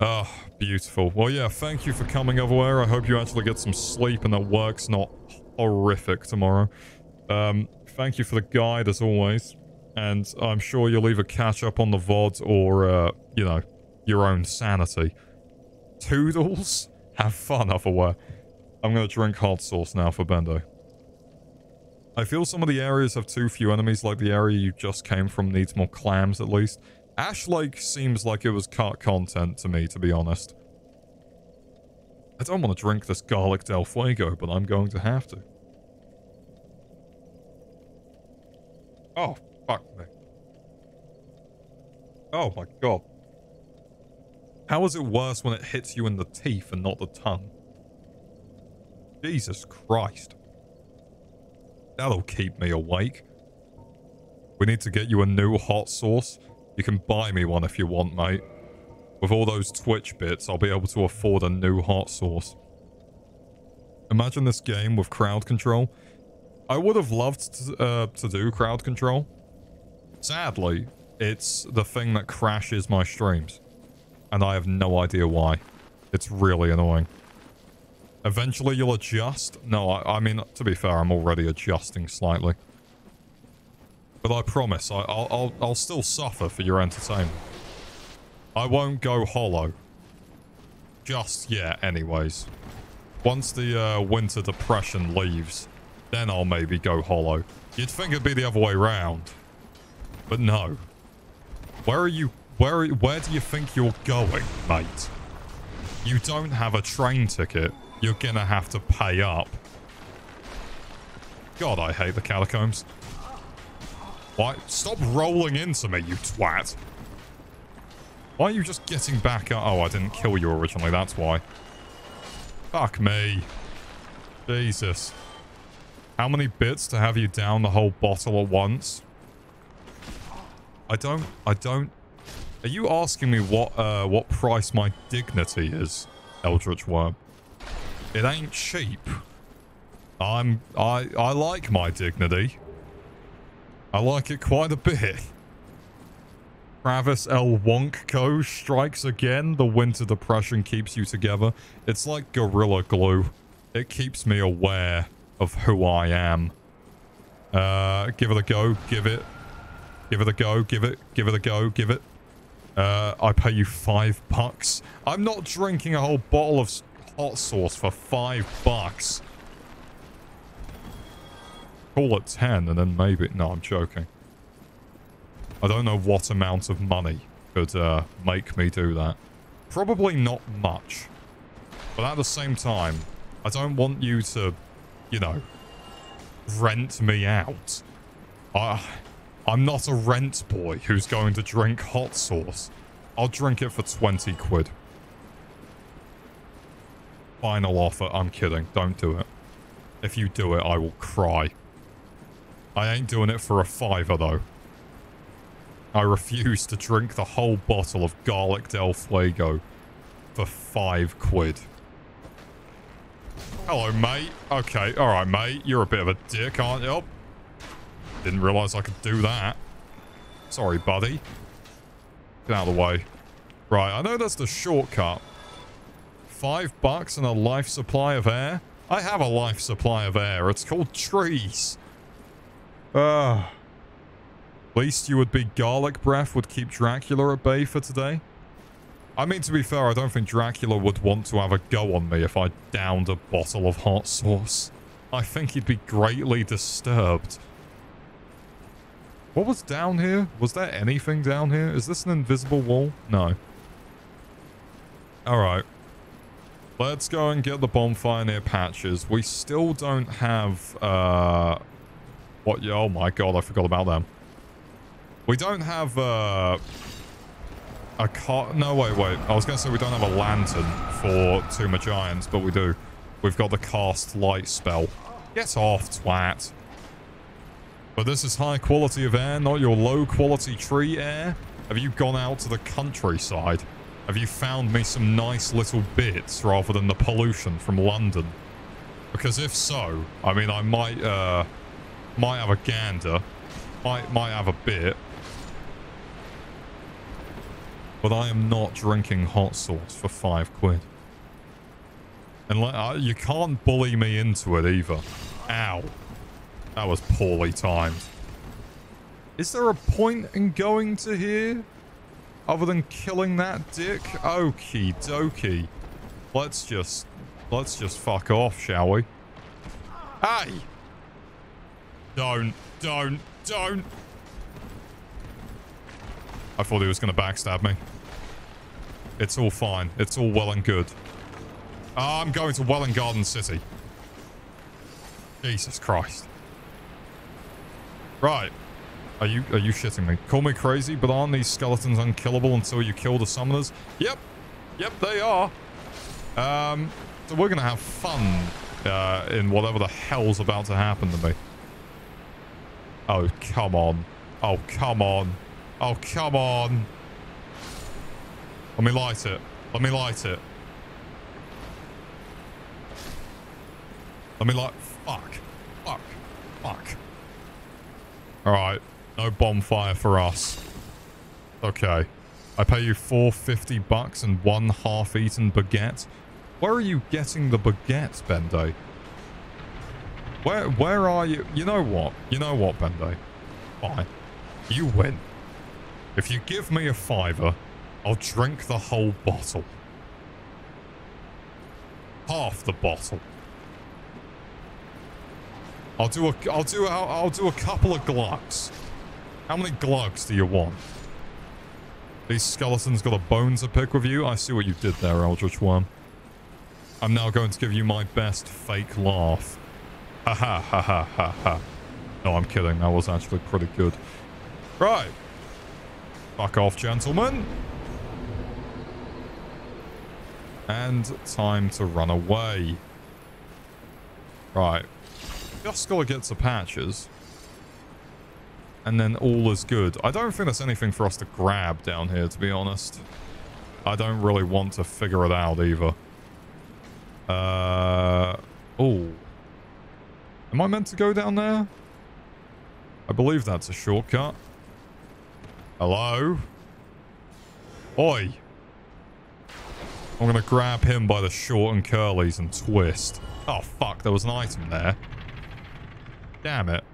Oh, beautiful. Well, yeah, thank you for coming, Otherwhere. I hope you actually get some sleep and that work's not horrific tomorrow. Um, thank you for the guide, as always and I'm sure you'll either catch up on the VOD or, uh, you know, your own sanity. Toodles? Have fun, Otherwhere. I'm going to drink hot sauce now for Bendo. I feel some of the areas have too few enemies, like the area you just came from needs more clams at least. Ash Lake seems like it was cut content to me, to be honest. I don't want to drink this garlic del fuego, but I'm going to have to. Oh, Fuck me. Oh my god. How is it worse when it hits you in the teeth and not the tongue? Jesus Christ. That'll keep me awake. We need to get you a new hot sauce. You can buy me one if you want, mate. With all those Twitch bits, I'll be able to afford a new hot sauce. Imagine this game with crowd control. I would have loved to, uh, to do crowd control. Sadly, it's the thing that crashes my streams. And I have no idea why. It's really annoying. Eventually you'll adjust. No, I, I mean, to be fair, I'm already adjusting slightly. But I promise, I, I'll, I'll, I'll still suffer for your entertainment. I won't go hollow. Just yet, anyways. Once the uh, winter depression leaves, then I'll maybe go hollow. You'd think it'd be the other way round. But no. Where are you... Where, where do you think you're going, mate? You don't have a train ticket. You're gonna have to pay up. God, I hate the catacombs. Why? Stop rolling into me, you twat. Why are you just getting back up? Oh, I didn't kill you originally, that's why. Fuck me. Jesus. How many bits to have you down the whole bottle at once? I don't... I don't... Are you asking me what uh, what price my dignity is, Eldritch Worm? It ain't cheap. I'm... I, I like my dignity. I like it quite a bit. Travis L. Wonkko strikes again. The winter depression keeps you together. It's like Gorilla Glue. It keeps me aware of who I am. Uh, give it a go. Give it. Give it a go. Give it. Give it a go. Give it. Uh, I pay you five bucks. I'm not drinking a whole bottle of hot sauce for five bucks. Call it ten and then maybe... No, I'm joking. I don't know what amount of money could uh, make me do that. Probably not much. But at the same time, I don't want you to you know, rent me out. I, I'm not a rent boy who's going to drink hot sauce. I'll drink it for 20 quid. Final offer. I'm kidding. Don't do it. If you do it, I will cry. I ain't doing it for a fiver, though. I refuse to drink the whole bottle of Garlic Del Fuego for five quid. Hello, mate. Okay, alright, mate. You're a bit of a dick, aren't you? Oh, Didn't realise I could do that. Sorry, buddy. Get out of the way. Right, I know that's the shortcut. Five bucks and a life supply of air? I have a life supply of air. It's called trees. Ah. Uh, least you would be garlic breath would keep Dracula at bay for today. I mean, to be fair, I don't think Dracula would want to have a go on me if I downed a bottle of hot sauce. I think he'd be greatly disturbed. What was down here? Was there anything down here? Is this an invisible wall? No. Alright. Let's go and get the bonfire near Patches. We still don't have, uh... What? Oh my god, I forgot about them. We don't have, uh... A car... No, wait, wait. I was going to say we don't have a lantern for Tomb of Giants, but we do. We've got the cast light spell. Get off, twat. But this is high quality of air, not your low quality tree air. Have you gone out to the countryside? Have you found me some nice little bits rather than the pollution from London? Because if so, I mean, I might, uh, might have a gander. Might, might have a bit. But I am not drinking hot sauce for five quid. And uh, you can't bully me into it either. Ow. That was poorly timed. Is there a point in going to here? Other than killing that dick? Okie dokie. Let's just... Let's just fuck off, shall we? Hey! Don't, don't, don't! I thought he was going to backstab me. It's all fine. It's all well and good. I'm going to Welwyn Garden City. Jesus Christ. Right. Are you are you shitting me? Call me crazy, but aren't these skeletons unkillable until you kill the summoners? Yep. Yep, they are. Um, so we're going to have fun uh, in whatever the hell's about to happen to me. Oh, come on. Oh, come on. Oh, come on. Let me light it. Let me light it. Let me light... Fuck. Fuck. Fuck. Alright. No bonfire for us. Okay. I pay you 450 bucks and one half-eaten baguette. Where are you getting the baguette, Bende? Where where are you? You know what? You know what, Bende? Fine. You win. If you give me a fiver, I'll drink the whole bottle. Half the bottle. I'll do a I'll do I'll, I'll do a couple of glugs. How many glugs do you want? These skeletons got a bone to pick with you? I see what you did there, Eldritch Worm. I'm now going to give you my best fake laugh. Ha ha ha ha ha ha. No, I'm kidding. That was actually pretty good. Right. Fuck off, gentlemen. And time to run away. Right. Just gotta get to patches. And then all is good. I don't think there's anything for us to grab down here, to be honest. I don't really want to figure it out either. Uh, oh. Am I meant to go down there? I believe that's a shortcut. Hello? Oi. I'm to grab him by the short and curlies and twist. Oh, fuck. There was an item there. Damn it.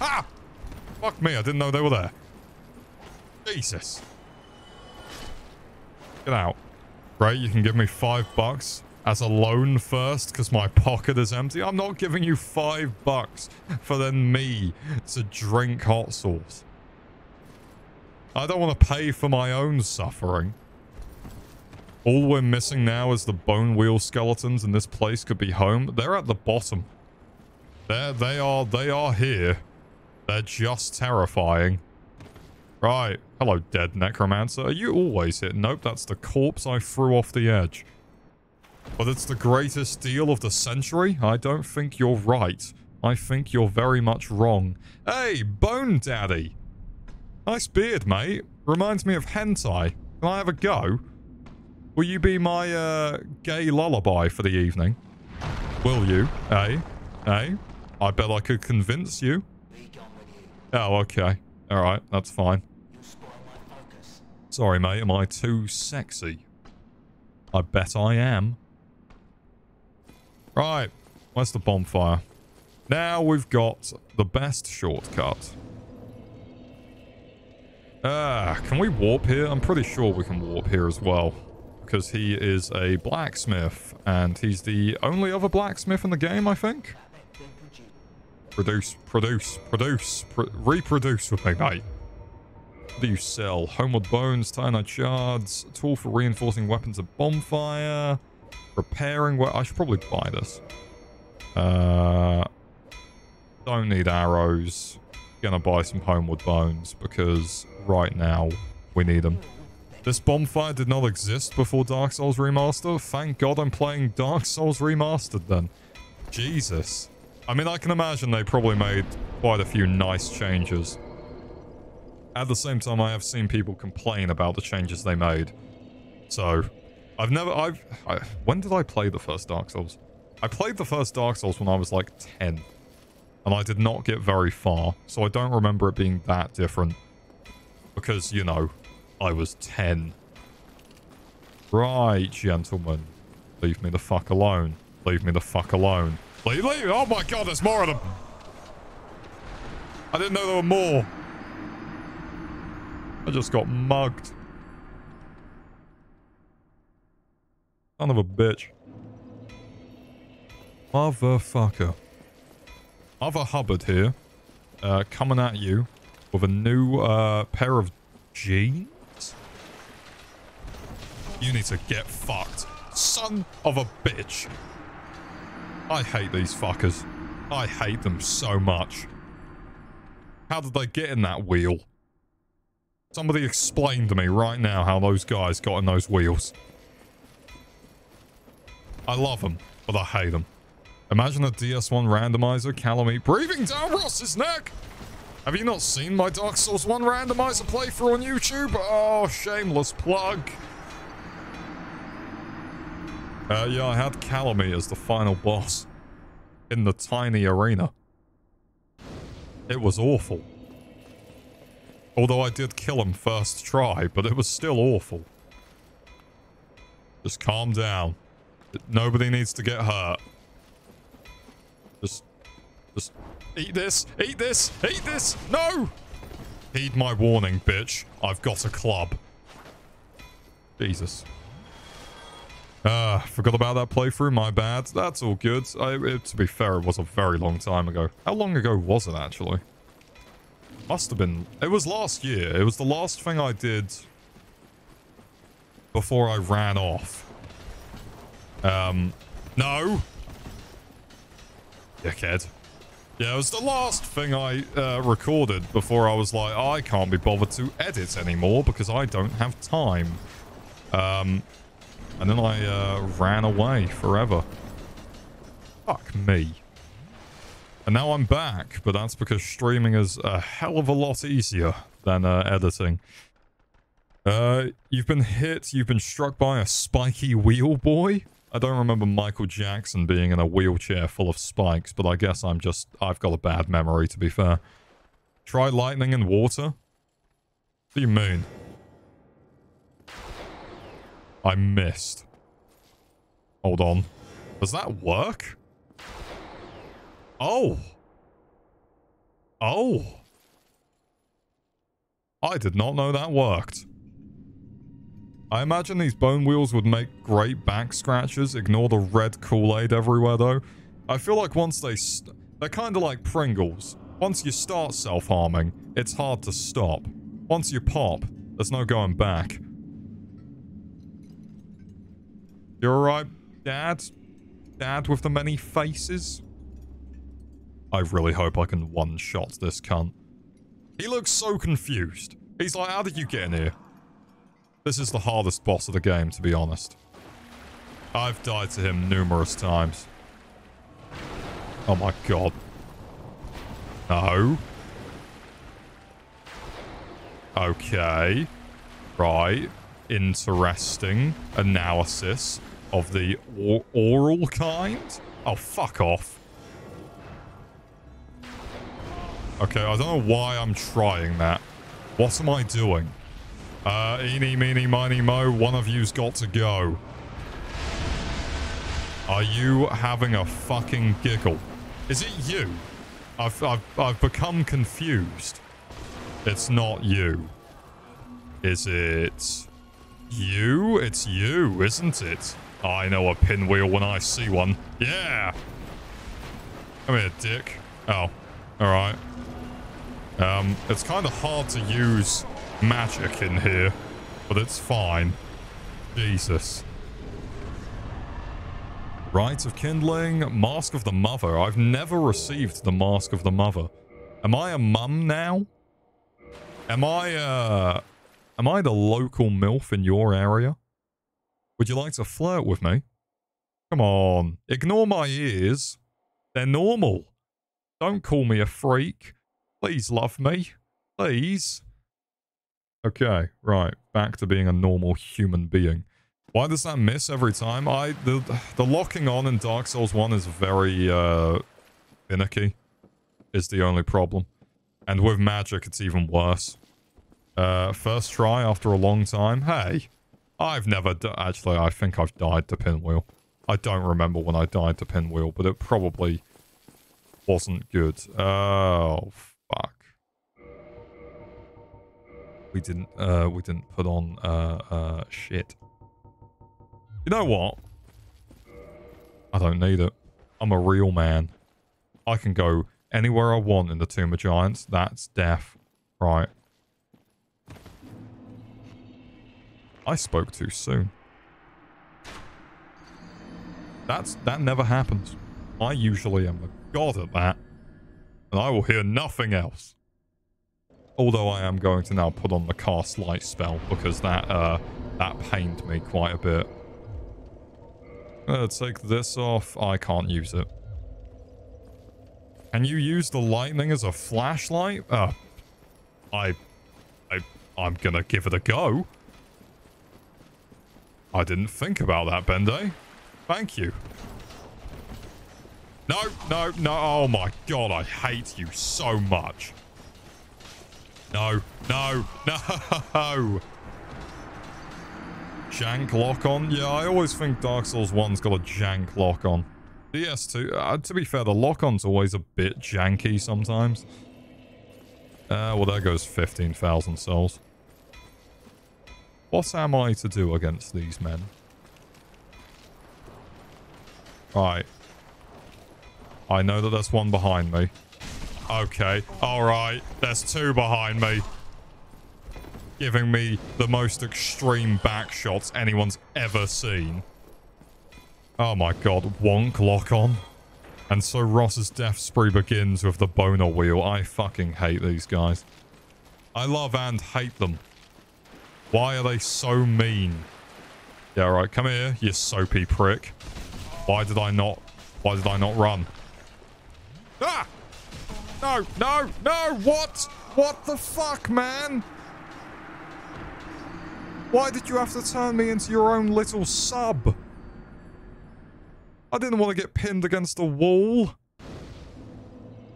Ah! Fuck me. I didn't know they were there. Jesus. Get out. Right, you can give me five bucks as a loan first because my pocket is empty. I'm not giving you five bucks for then me to drink hot sauce. I don't want to pay for my own suffering. All we're missing now is the bone wheel skeletons and this place could be home. They're at the bottom. They're, they are, they are here. They're just terrifying. Right. Hello, dead necromancer. Are you always here? Nope, that's the corpse I threw off the edge. But it's the greatest deal of the century? I don't think you're right. I think you're very much wrong. Hey, Bone Daddy. Nice beard, mate. Reminds me of hentai. Can I have a go? Will you be my, uh, gay lullaby for the evening? Will you? Eh? Eh? I bet I could convince you. Oh, okay. Alright, that's fine. Sorry, mate. Am I too sexy? I bet I am. Right. Where's the bonfire? Now we've got the best shortcut. Ah, can we warp here? I'm pretty sure we can warp here as well. Because he is a blacksmith. And he's the only other blacksmith in the game, I think. Produce, produce, produce, pr reproduce with mate. What do you sell? Homeward bones, titanite shards, tool for reinforcing weapons of bonfire, repairing. I should probably buy this. Uh, don't need arrows. Gonna buy some homeward bones because right now we need them. This bonfire did not exist before Dark Souls Remaster. Thank God I'm playing Dark Souls Remastered then. Jesus. I mean, I can imagine they probably made quite a few nice changes. At the same time, I have seen people complain about the changes they made. So, I've never... I've... I, when did I play the first Dark Souls? I played the first Dark Souls when I was like 10. And I did not get very far. So I don't remember it being that different. Because, you know, I was 10. Right, gentlemen. Leave me the fuck alone. Leave me the fuck alone. Oh my god, there's more of them. I didn't know there were more. I just got mugged. Son of a bitch. Motherfucker. Mother Hubbard here. Uh, coming at you with a new uh, pair of jeans. You need to get fucked. Son of a bitch. I hate these fuckers. I hate them so much. How did they get in that wheel? Somebody explain to me right now how those guys got in those wheels. I love them, but I hate them. Imagine a DS1 randomizer, Kalameet, breathing down Ross's neck! Have you not seen my Dark Souls 1 randomizer playthrough on YouTube? Oh, shameless plug. Uh, yeah, I had Kalameet as the final boss in the tiny arena. It was awful. Although I did kill him first try, but it was still awful. Just calm down. Nobody needs to get hurt. Just, just Eat this. Eat this. Eat this. No! Heed my warning, bitch. I've got a club. Jesus. Uh, forgot about that playthrough. My bad. That's all good. I, it, to be fair, it was a very long time ago. How long ago was it, actually? Must have been... It was last year. It was the last thing I did before I ran off. Um, no. Dickhead. Yeah, it was the last thing I uh, recorded before I was like, oh, I can't be bothered to edit anymore because I don't have time. Um, and then I uh, ran away forever. Fuck me. And now I'm back, but that's because streaming is a hell of a lot easier than uh, editing. Uh, you've been hit, you've been struck by a spiky wheel boy? I don't remember Michael Jackson being in a wheelchair full of spikes, but I guess I'm just, I've got a bad memory to be fair. Try lightning and water? What do you mean? I missed. Hold on. Does that work? Oh. Oh. I did not know that worked. I imagine these bone wheels would make great back scratches. Ignore the red Kool-Aid everywhere, though. I feel like once they... they're kind of like Pringles. Once you start self-harming, it's hard to stop. Once you pop, there's no going back. You alright, Dad? Dad with the many faces? I really hope I can one-shot this cunt. He looks so confused. He's like, how did you get in here? This is the hardest boss of the game, to be honest. I've died to him numerous times. Oh my god. No. Okay. Right. Interesting analysis of the or oral kind. Oh, fuck off. Okay, I don't know why I'm trying that. What am I doing? Uh, eeny, meeny, miny, mo, one of you's got to go. Are you having a fucking giggle? Is it you? I've, I've, I've become confused. It's not you. Is it you? It's you, isn't it? I know a pinwheel when I see one. Yeah! Come here, dick. Oh, alright. Um, it's kind of hard to use magic in here, but it's fine. Jesus. Rite of Kindling, Mask of the Mother. I've never received the Mask of the Mother. Am I a mum now? Am I, uh... Am I the local MILF in your area? Would you like to flirt with me? Come on, ignore my ears. They're normal. Don't call me a freak. Please love me. Please. Okay, right. Back to being a normal human being. Why does that miss every time? I the the locking on in Dark Souls 1 is very uh finicky. Is the only problem. And with magic it's even worse. Uh first try after a long time. Hey. I've never actually I think I've died to pinwheel. I don't remember when I died to pinwheel, but it probably wasn't good. Oh fuck. We didn't, uh, we didn't put on, uh, uh, shit. You know what? I don't need it. I'm a real man. I can go anywhere I want in the Tomb of Giants. That's death. Right. I spoke too soon. That's, that never happens. I usually am a god at that. And I will hear nothing else. Although I am going to now put on the cast light spell because that uh, that pained me quite a bit. Uh, take this off. I can't use it. Can you use the lightning as a flashlight? Uh, I, I, I'm gonna give it a go. I didn't think about that, Bende. Thank you. No, no, no. Oh my god, I hate you so much. No, no, no! Jank lock on? Yeah, I always think Dark Souls 1's got a jank lock on. DS2, uh, to be fair, the lock-on's always a bit janky sometimes. Uh, well, there goes 15,000 souls. What am I to do against these men? Right. I know that there's one behind me. Okay. Alright. There's two behind me. Giving me the most extreme back shots anyone's ever seen. Oh my god. Wonk lock on. And so Ross's death spree begins with the boner wheel. I fucking hate these guys. I love and hate them. Why are they so mean? Yeah, right. Come here, you soapy prick. Why did I not... Why did I not run? Ah! No, no, no! What? What the fuck, man? Why did you have to turn me into your own little sub? I didn't want to get pinned against the wall.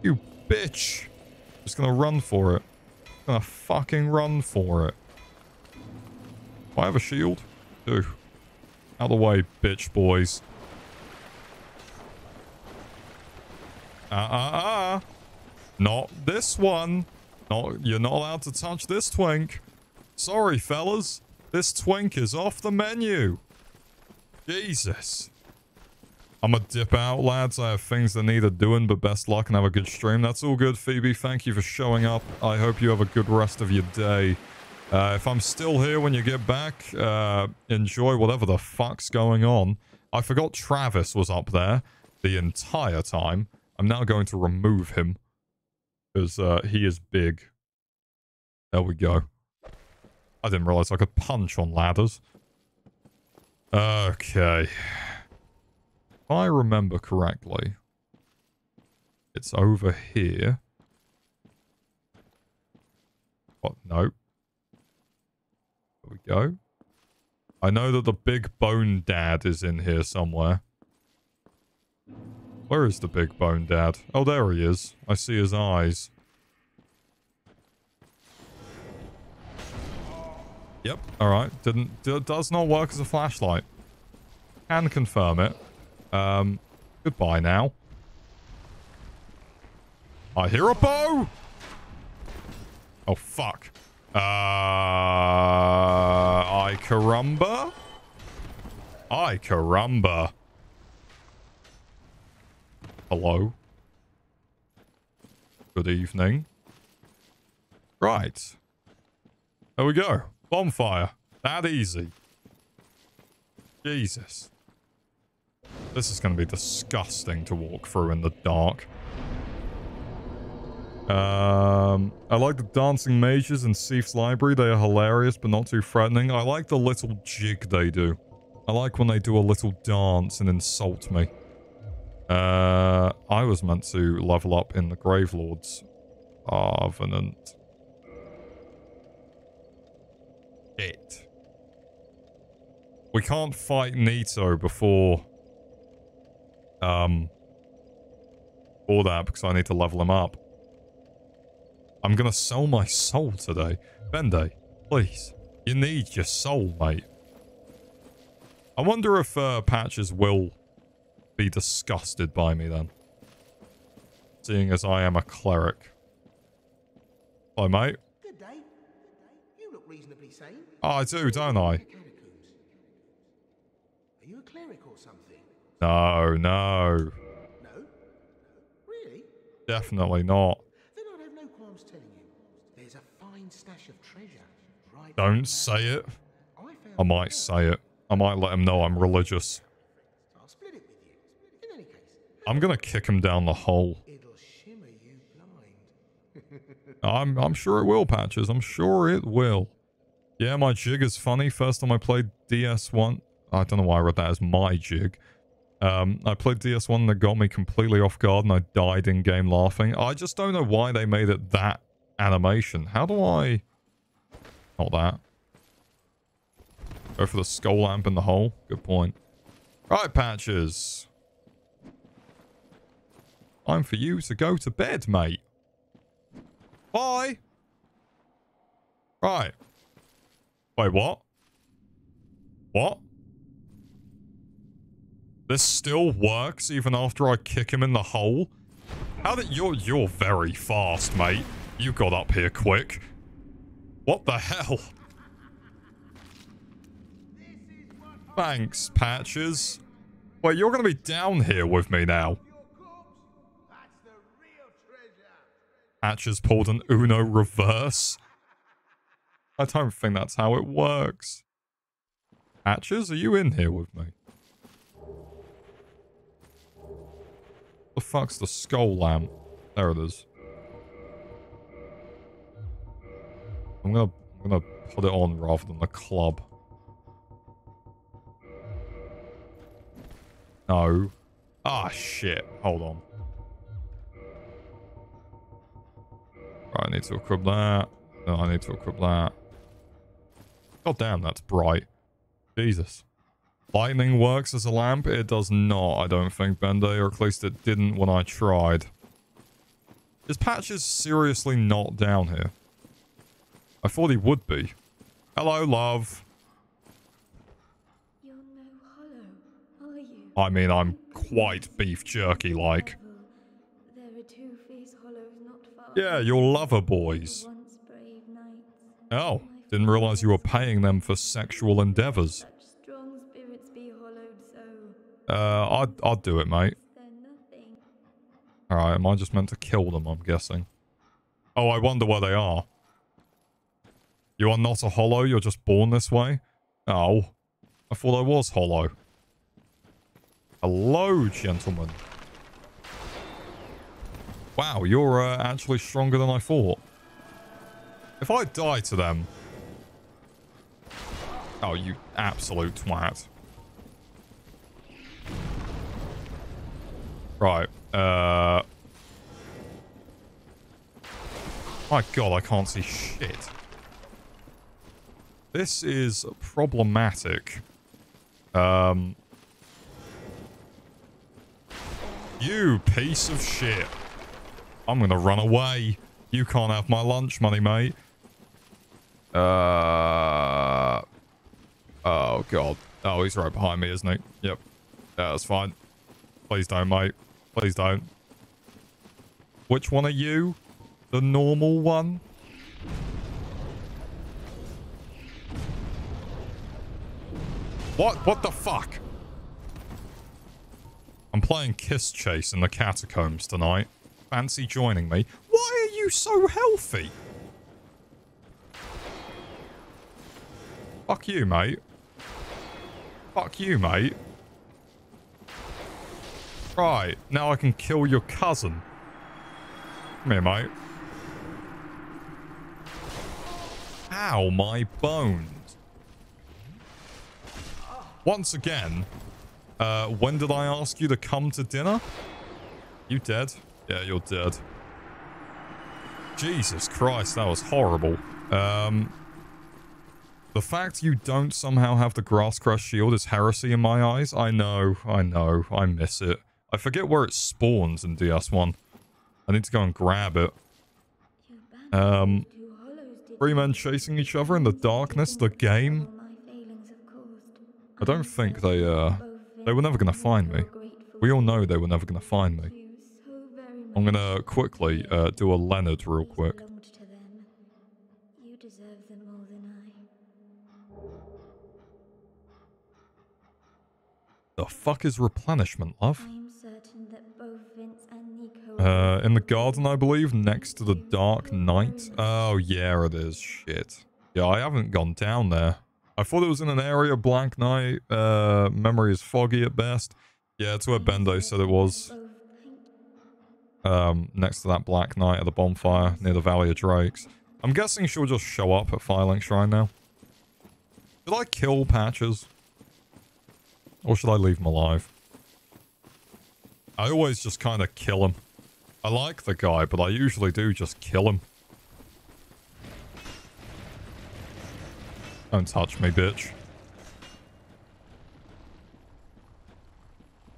You bitch. Just gonna run for it. Gonna fucking run for it. Do I have a shield? Do. Out of the way, bitch boys. Uh-uh-uh. Not this one. Not, you're not allowed to touch this twink. Sorry, fellas. This twink is off the menu. Jesus. I'm gonna dip out, lads. I have things that need a doing, but best luck and have a good stream. That's all good, Phoebe. Thank you for showing up. I hope you have a good rest of your day. Uh, if I'm still here when you get back, uh, enjoy whatever the fuck's going on. I forgot Travis was up there the entire time. I'm now going to remove him because uh, he is big. There we go. I didn't realize I could punch on ladders. Okay. If I remember correctly, it's over here. What? Nope. We go. I know that the big bone dad is in here somewhere. Where is the big bone dad? Oh, there he is. I see his eyes. Yep, alright. Didn't does not work as a flashlight. Can confirm it. Um goodbye now. I hear a bow! Oh fuck. Uh I caramba? I caramba. Hello. Good evening. Right. There we go. Bonfire. That easy. Jesus. This is going to be disgusting to walk through in the dark. Um, I like the dancing mages in Seath's library. They are hilarious, but not too threatening. I like the little jig they do. I like when they do a little dance and insult me. Uh, I was meant to level up in the Gravelord Servant. It. We can't fight Nito before... Um... For that, because I need to level him up. I'm gonna sell my soul today. Bende, please. You need your soul, mate. I wonder if uh, Patches will be disgusted by me then. Seeing as I am a cleric. Hi, mate. Good day. You look reasonably sane. Oh, I do, don't I? Are you a cleric or something? No, no. No? Really? Definitely not. Then I'd have no qualms telling you. There's a fine stash of treasure right Don't say it. I might say it. I might let him know I'm religious. I'm gonna kick him down the hole. I'm I'm sure it will, Patches. I'm sure it will. Yeah, my jig is funny. First time I played DS1, I don't know why I read that as my jig. Um, I played DS1 and it got me completely off guard and I died in game laughing. I just don't know why they made it that animation. How do I... Not that. Go for the skull lamp in the hole. Good point. Right, Patches. Time for you to go to bed, mate. Bye. Right. Wait, what? What? This still works even after I kick him in the hole? How did you're you're very fast, mate. You got up here quick. What the hell? Thanks, Patches. Wait, you're gonna be down here with me now. Patches pulled an Uno reverse. I don't think that's how it works. Patches, are you in here with me? The fuck's the skull lamp? There it is. I'm gonna I'm gonna put it on rather than the club. No. Ah shit. Hold on. Right, I need to equip that. No, I need to equip that. God damn, that's bright. Jesus. Lightning works as a lamp? It does not, I don't think, Bende, or at least it didn't when I tried. This patch is seriously not down here? I thought he would be. Hello, love. You're no hollow, are you? I mean, I'm quite beef jerky-like. There are two fierce hollows not far. Yeah, your lover boys. Once brave knights. Oh, didn't realize you were paying them for sexual endeavors. Strong spirits be hollowed so. Uh, I'd, I'd do it, mate. Alright, am I just meant to kill them, I'm guessing? Oh, I wonder where they are. You are not a hollow, you're just born this way? Oh, I thought I was hollow. Hello, gentlemen. Wow, you're uh, actually stronger than I thought. If I die to them... Oh, you absolute twat. Right, uh... My god, I can't see shit. This is problematic. Um... You piece of shit. I'm gonna run away. You can't have my lunch money, mate. Uh... Oh, God. Oh, he's right behind me, isn't he? Yep. Yeah, that's fine. Please don't, mate. Please don't. Which one are you? The normal one? What? What the fuck? I'm playing Kiss Chase in the catacombs tonight. Fancy joining me? Why are you so healthy? Fuck you, mate. Fuck you, mate. Right, now I can kill your cousin. Come here, mate. Ow, my bones. Once again, uh, when did I ask you to come to dinner? You dead? Yeah, you're dead. Jesus Christ, that was horrible. Um, the fact you don't somehow have the Grass Crest shield is heresy in my eyes. I know, I know, I miss it. I forget where it spawns in DS1. I need to go and grab it. Um, Three men chasing each other in the darkness, the game. All my failings have caused. I don't think they, uh, they were never gonna find me. We all know they were never gonna find me. I'm gonna quickly, uh, do a Leonard real quick. to. The fuck is replenishment, love? Uh, in the garden, I believe, next to the Dark Knight. Oh, yeah, it is. Shit. Yeah, I haven't gone down there. I thought it was in an area Black Knight. Uh, memory is foggy at best. Yeah, it's where Bendo said it was. Um, next to that Black Knight at the bonfire near the Valley of Drakes. I'm guessing she'll just show up at Firelink Shrine now. Should I kill Patches? Or should I leave him alive? I always just kind of kill him. I like the guy, but I usually do just kill him. Don't touch me, bitch.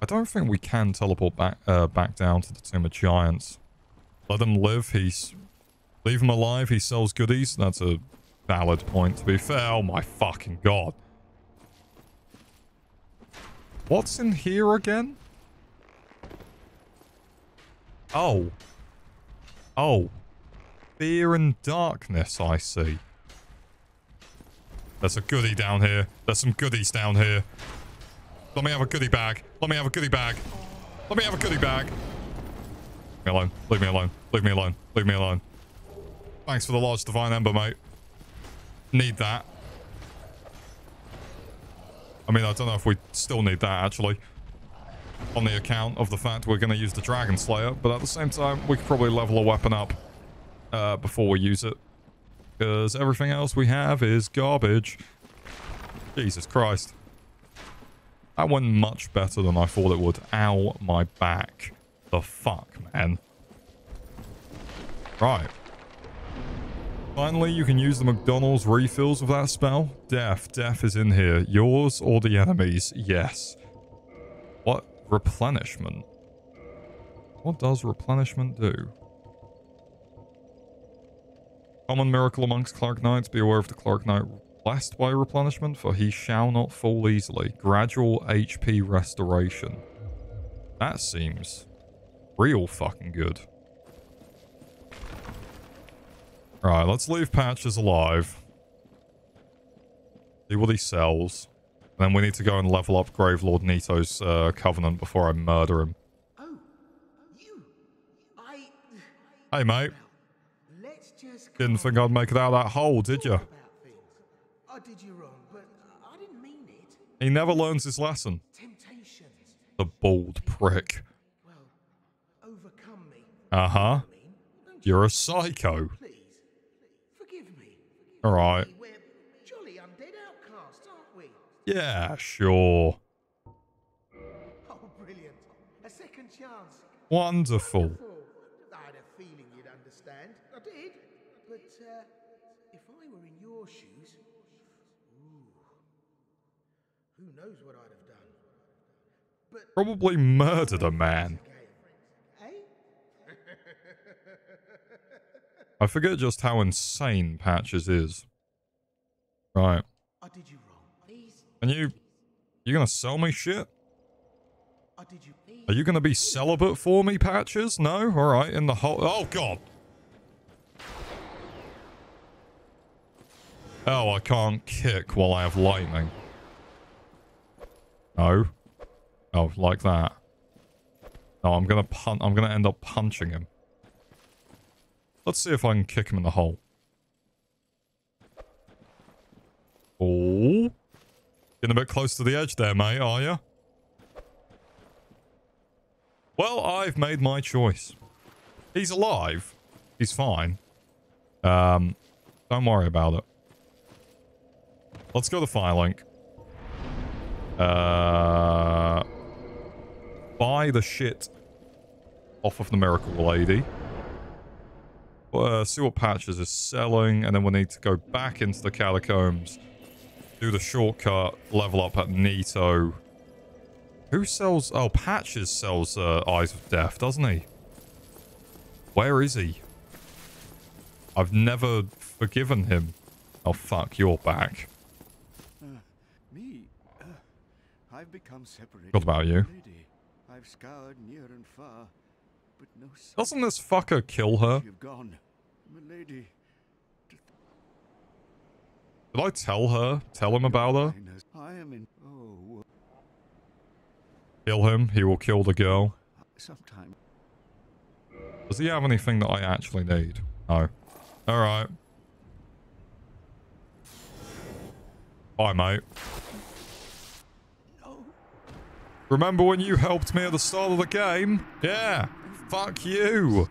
I don't think we can teleport back uh, back down to the Tomb of Giants. Let him live. He's leave him alive. He sells goodies. That's a valid point. To be fair, oh my fucking god. What's in here again? Oh. Oh. Fear and darkness, I see. There's a goodie down here. There's some goodies down here. Let me have a goodie bag. Let me have a goodie bag. Let me have a goodie bag. Leave me alone. Leave me alone. Leave me alone. Leave me alone. Thanks for the large divine ember, mate. Need that. I mean, I don't know if we still need that, actually. On the account of the fact we're going to use the Dragon Slayer. But at the same time, we could probably level a weapon up uh, before we use it. Because everything else we have is garbage. Jesus Christ. That went much better than I thought it would. Ow, my back. The fuck, man. Right. Finally, you can use the McDonald's refills with that spell. Death. Death is in here. Yours or the enemy's? Yes. What? Replenishment. What does replenishment do? Common miracle amongst cleric knights. Be aware of the cleric knight blessed by replenishment, for he shall not fall easily. Gradual HP restoration. That seems real fucking good. Right, let's leave Patches alive. See what he sells. And then we need to go and level up Gravelord Nito's uh, Covenant before I murder him. Oh, you. I. Hey, mate. Didn't think I'd make it out of that hole, did you? I did you wrong, but I didn't mean it. He never learns his lesson. Temptations. The bald prick. Well, overcome me. Uh-huh. I mean, don't you You're a psycho. please? Forgive me. All right. We're jolly undead outcasts, aren't we? Yeah, sure. Oh, brilliant. A second chance. Wonderful. Oh, I had a feeling you'd understand. I did. But uh, if I were in your shoes, ooh, who knows what I'd have done. But Probably murdered a man. I forget just how insane Patches is. Right. I did you wrong. Please. And you... You gonna sell me shit? I did you. Please. Are you gonna be celibate for me, Patches? No? Alright, in the whole... Oh, God! Oh, I can't kick while I have lightning. No. Oh, like that. No, I'm gonna pun- I'm gonna end up punching him. Let's see if I can kick him in the hole. Oh. Getting a bit close to the edge there, mate, are you? Well, I've made my choice. He's alive. He's fine. Um, don't worry about it. Let's go to Firelink. Uh, buy the shit off of the Miracle Lady. Uh, see what Patches is selling, and then we need to go back into the Catacombs, do the shortcut, level up at Nito. Who sells... Oh, Patches sells uh, Eyes of Death, doesn't he? Where is he? I've never forgiven him. Oh, fuck, you're back. Me? Uh, I've become separated. What about you? I've scoured near and far, but no Doesn't this fucker kill her? You've gone, milady. Did I tell her? Tell him about her? I am in. Oh, Kill him, he will kill the girl. sometime. Does he have anything that I actually need? No. Alright. Bye, mate. Remember when you helped me at the start of the game? Yeah. Fuck you.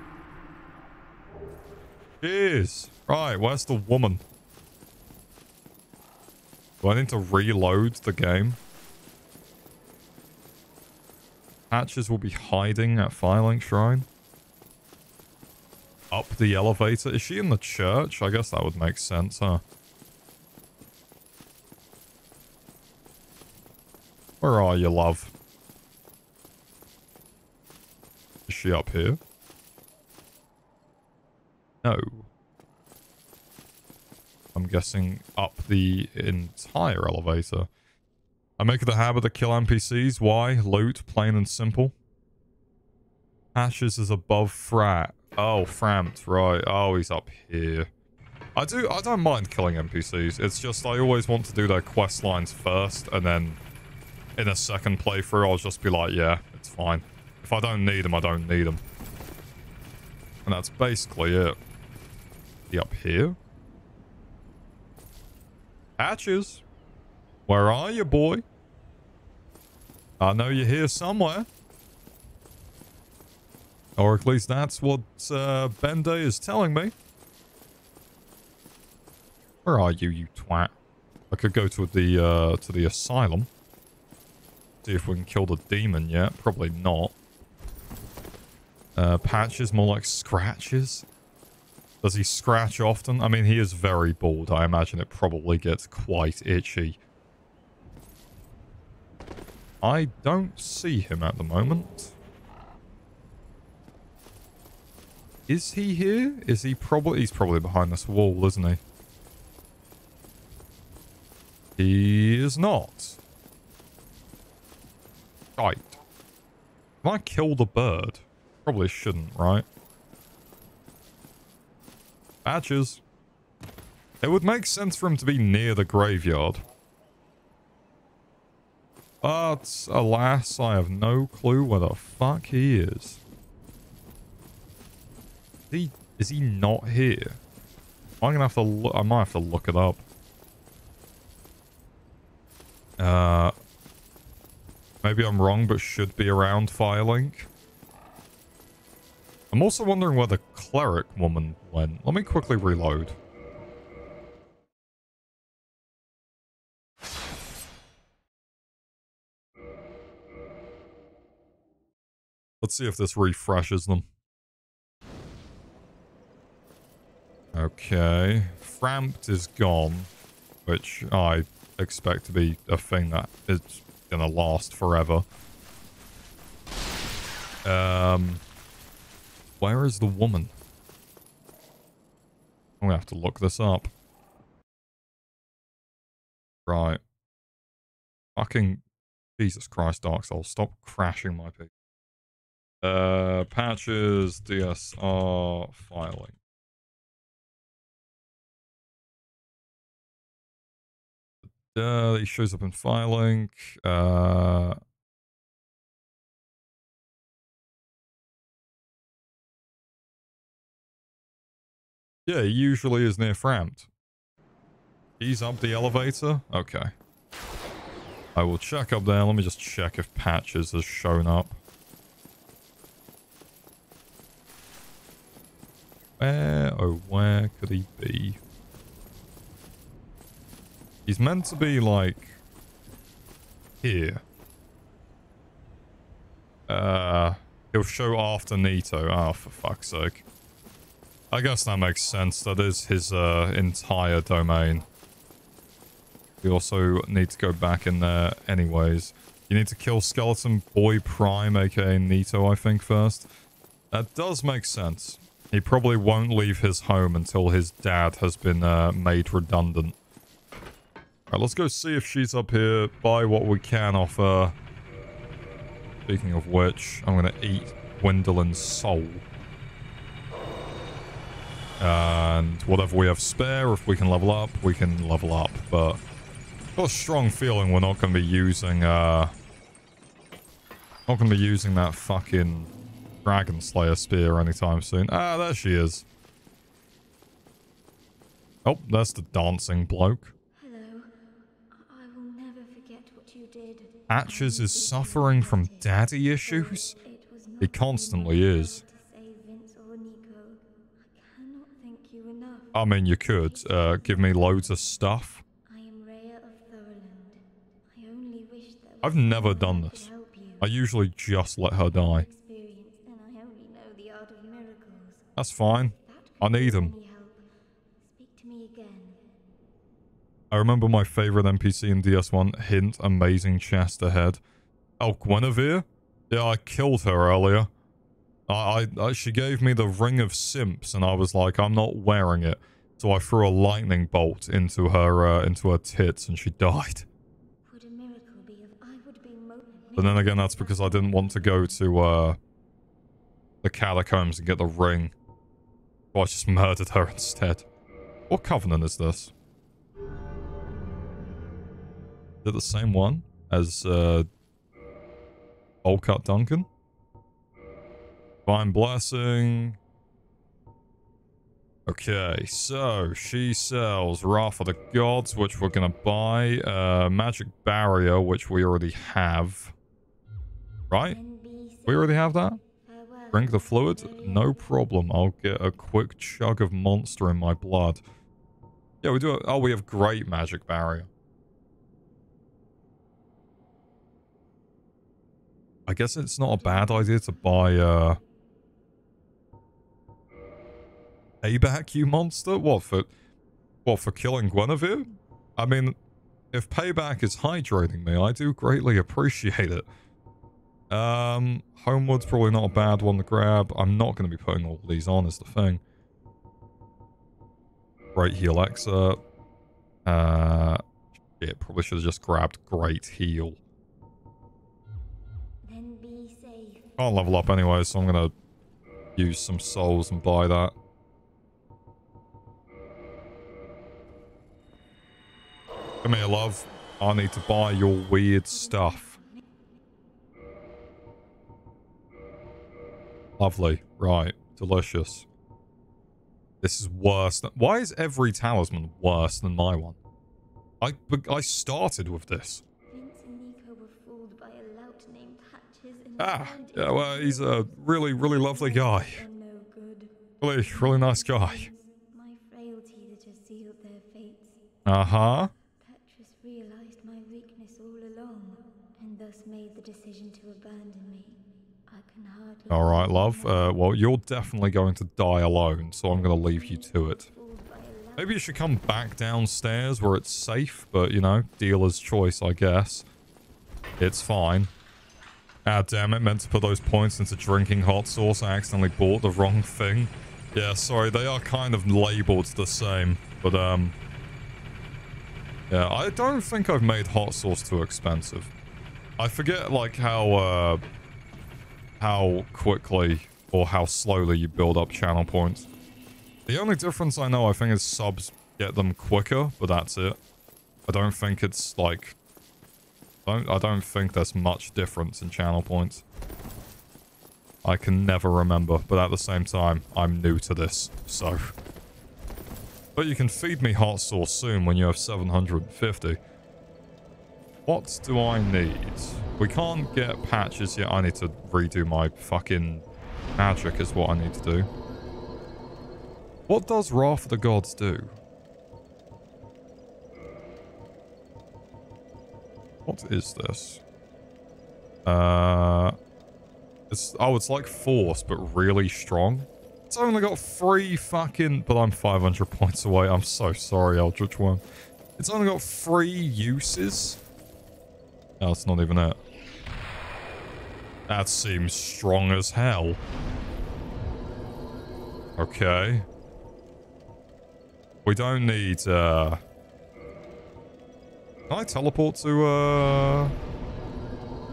Cheers. Right, where's the woman? Do I need to reload the game? Hatches will be hiding at Firelink Shrine. Up the elevator. Is she in the church? I guess that would make sense, huh? Where are you, love? Is she up here? No. I'm guessing up the entire elevator. I make it a habit to kill NPCs. Why? Loot, plain and simple. Ashes is above Frat. Oh, Frampt, right. Oh, he's up here. I do. I don't mind killing NPCs. It's just I always want to do their quest lines first, and then in a second playthrough, I'll just be like, yeah, it's fine. If I don't need them, I don't need them. And that's basically it. Up here? Hatches. Where are you, boy? I know you're here somewhere. Or at least that's what uh, Bende is telling me. Where are you, you twat? I could go to the uh, to the asylum. See if we can kill the demon yet. Probably not. Uh, patches, more like scratches. Does he scratch often? I mean, he is very bald. I imagine it probably gets quite itchy. I don't see him at the moment. Is he here? Is he probably... He's probably behind this wall, isn't he? He is not. Right. Can I kill the bird? Probably shouldn't, right? Patches. It would make sense for him to be near the graveyard. But, alas, I have no clue where the fuck he is. Is he, is he not here? I'm gonna have to look, I might have to look it up. Uh, maybe I'm wrong, but should be around Firelink. I'm also wondering where the cleric woman went. Let me quickly reload. Let's see if this refreshes them. Okay. Frampt is gone, which I expect to be a thing that is gonna last forever. Um, where is the woman? I'm gonna have to look this up. Right. Fucking Jesus Christ, Dark Souls, stop crashing my pig. Uh, patches, DSR, filing. Uh, he shows up in filing. Uh, yeah, he usually is near Frampt. He's up the elevator? Okay. I will check up there. Let me just check if Patches has shown up. Where, oh, where could he be? He's meant to be, like, here. Uh, he'll show after Nito. Oh, for fuck's sake. I guess that makes sense. That is his uh, entire domain. We also need to go back in there anyways. You need to kill Skeleton Boy Prime, aka Nito, I think, first. That does make sense. He probably won't leave his home until his dad has been uh, made redundant. Alright, let's go see if she's up here. Buy what we can off her. Speaking of which, I'm going to eat Gwyndolin's soul. And whatever we have spare, if we can level up, we can level up. But I've got a strong feeling we're not going to be using, uh... Not going to be using that fucking Dragon Slayer spear anytime soon. Ah, there she is. Oh, that's the dancing bloke. Hello. I will never forget what you did. Patches is suffering from daddy issues? He constantly is. I mean, you could. Uh, give me loads of stuff. I am Rhea of Thorolund. I only wish was I've never done this. I usually just let her die. Experience, and I only know the art of miracles. That's fine. I need them. Speak to me again. I remember my favorite NPC in DS1, hint, amazing chest ahead. Oh, Gwynevere? Yeah, I killed her earlier. I, I, she gave me the Ring of Simps, and I was like, I'm not wearing it. So I threw a lightning bolt into her, uh, into her tits, and she died. Would a miracle be But then again, that's because I didn't want to go to uh, the catacombs and get the ring. So I just murdered her instead. What covenant is this? Is it the same one as uh, Cut Duncan? Divine Blessing. Okay, so she sells Wrath of the Gods, which we're going to buy. Uh, Magic Barrier, which we already have. Right? We already have that? Drink the fluid? No problem. I'll get a quick chug of monster in my blood. Yeah, we do. Oh, we have great magic barrier. I guess it's not a bad idea to buy uh payback, you monster. What for? What for killing Gwynevere? I mean, if payback is hydrating me, I do greatly appreciate it. Um, Homeward's probably not a bad one to grab. I'm not going to be putting all these on, is the thing. Great heal Alexa. Uh, shit, probably should have just grabbed Great Heal. Then be. Can't level up anyway, so I'm going to use some souls and buy that. Come here, love. I need to buy your weird stuff. Lovely. Right. Delicious. This is worse. Than, why is every talisman worse than my one? I I started with this. Vince and Nico were fooled by a lout named Patches Ah, yeah, well, he's a really, really lovely guy. are no good. Really, really nice guy. Vince, My frailty that has sealed their fates. Uh-huh. Petrus realized my weakness all along, and thus made the decision to abandon me. I can hardly. All right, love. Uh, well, you're definitely going to die alone, so I'm going to leave you to it. Maybe you should come back downstairs where it's safe, but, you know, dealer's choice, I guess. It's fine. Ah, damn it, meant to put those points into drinking hot sauce. I accidentally bought the wrong thing. Yeah, sorry, they are kind of labeled the same, but, um... Yeah, I don't think I've made hot sauce too expensive. I forget, like, how, uh... How quickly or how slowly you build up channel points. The only difference I know, I think, is subs get them quicker, but that's it. I don't think it's, like... Don't, I don't think there's much difference in channel points. I can never remember, but at the same time, I'm new to this, so... But you can feed me hot sauce soon when you have 750. What do I need? We can't get patches yet. I need to redo my fucking magic is what I need to do. What does Wrath of the Gods do? What is this? Uh, it's oh, it's like Force, but really strong. It's only got three fucking, but I'm 500 points away. I'm so sorry, Eldritch Worm. It's only got three uses. It's not even it. That seems strong as hell. Okay. We don't need, uh... Can I teleport to, uh...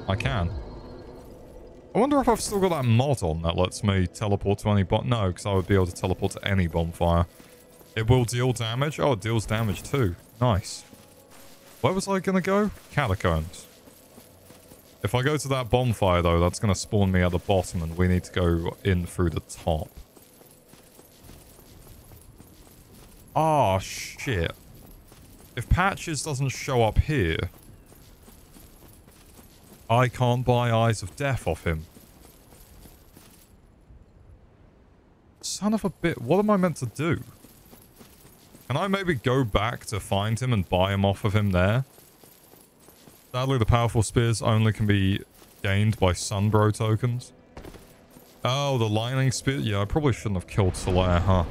I can. I wonder if I've still got that mod on that lets me teleport to any bot. No, because I would be able to teleport to any bonfire. It will deal damage. Oh, it deals damage too. Nice. Where was I going to go? Catacombs. If I go to that bonfire, though, that's going to spawn me at the bottom, and we need to go in through the top. Ah, shit. If Patches doesn't show up here, I can't buy Eyes of Death off him. Son of a bit, what am I meant to do? Can I maybe go back to find him and buy him off of him there? Sadly, the powerful spears only can be gained by Sunbro tokens. Oh, the lightning spear? Yeah, I probably shouldn't have killed Solaire, huh?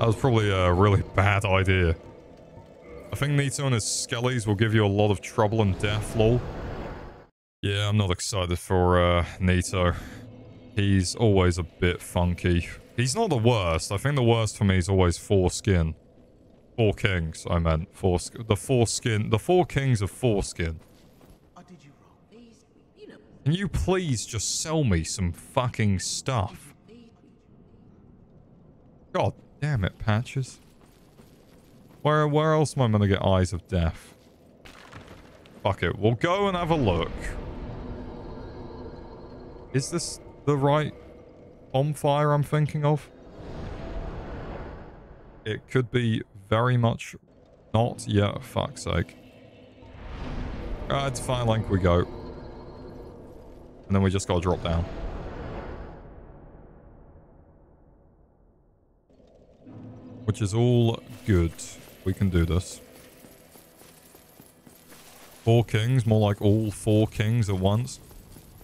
That was probably a really bad idea. I think Nito and his skellies will give you a lot of trouble and death, lol. Yeah, I'm not excited for uh, Nito. He's always a bit funky. He's not the worst. I think the worst for me is always Foreskin. Four Kings, I meant. Four, the Foreskin. The Four Kings of Foreskin. I did you wrong. These Can you please just sell me some fucking stuff? God damn it, Patches. Where, where else am I going to get Eyes of Death? Fuck it. We'll go and have a look. Is this the right bonfire I'm thinking of? It could be very much not. Yeah, fuck's sake. Right, to Firelink we go. And then we just gotta drop down. Which is all good. We can do this. Four kings, more like all four kings at once.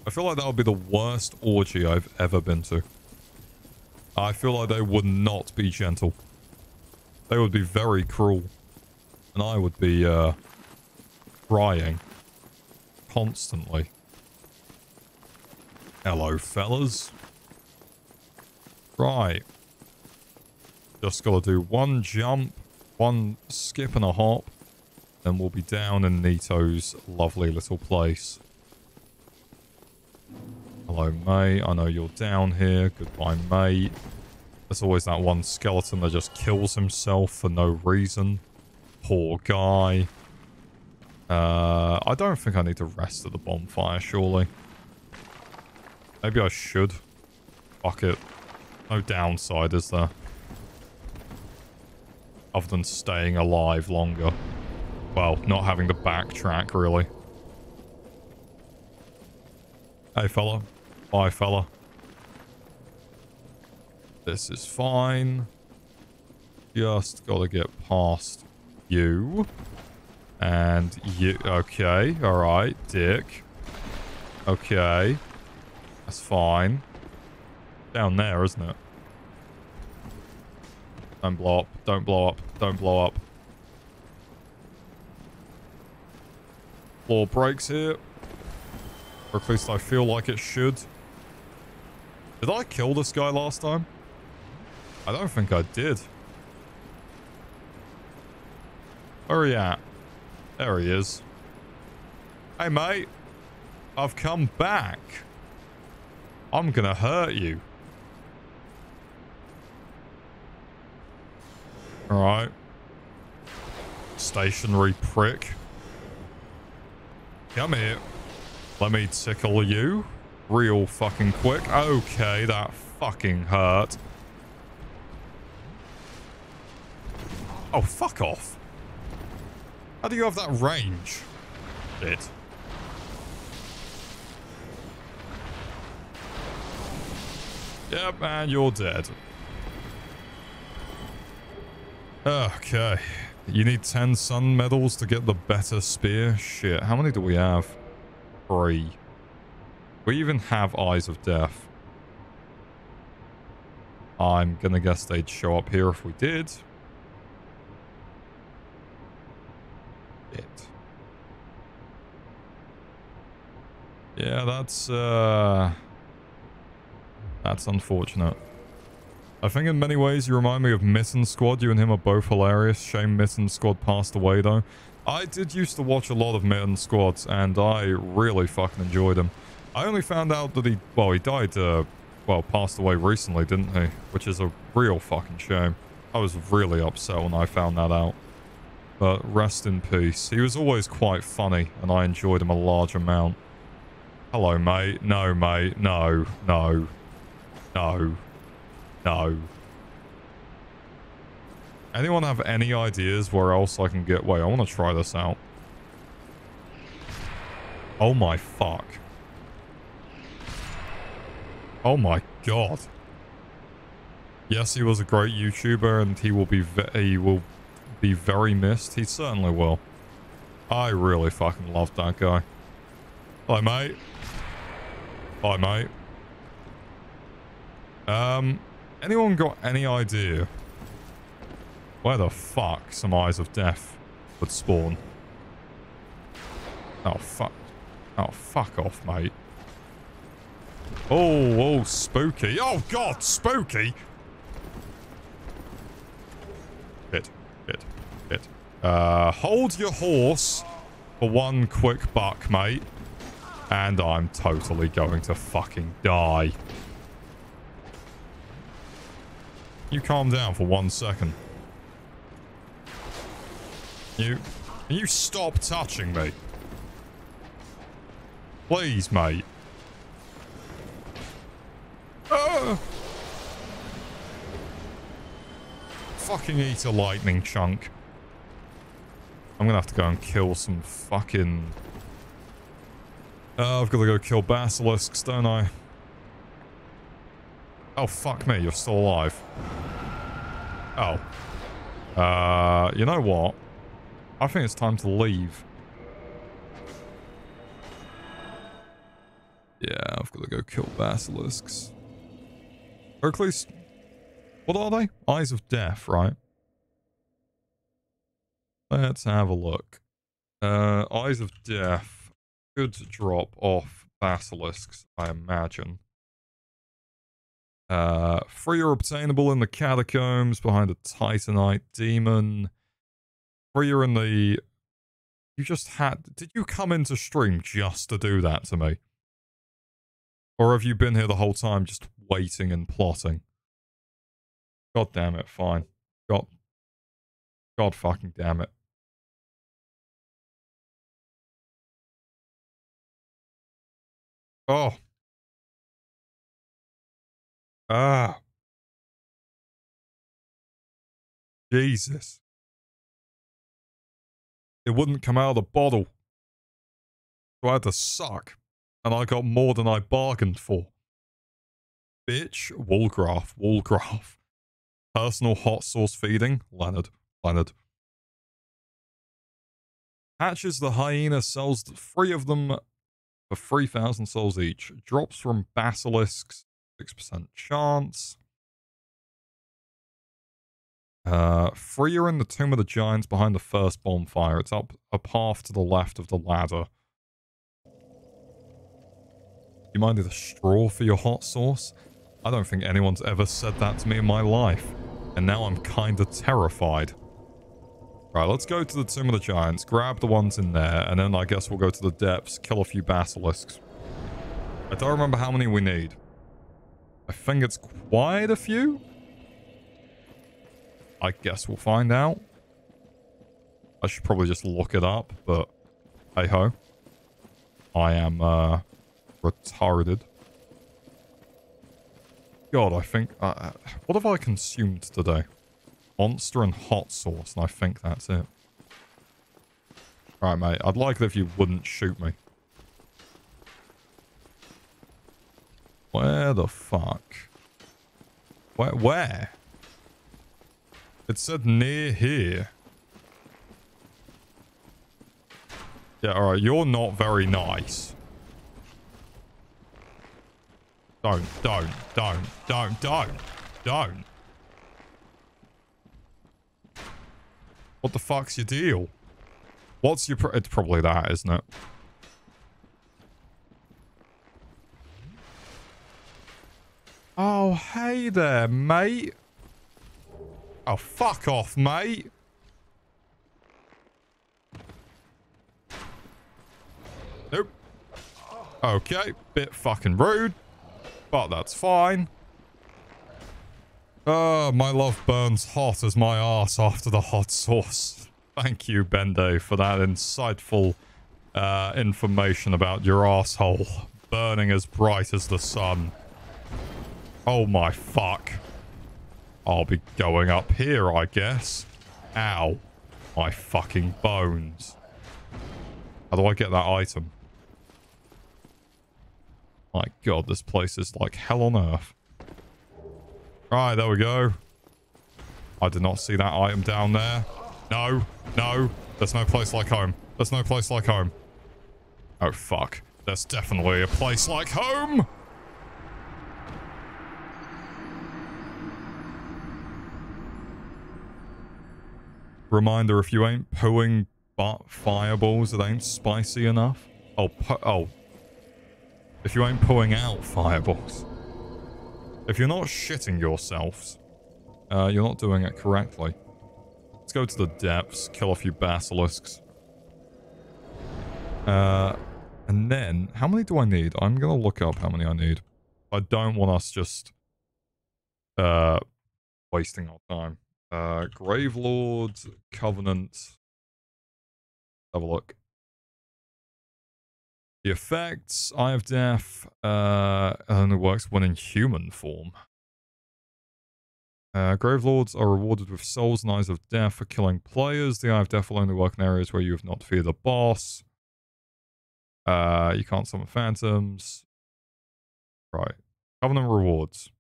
I feel like that would be the worst orgy I've ever been to. I feel like they would not be gentle. They would be very cruel. And I would be, uh, crying. Constantly. Hello, fellas. Right. Just gotta do one jump, one skip and a hop, then we'll be down in Nito's lovely little place. Hello, mate. I know you're down here. Goodbye, mate. There's always that one skeleton that just kills himself for no reason. Poor guy. Uh, I don't think I need to rest at the bonfire, surely. Maybe I should. Fuck it. No downside, is there? Other than staying alive longer. Well, not having to backtrack, really. Hey, fella. Bye, fella. This is fine. Just gotta get past you. And you... Okay, alright, dick. Okay. That's fine. Down there, isn't it? Don't blow up. Don't blow up. Don't blow up. Floor breaks here. Or at least I feel like it should. Did I kill this guy last time? I don't think I did. Where are you at? There he is. Hey, mate. I've come back. I'm gonna hurt you. Alright. Stationary prick. Come here. Let me tickle you. Real fucking quick. Okay, that fucking hurt. Oh, fuck off. How do you have that range? Shit. Yep, and you're dead. Okay. You need 10 sun medals to get the better spear? Shit, how many do we have? Three. We even have Eyes of Death. I'm gonna guess they'd show up here if we did. Yeah, that's, uh... That's unfortunate. I think in many ways you remind me of Mitten Squad. You and him are both hilarious. Shame Mitten Squad passed away though. I did used to watch a lot of Mitten Squads and I really fucking enjoyed him. I only found out that he, well, he died, uh, well, passed away recently, didn't he? Which is a real fucking shame. I was really upset when I found that out. But rest in peace. He was always quite funny and I enjoyed him a large amount. Hello, mate. No, mate. No, no, no. No. Anyone have any ideas where else I can get... Wait, I want to try this out. Oh my fuck. Oh my god. Yes, he was a great YouTuber and he will be he will be very missed. He certainly will. I really fucking love that guy. Hi, mate. Hi, mate. Um, anyone got any idea where the fuck some Eyes of Death would spawn? Oh, fuck. Oh, fuck off, mate. Oh, oh, spooky. Oh, God, spooky! Hit, hit. Uh, hold your horse for one quick buck, mate. And I'm totally going to fucking die. You calm down for one second. You... You stop touching me? Please, mate. Ah! Fucking eat a lightning chunk. I'm gonna have to go and kill some fucking... Uh, I've got to go kill basilisks, don't I? Oh, fuck me, you're still alive. Oh. Uh, you know what? I think it's time to leave. Yeah, I've got to go kill basilisks. Or at least, what are they? Eyes of Death, right? Let's have a look. Uh, Eyes of Death could drop off basilisks, I imagine. Uh, free are obtainable in the catacombs behind a titanite demon. Free are in the... You just had... Did you come into stream just to do that to me? Or have you been here the whole time just waiting and plotting? God damn it, fine. God. God fucking damn it. Oh. Ah. Jesus. It wouldn't come out of the bottle. So I had to suck and I got more than I bargained for. Bitch, Woolgraph, Woolgraph. Personal hot sauce feeding, Leonard, Leonard. Hatches the hyena sells three of them for 3,000 souls each. Drops from basilisks, 6% chance. Uh, free are in the Tomb of the Giants behind the first bonfire. It's up a path to the left of the ladder. You minded a straw for your hot sauce? I don't think anyone's ever said that to me in my life. And now I'm kinda terrified. Right, let's go to the Tomb of the Giants, grab the ones in there, and then I guess we'll go to the depths, kill a few basilisks. I don't remember how many we need. I think it's quite a few? I guess we'll find out. I should probably just look it up, but hey ho. I am, uh, retarded. God, I think... Uh, what have I consumed today? Monster and hot sauce, and I think that's it. Right, mate. I'd like it if you wouldn't shoot me. Where the fuck? Where? Where? It said near here. Yeah, alright. You're not very nice. Don't, don't, don't, don't, don't, don't. What the fuck's your deal? What's your... it's probably that, isn't it? Oh, hey there, mate. Oh, fuck off, mate. Nope. Okay, bit fucking rude. But that's fine. Oh, my love burns hot as my ass after the hot sauce. Thank you, Bende, for that insightful uh, information about your asshole burning as bright as the sun. Oh my fuck. I'll be going up here, I guess. Ow. My fucking bones. How do I get that item? My god, this place is like hell on earth. Right, there we go. I did not see that item down there. No, no. There's no place like home. There's no place like home. Oh, fuck. There's definitely a place like home! Reminder, if you ain't pooing but fireballs, it ain't spicy enough. Oh, oh, if you ain't pulling out fireballs. If you're not shitting yourselves, uh, you're not doing it correctly. Let's go to the depths, kill a few basilisks. Uh, and then How many do I need? I'm going to look up how many I need. I don't want us just uh, wasting our time. Uh, Grave Lord, Covenant. Have a look. The effects, Eye of Death, uh, only works when in human form. Uh, Gravelords are rewarded with Souls and Eyes of Death for killing players. The Eye of Death will only work in areas where you have not defeated a boss. Uh, you can't summon phantoms. Right. Covenant rewards.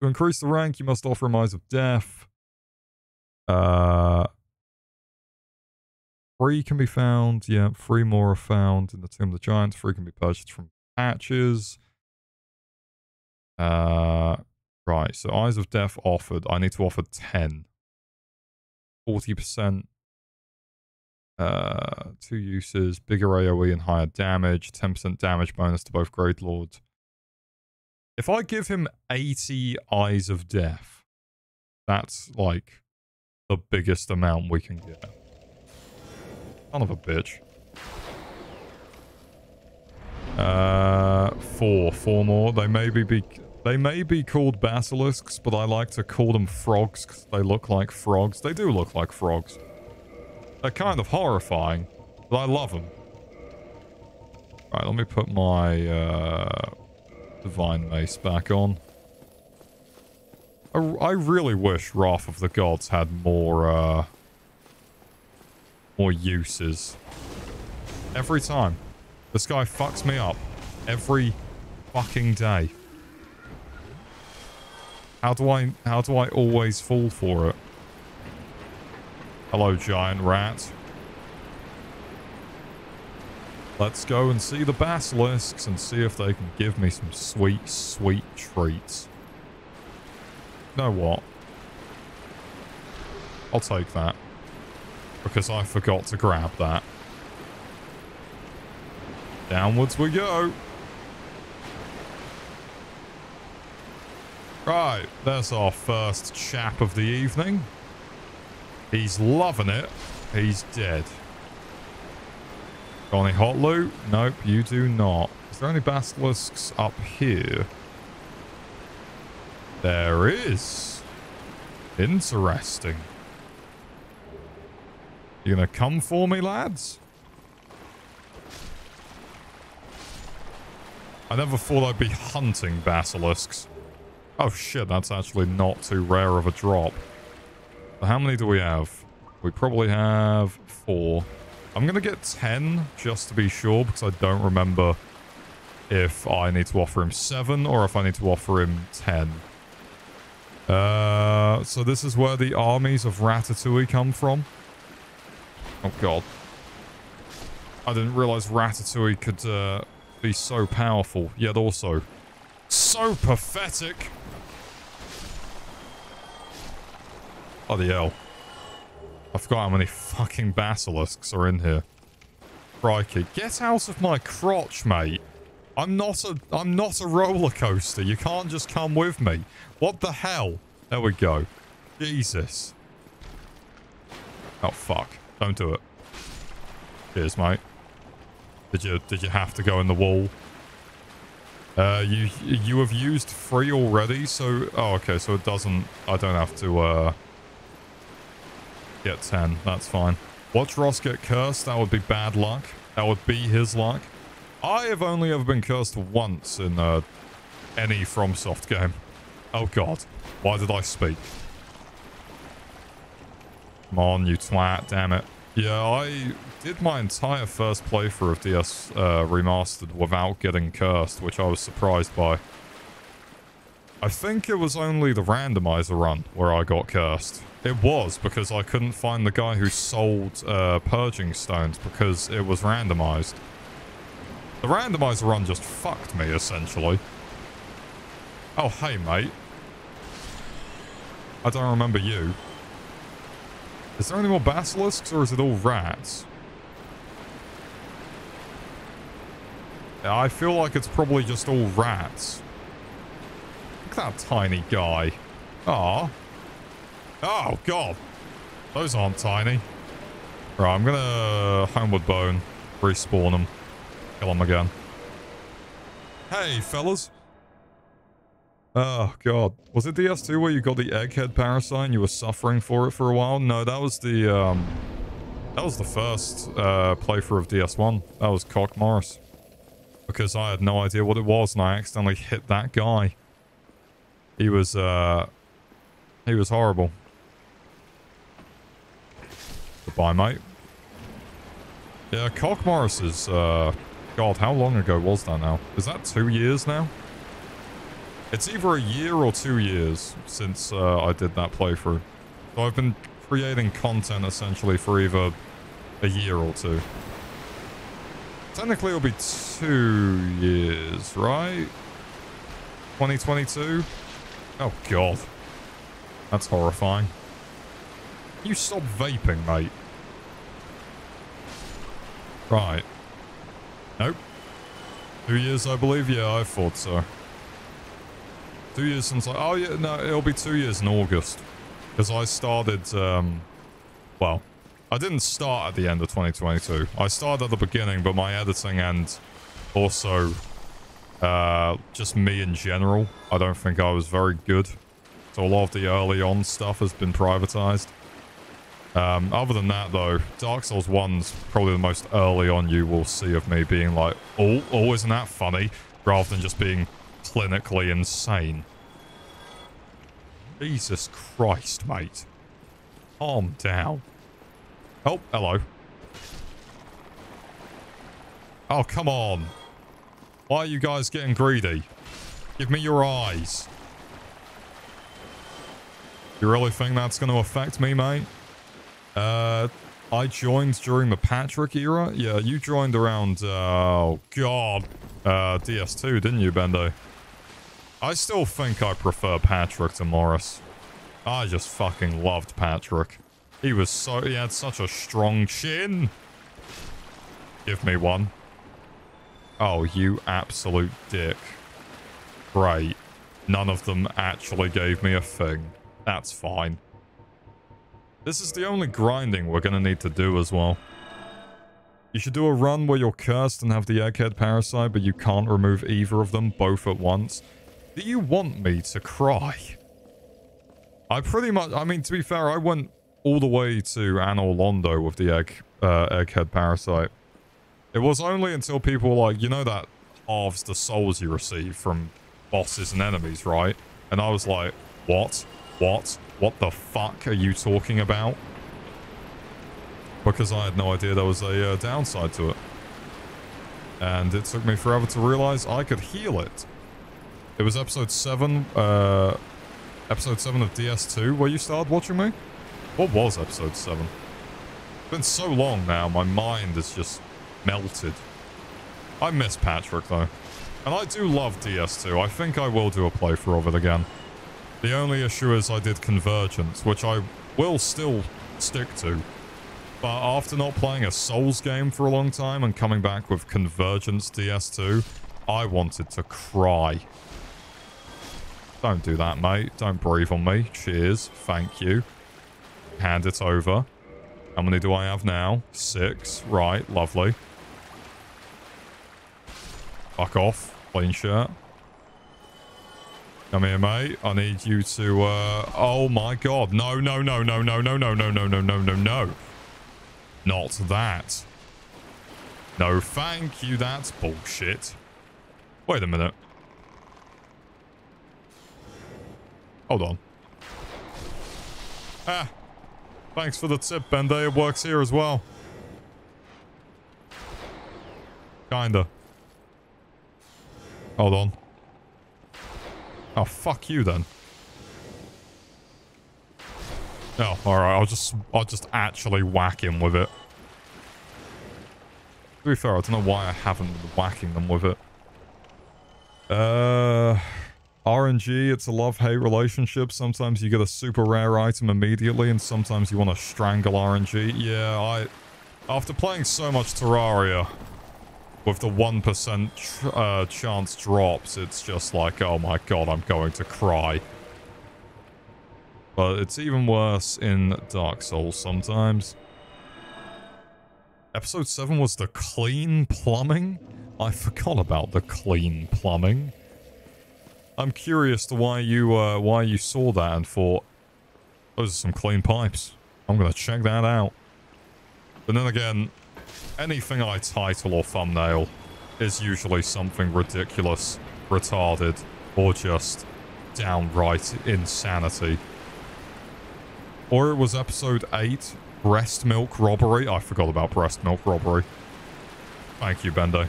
To increase the rank, you must offer him Eyes of Death. Uh, three can be found. Yeah, three more are found in the Tomb of the Giants. Three can be purchased from patches. Uh, right. So Eyes of Death offered. I need to offer 10. 40%. Uh, two uses, bigger AoE and higher damage, 10% damage bonus to both Great Lords. If I give him 80 Eyes of Death, that's like the biggest amount we can get. Son of a bitch. Uh, four, four more. They may be, they may be called basilisks, but I like to call them frogs because they look like frogs. They do look like frogs. They're kind of horrifying, but I love them. Right, let me put my uh, Divine Mace back on. I, I really wish Wrath of the Gods had more, uh, more uses. Every time. This guy fucks me up. Every fucking day. How do I, how do I always fall for it? Hello, giant rat. Let's go and see the basilisks and see if they can give me some sweet, sweet treats. Know what? I'll take that. Because I forgot to grab that. Downwards we go. Right, there's our first chap of the evening. He's loving it. He's dead. Got any hot loot? Nope, you do not. Is there any basilisks up here? There is. Interesting. You gonna come for me, lads? I never thought I'd be hunting basilisks. Oh shit, that's actually not too rare of a drop. So how many do we have? We probably have four. I'm to get 10 just to be sure because I don't remember if I need to offer him 7 or if I need to offer him 10. Uh, so this is where the armies of Ratatouille come from. Oh god. I didn't realize Ratatouille could uh, be so powerful, yet also so pathetic. Bloody hell. I forgot how many fucking basilisks are in here. Crikey. Get out of my crotch, mate. I'm not a I'm not a roller coaster. You can't just come with me. What the hell? There we go. Jesus. Oh fuck. Don't do it. Cheers, mate. Did you did you have to go in the wall? Uh you you have used three already, so oh okay, so it doesn't I don't have to uh Get 10. That's fine. Watch Ross get cursed. That would be bad luck. That would be his luck. I have only ever been cursed once in uh, any FromSoft game. Oh god. Why did I speak? Come on, you twat. Damn it. Yeah, I did my entire first playthrough of DS uh, Remastered without getting cursed, which I was surprised by. I think it was only the randomizer run where I got cursed. It was, because I couldn't find the guy who sold uh, purging stones because it was randomized. The randomizer run just fucked me, essentially. Oh, hey, mate. I don't remember you. Is there any more basilisks, or is it all rats? I feel like it's probably just all rats. Look at that tiny guy. Ah. Oh, God. Those aren't tiny. Right, I'm gonna Homeward Bone. Respawn them. Kill them again. Hey, fellas. Oh, God. Was it DS2 where you got the egghead parasite and you were suffering for it for a while? No, that was the, um... That was the first uh, playthrough of DS1. That was Cock Morris. Because I had no idea what it was and I accidentally hit that guy. He was, uh... He was horrible. Goodbye, mate. Yeah, Cock Morris is, uh... God, how long ago was that now? Is that two years now? It's either a year or two years since uh, I did that playthrough. So I've been creating content essentially for either a year or two. Technically it'll be two years, right? 2022? Oh god. That's horrifying. You stop vaping, mate. Right. Nope. Two years, I believe? Yeah, I thought so. Two years since I... Oh, yeah, no, it'll be two years in August. Because I started, um... Well, I didn't start at the end of 2022. I started at the beginning, but my editing and also uh, just me in general, I don't think I was very good. So a lot of the early on stuff has been privatized. Um, other than that, though, Dark Souls 1's probably the most early on you will see of me being like, oh, oh, isn't that funny? Rather than just being clinically insane. Jesus Christ, mate. Calm down. Oh, hello. Oh, come on. Why are you guys getting greedy? Give me your eyes. You really think that's going to affect me, mate? Uh, I joined during the Patrick era. Yeah, you joined around, uh, oh god, uh, DS2, didn't you, Bendo? I still think I prefer Patrick to Morris. I just fucking loved Patrick. He was so, he had such a strong chin. Give me one. Oh, you absolute dick. Great. None of them actually gave me a thing. That's fine. This is the only grinding we're going to need to do as well. You should do a run where you're cursed and have the egghead parasite, but you can't remove either of them both at once. Do you want me to cry? I pretty much, I mean, to be fair, I went all the way to Anor Londo with the egg, uh, egghead parasite. It was only until people were like, you know that halves the souls you receive from bosses and enemies, right? And I was like, what? What? What the fuck are you talking about? Because I had no idea there was a uh, downside to it. And it took me forever to realize I could heal it. It was episode 7, uh, episode 7 of DS2 where you started watching me? What was episode 7? It's been so long now, my mind is just melted. I miss Patrick though. And I do love DS2. I think I will do a playthrough of it again. The only issue is I did Convergence, which I will still stick to. But after not playing a Souls game for a long time and coming back with Convergence DS2, I wanted to cry. Don't do that, mate. Don't breathe on me. Cheers. Thank you. Hand it over. How many do I have now? Six. Right. Lovely. Fuck off. Clean shirt. Come here, mate. I need you to, uh... Oh, my God. No, no, no, no, no, no, no, no, no, no, no, no, no. Not that. No, thank you. That's bullshit. Wait a minute. Hold on. Ah. Thanks for the tip, Bende. It works here as well. Kinda. Hold on. Oh, fuck you then. Oh, alright. I'll just, I'll just actually whack him with it. To be fair, I don't know why I haven't been whacking them with it. Uh... RNG, it's a love-hate relationship. Sometimes you get a super rare item immediately, and sometimes you want to strangle RNG. Yeah, I... After playing so much Terraria, with the 1% ch uh, chance drops, it's just like, oh my god, I'm going to cry. But it's even worse in Dark Souls sometimes. Episode 7 was the clean plumbing? I forgot about the clean plumbing. I'm curious to why you uh, why you saw that and thought, those are some clean pipes. I'm going to check that out. But then again, anything I title or thumbnail is usually something ridiculous, retarded, or just downright insanity. Or it was episode 8, breast milk robbery. I forgot about breast milk robbery. Thank you, Bendo.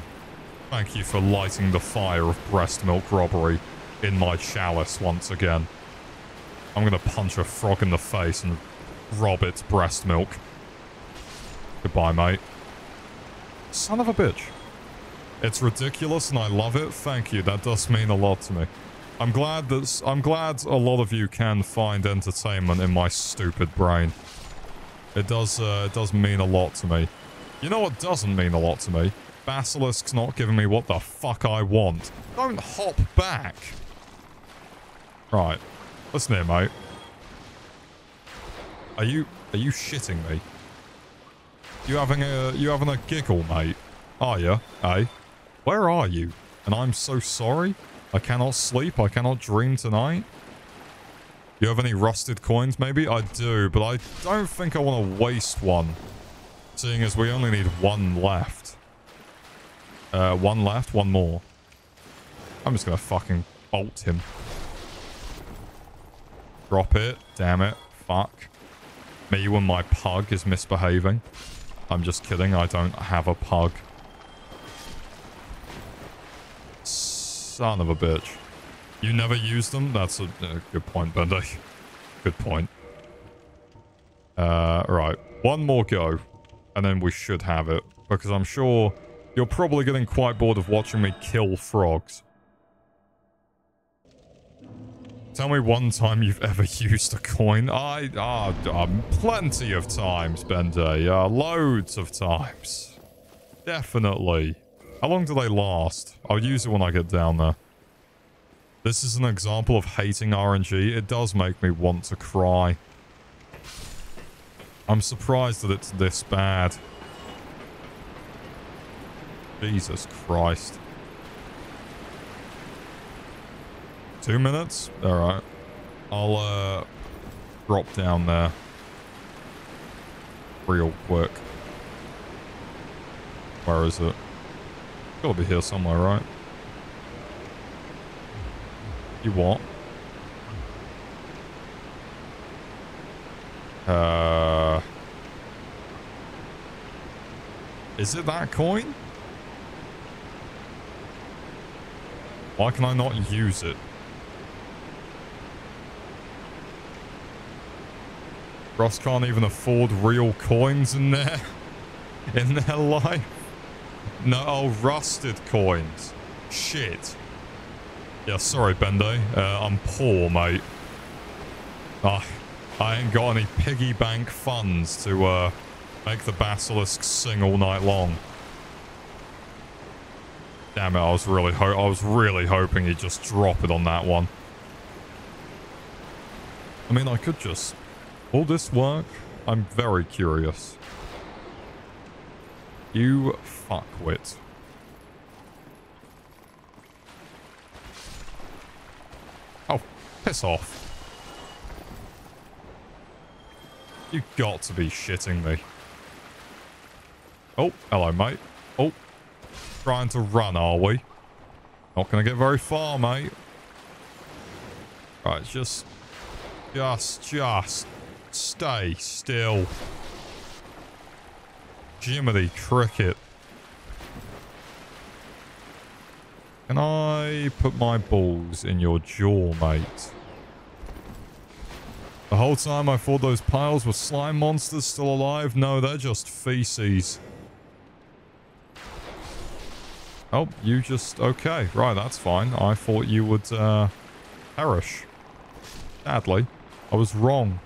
Thank you for lighting the fire of breast milk robbery in my chalice once again. I'm gonna punch a frog in the face and rob its breast milk. Goodbye, mate. Son of a bitch. It's ridiculous and I love it. Thank you. That does mean a lot to me. I'm glad that I'm glad a lot of you can find entertainment in my stupid brain. It does uh, it does mean a lot to me. You know what doesn't mean a lot to me? Basilisk's not giving me what the fuck I want. Don't hop back. Right. Listen here, mate. Are you are you shitting me? You having a you having a giggle, mate? Are you? Hey, where are you? And I'm so sorry. I cannot sleep. I cannot dream tonight. You have any rusted coins, maybe? I do, but I don't think I want to waste one. Seeing as we only need one left. Uh, one left, one more. I'm just to fucking bolt him. Drop it. Damn it. Fuck. Me when my pug is misbehaving. I'm just kidding. I don't have a pug. Son of a bitch. You never use them? That's a, a good point, Bendy. Good point. Uh, right. One more go. And then we should have it. Because I'm sure you're probably getting quite bored of watching me kill frogs. Tell me one time you've ever used a coin. I, ah, uh, plenty of times, Bender. Uh, loads of times. Definitely. How long do they last? I'll use it when I get down there. This is an example of hating RNG. It does make me want to cry. I'm surprised that it's this bad. Jesus Christ. Two minutes? Alright. I'll, uh, drop down there. Real quick. Where is it? Gotta be here somewhere, right? You what? Uh... Is it that coin? Why can I not use it? Ross can't even afford real coins in there, in their life. No, oh, rusted coins. Shit. Yeah, sorry, Bendo. Uh, I'm poor, mate. Ah, I ain't got any piggy bank funds to uh, make the basilisk sing all night long. Damn it! I was really I was really hoping he'd just drop it on that one. I mean, I could just. Will this work? I'm very curious. You fuckwit. Oh, piss off. You got to be shitting me. Oh, hello, mate. Oh, trying to run, are we? Not going to get very far, mate. Right, just, just, just stay still. Jiminy cricket. Can I put my balls in your jaw, mate? The whole time I thought those piles were slime monsters still alive. No, they're just feces. Oh, you just... Okay, right, that's fine. I thought you would uh, perish. Sadly, I was wrong.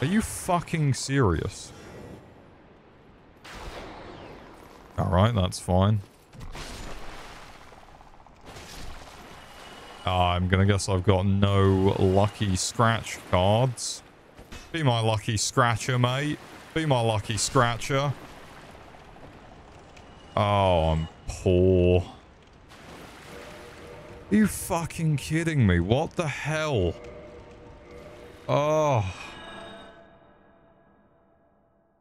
Are you fucking serious? Alright, that's fine. Ah, I'm gonna guess I've got no lucky scratch cards. Be my lucky scratcher, mate. Be my lucky scratcher. Oh, I'm poor. Are you fucking kidding me? What the hell? Oh.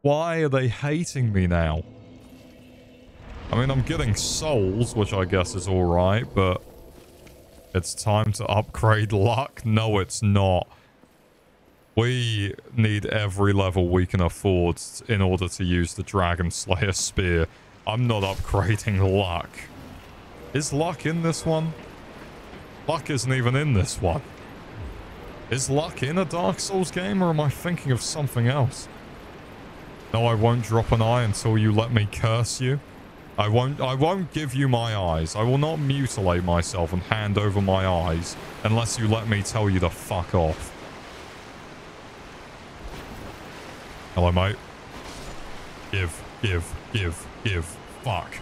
Why are they hating me now? I mean, I'm getting souls, which I guess is alright, but... It's time to upgrade luck? No, it's not. We need every level we can afford in order to use the Dragon Slayer Spear. I'm not upgrading luck. Is luck in this one? Luck isn't even in this one. Is luck in a Dark Souls game or am I thinking of something else? No, I won't drop an eye until you let me curse you. I won't I won't give you my eyes. I will not mutilate myself and hand over my eyes unless you let me tell you to fuck off. Hello, mate. Give, give, give, give. Fuck.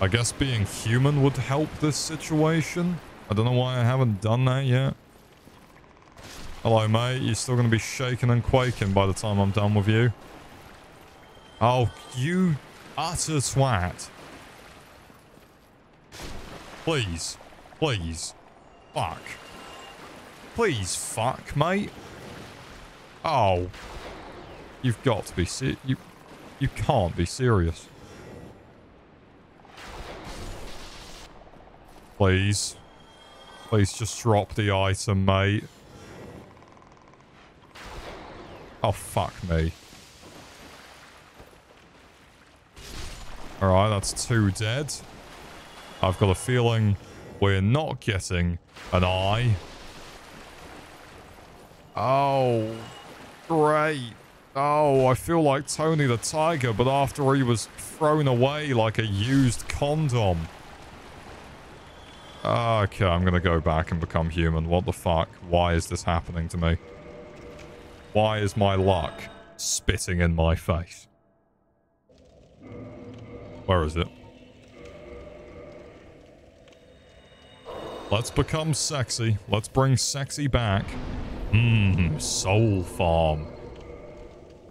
I guess being human would help this situation. I don't know why I haven't done that yet. Hello, mate. You're still going to be shaking and quaking by the time I'm done with you. Oh, you utter swat. Please. Please. Fuck. Please, fuck, mate. Oh. You've got to be you you can't be serious. Please. Please just drop the item, mate. Oh, fuck me. Alright, that's two dead. I've got a feeling we're not getting an eye. Oh, great. Oh, I feel like Tony the Tiger, but after he was thrown away like a used condom. Okay, I'm going to go back and become human. What the fuck? Why is this happening to me? Why is my luck spitting in my face? Where is it? Let's become sexy. Let's bring sexy back. Mmm, soul farm.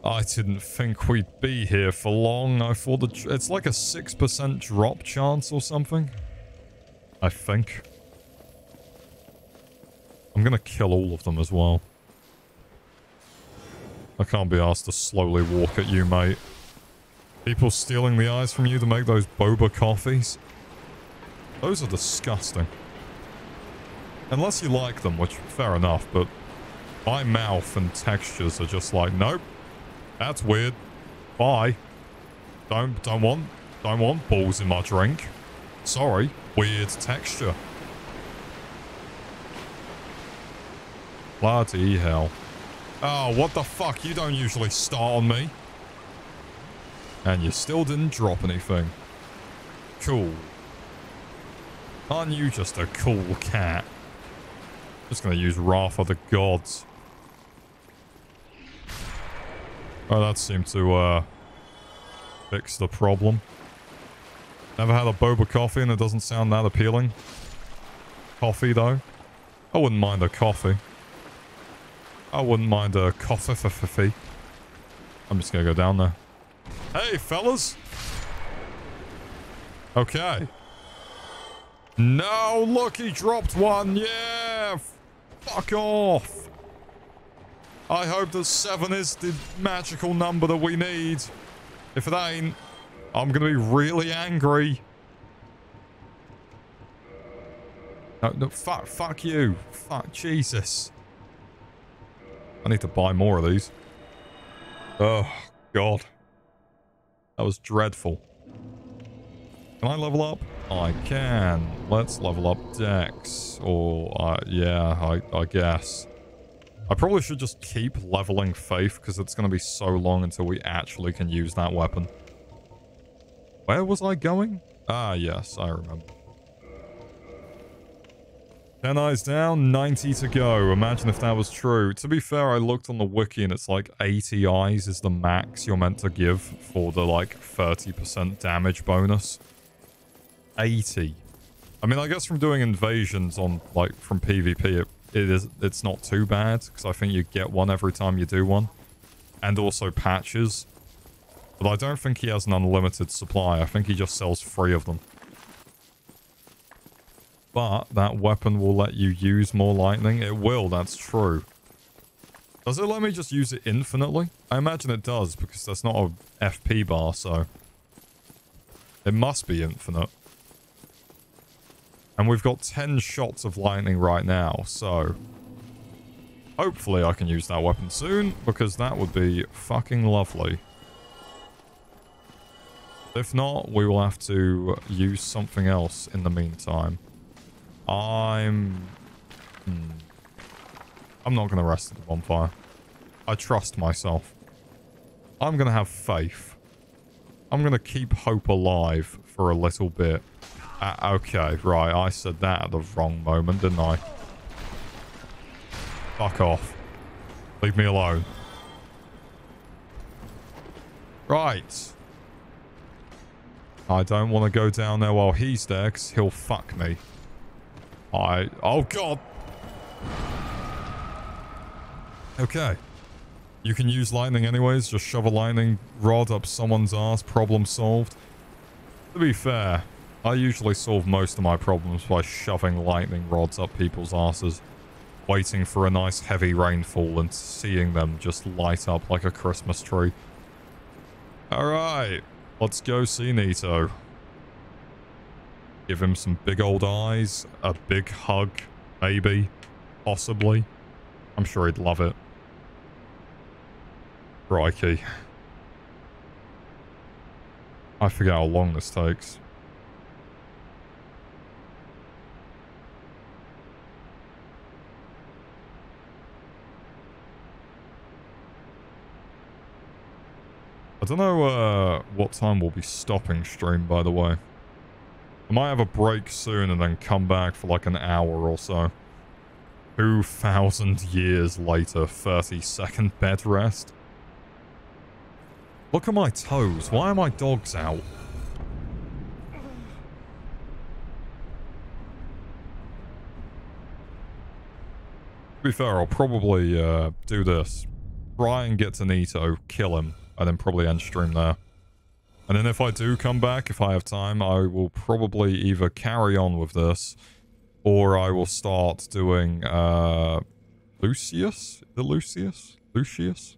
I didn't think we'd be here for long. I thought the, it's like a 6% drop chance or something. I think. I'm gonna kill all of them as well. I can't be asked to slowly walk at you, mate. People stealing the eyes from you to make those boba coffees. Those are disgusting. Unless you like them, which, fair enough, but my mouth and textures are just like, nope. That's weird. Bye. Don't, don't want, don't want balls in my drink. Sorry. Weird texture. Bloody hell. Oh, what the fuck? You don't usually start on me. And you still didn't drop anything. Cool. Aren't you just a cool cat? Just gonna use Wrath of the Gods. Oh, that seemed to, uh, fix the problem. Never had a boba coffee and it doesn't sound that appealing. Coffee, though. I wouldn't mind a coffee. I wouldn't mind a coffee. For fuffy. I'm just gonna go down there. Hey, fellas! Okay. No, look, he dropped one. Yeah! Fuck off! I hope that seven is the magical number that we need. If it ain't, I'm going to be really angry. No, no, fuck, fuck you. Fuck, Jesus. I need to buy more of these. Oh, God. That was dreadful. Can I level up? I can. Let's level up Dex. Or, uh, yeah, I, I guess. I probably should just keep leveling Faith because it's going to be so long until we actually can use that weapon. Where was I going? Ah, yes, I remember. 10 eyes down, 90 to go. Imagine if that was true. To be fair, I looked on the wiki and it's like 80 eyes is the max you're meant to give for the like 30% damage bonus. 80. I mean, I guess from doing invasions on like from PvP, it, it is it's not too bad because I think you get one every time you do one. And also patches. But I don't think he has an unlimited supply. I think he just sells three of them. But that weapon will let you use more lightning. It will, that's true. Does it let me just use it infinitely? I imagine it does because that's not a FP bar, so... It must be infinite. And we've got 10 shots of lightning right now, so... Hopefully I can use that weapon soon, because that would be fucking lovely. If not, we will have to use something else in the meantime. I'm... Hmm. I'm not going to rest at the bonfire. I trust myself. I'm going to have faith. I'm going to keep hope alive for a little bit. Uh, okay, right. I said that at the wrong moment, didn't I? Fuck off. Leave me alone. Right. I don't want to go down there while he's there because he'll fuck me. I... Oh, God. Okay. You can use lightning anyways. Just shove a lightning rod up someone's ass. Problem solved. To be fair, I usually solve most of my problems by shoving lightning rods up people's asses. Waiting for a nice heavy rainfall and seeing them just light up like a Christmas tree. Alright. Let's go see Nito. Give him some big old eyes, a big hug, maybe, possibly. I'm sure he'd love it. Crikey. I forget how long this takes. I don't know uh, what time we'll be stopping stream, by the way. I might have a break soon and then come back for like an hour or so. 2,000 years later, 30 second bed rest. Look at my toes. Why are my dogs out? To be fair, I'll probably uh, do this. Try and get to Nito, kill him, and then probably end stream there. And then if I do come back, if I have time, I will probably either carry on with this or I will start doing uh, Lucius? The Lucius? Lucius?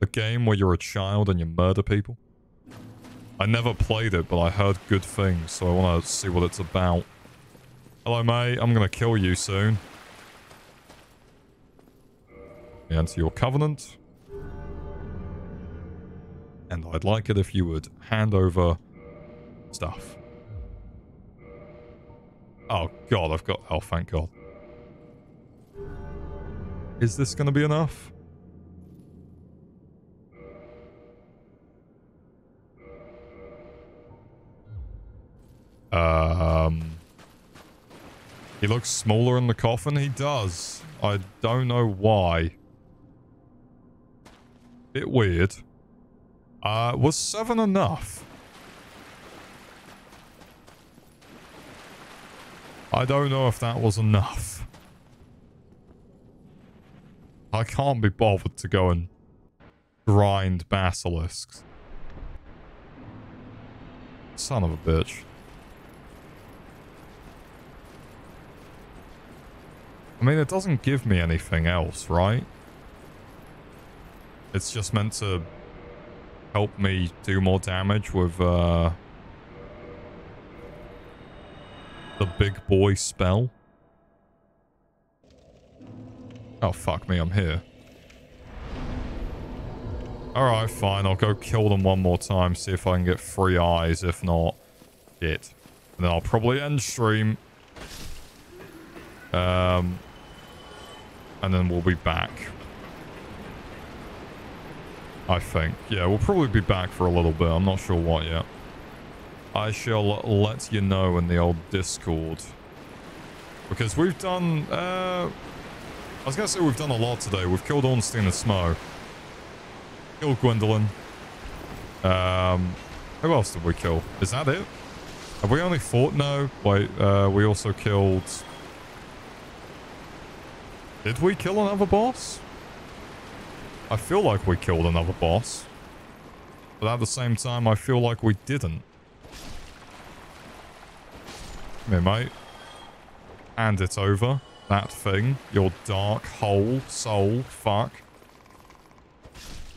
The game where you're a child and you murder people? I never played it, but I heard good things, so I want to see what it's about. Hello, mate. I'm going to kill you soon. Enter your covenant. And I'd like it if you would hand over stuff. Oh, God, I've got... Oh, thank God. Is this going to be enough? Um... He looks smaller in the coffin? He does. I don't know why. Bit weird. Uh, was seven enough? I don't know if that was enough. I can't be bothered to go and grind basilisks. Son of a bitch. I mean, it doesn't give me anything else, right? It's just meant to help me do more damage with uh, the big boy spell. Oh, fuck me, I'm here. Alright, fine. I'll go kill them one more time, see if I can get three eyes. If not, shit. And then I'll probably end stream. Um, and then we'll be back. I think. Yeah, we'll probably be back for a little bit. I'm not sure what yet. I shall let you know in the old Discord. Because we've done... Uh, I was going to say we've done a lot today. We've killed Ornstein and Smough. Killed Gwyndolin. Um, who else did we kill? Is that it? Have we only fought? No. Wait, uh, we also killed... Did we kill another boss? I feel like we killed another boss. But at the same time, I feel like we didn't. Come here, mate. Hand it over. That thing. Your dark hole soul. Fuck.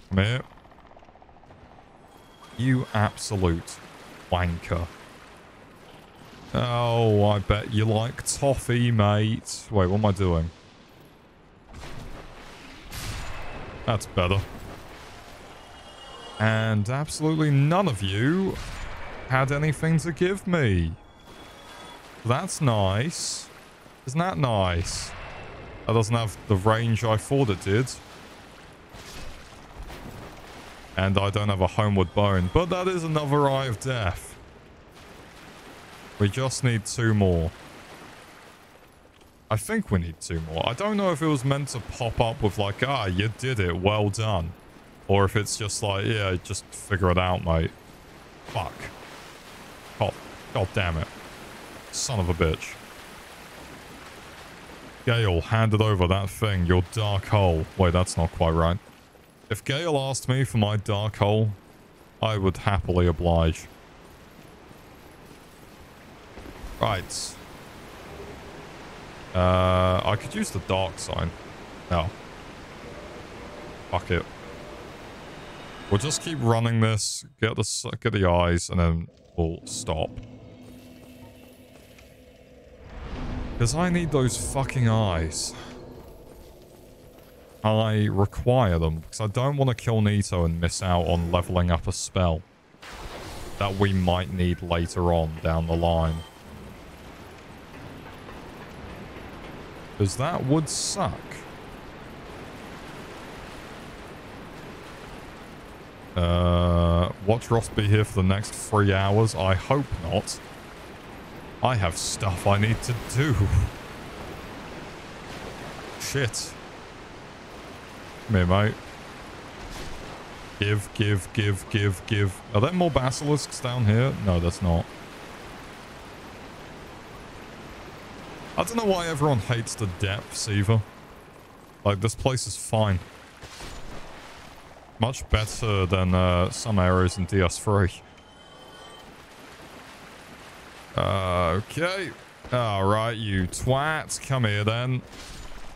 Come here. You absolute wanker. Oh, I bet you like toffee, mate. Wait, what am I doing? That's better. And absolutely none of you had anything to give me. That's nice. Isn't that nice? That doesn't have the range I thought it did. And I don't have a homeward bone. But that is another Eye of Death. We just need two more. I think we need two more. I don't know if it was meant to pop up with like, ah, you did it, well done. Or if it's just like, yeah, just figure it out, mate. Fuck. God, God damn it. Son of a bitch. Gale handed over that thing, your dark hole. Wait, that's not quite right. If Gale asked me for my dark hole, I would happily oblige. Right. Uh, I could use the dark sign. No. Fuck it. We'll just keep running this, get the get the eyes, and then we'll stop. Because I need those fucking eyes. I require them because I don't want to kill Nito and miss out on leveling up a spell that we might need later on down the line. Because that would suck. Uh, watch Ross be here for the next three hours? I hope not. I have stuff I need to do. Shit. Come here, mate. Give, give, give, give, give. Are there more basilisks down here? No, that's not. I don't know why everyone hates the depths either. Like, this place is fine. Much better than uh, some areas in DS3. Uh, okay. Alright, you twat. Come here then.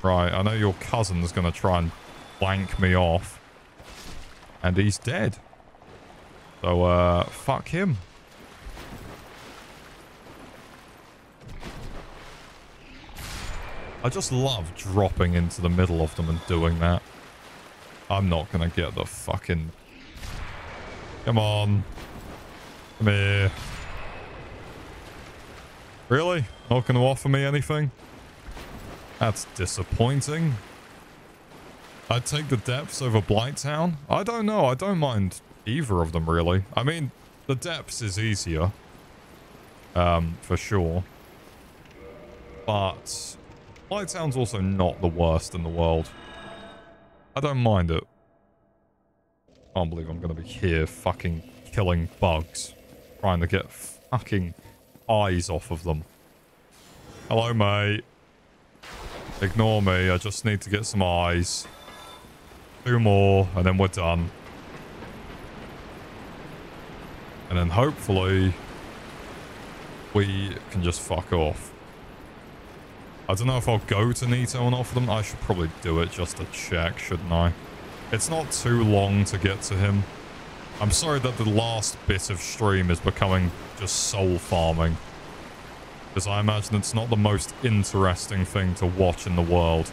Right, I know your cousin's going to try and blank me off. And he's dead. So, uh, fuck him. I just love dropping into the middle of them and doing that. I'm not going to get the fucking... Come on. Come here. Really? Not going to offer me anything? That's disappointing. I'd take the depths over Blighttown. I don't know. I don't mind either of them, really. I mean, the depths is easier. Um, for sure. But Blighttown's also not the worst in the world. I don't mind it. Can't believe I'm going to be here fucking killing bugs. Trying to get fucking eyes off of them. Hello, mate. Ignore me. I just need to get some eyes. Two more, and then we're done. And then hopefully we can just fuck off. I don't know if I'll go to Nito and offer them. I should probably do it just to check, shouldn't I? It's not too long to get to him. I'm sorry that the last bit of stream is becoming just soul farming. Because I imagine it's not the most interesting thing to watch in the world.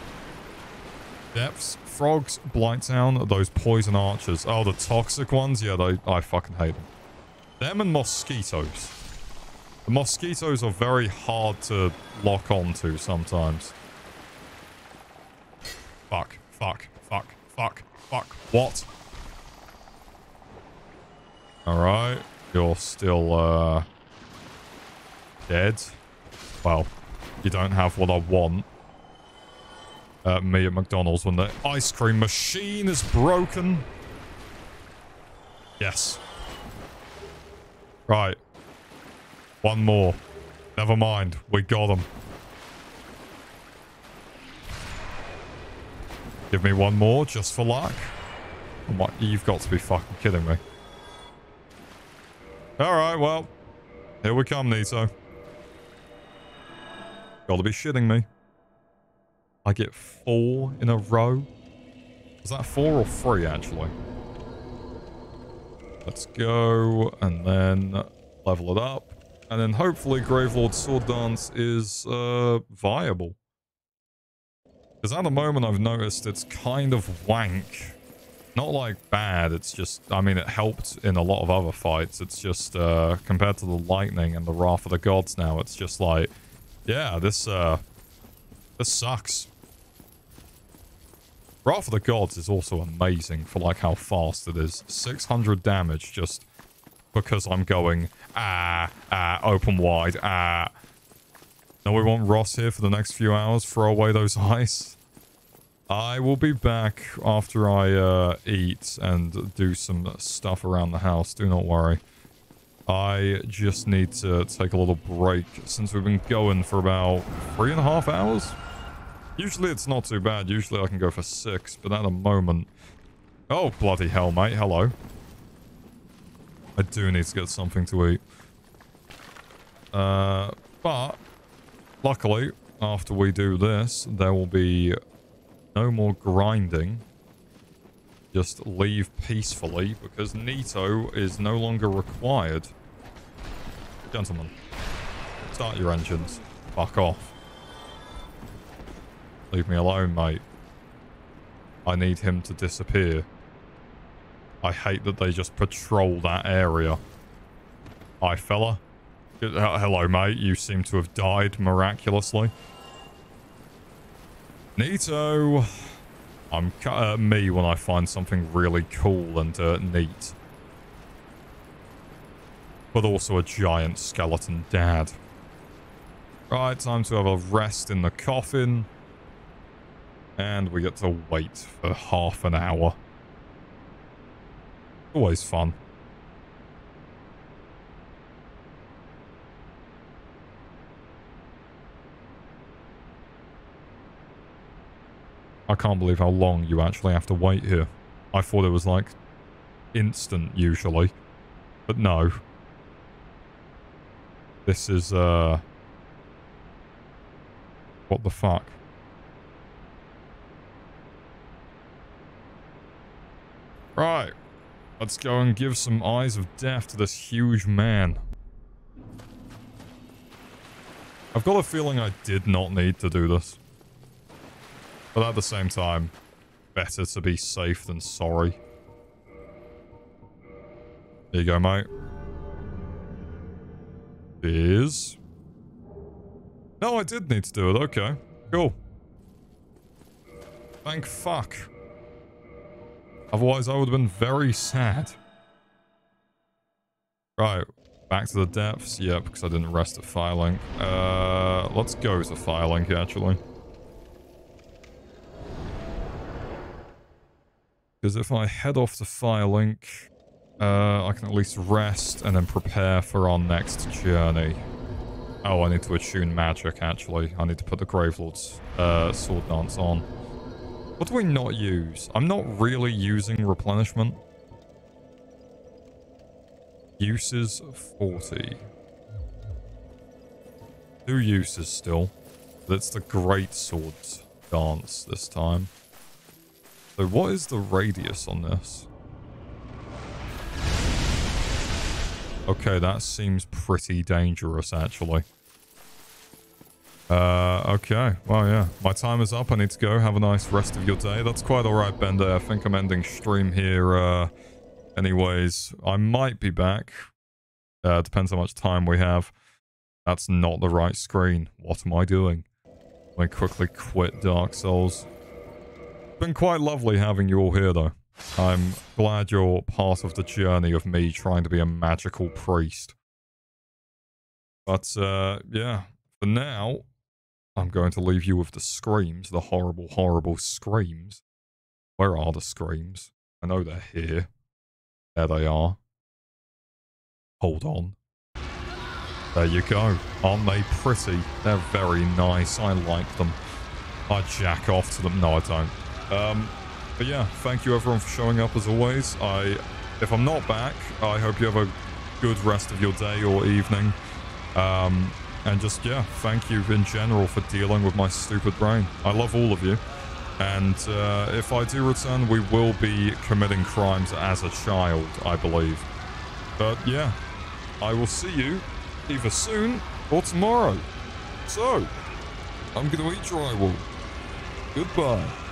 Depths, frogs, Blighttown, those poison archers. Oh, the toxic ones? Yeah, they, I fucking hate them. Them and mosquitoes. The mosquitoes are very hard to lock onto sometimes. Fuck, fuck, fuck, fuck, fuck. What? Alright. You're still, uh... Dead. Well, you don't have what I want. Uh, me at McDonald's when the ice cream machine is broken. Yes. Right. One more. Never mind. We got them. Give me one more just for luck. Oh what? You've got to be fucking kidding me. All right, well, here we come, Nito. Gotta be shitting me. I get four in a row. Is that four or three, actually? Let's go and then level it up. And then hopefully Gravelord Sword Dance is uh, viable. Because at the moment I've noticed it's kind of wank. Not like bad, it's just, I mean, it helped in a lot of other fights. It's just, uh, compared to the Lightning and the Wrath of the Gods now, it's just like, yeah, this, uh, this sucks. Wrath of the Gods is also amazing for like how fast it is. 600 damage just because I'm going, ah, ah, open wide, ah. Now we want Ross here for the next few hours. Throw away those eyes. I will be back after I uh, eat and do some stuff around the house. Do not worry. I just need to take a little break since we've been going for about three and a half hours. Usually it's not too bad. Usually I can go for six, but at the moment... Oh, bloody hell, mate. Hello. I do need to get something to eat. Uh, but, luckily, after we do this, there will be no more grinding. Just leave peacefully because Nito is no longer required. Gentlemen, start your engines. Fuck off. Leave me alone, mate. I need him to disappear. I hate that they just patrol that area. Hi, fella. Hello, mate. You seem to have died miraculously. Neato. I'm uh, me when I find something really cool and uh, neat. But also a giant skeleton dad. Right, time to have a rest in the coffin. And we get to wait for half an hour. Always fun. I can't believe how long you actually have to wait here. I thought it was like instant usually. But no. This is uh what the fuck? Right. Let's go and give some eyes of death to this huge man. I've got a feeling I did not need to do this. But at the same time, better to be safe than sorry. There you go, mate. Is. No, I did need to do it. Okay. Cool. Thank fuck. Otherwise, I would have been very sad. Right. Back to the depths. Yep, because I didn't rest at Firelink. Uh, let's go to Firelink, actually. Because if I head off to Firelink, uh, I can at least rest and then prepare for our next journey. Oh, I need to attune magic, actually. I need to put the Gravelord's uh, Sword Dance on. What do we not use? I'm not really using replenishment. Uses 40. Two uses still. That's the Great Swords Dance this time. So what is the radius on this? Okay, that seems pretty dangerous, actually. Uh, okay. Well, yeah. My time is up. I need to go. Have a nice rest of your day. That's quite alright, Bender. I think I'm ending stream here, uh, anyways. I might be back. Uh, depends how much time we have. That's not the right screen. What am I doing? Let me quickly quit Dark Souls been quite lovely having you all here, though. I'm glad you're part of the journey of me trying to be a magical priest. But, uh, yeah, for now, I'm going to leave you with the screams, the horrible, horrible screams. Where are the screams? I know they're here. There they are. Hold on. There you go. Aren't they pretty? They're very nice. I like them. I jack off to them. No, I don't. Um, but yeah, thank you everyone for showing up as always. I, if I'm not back, I hope you have a good rest of your day or evening. Um, and just, yeah, thank you in general for dealing with my stupid brain. I love all of you. And uh, if I do return, we will be committing crimes as a child, I believe. But yeah, I will see you either soon or tomorrow. So, I'm going to eat drywall. Goodbye.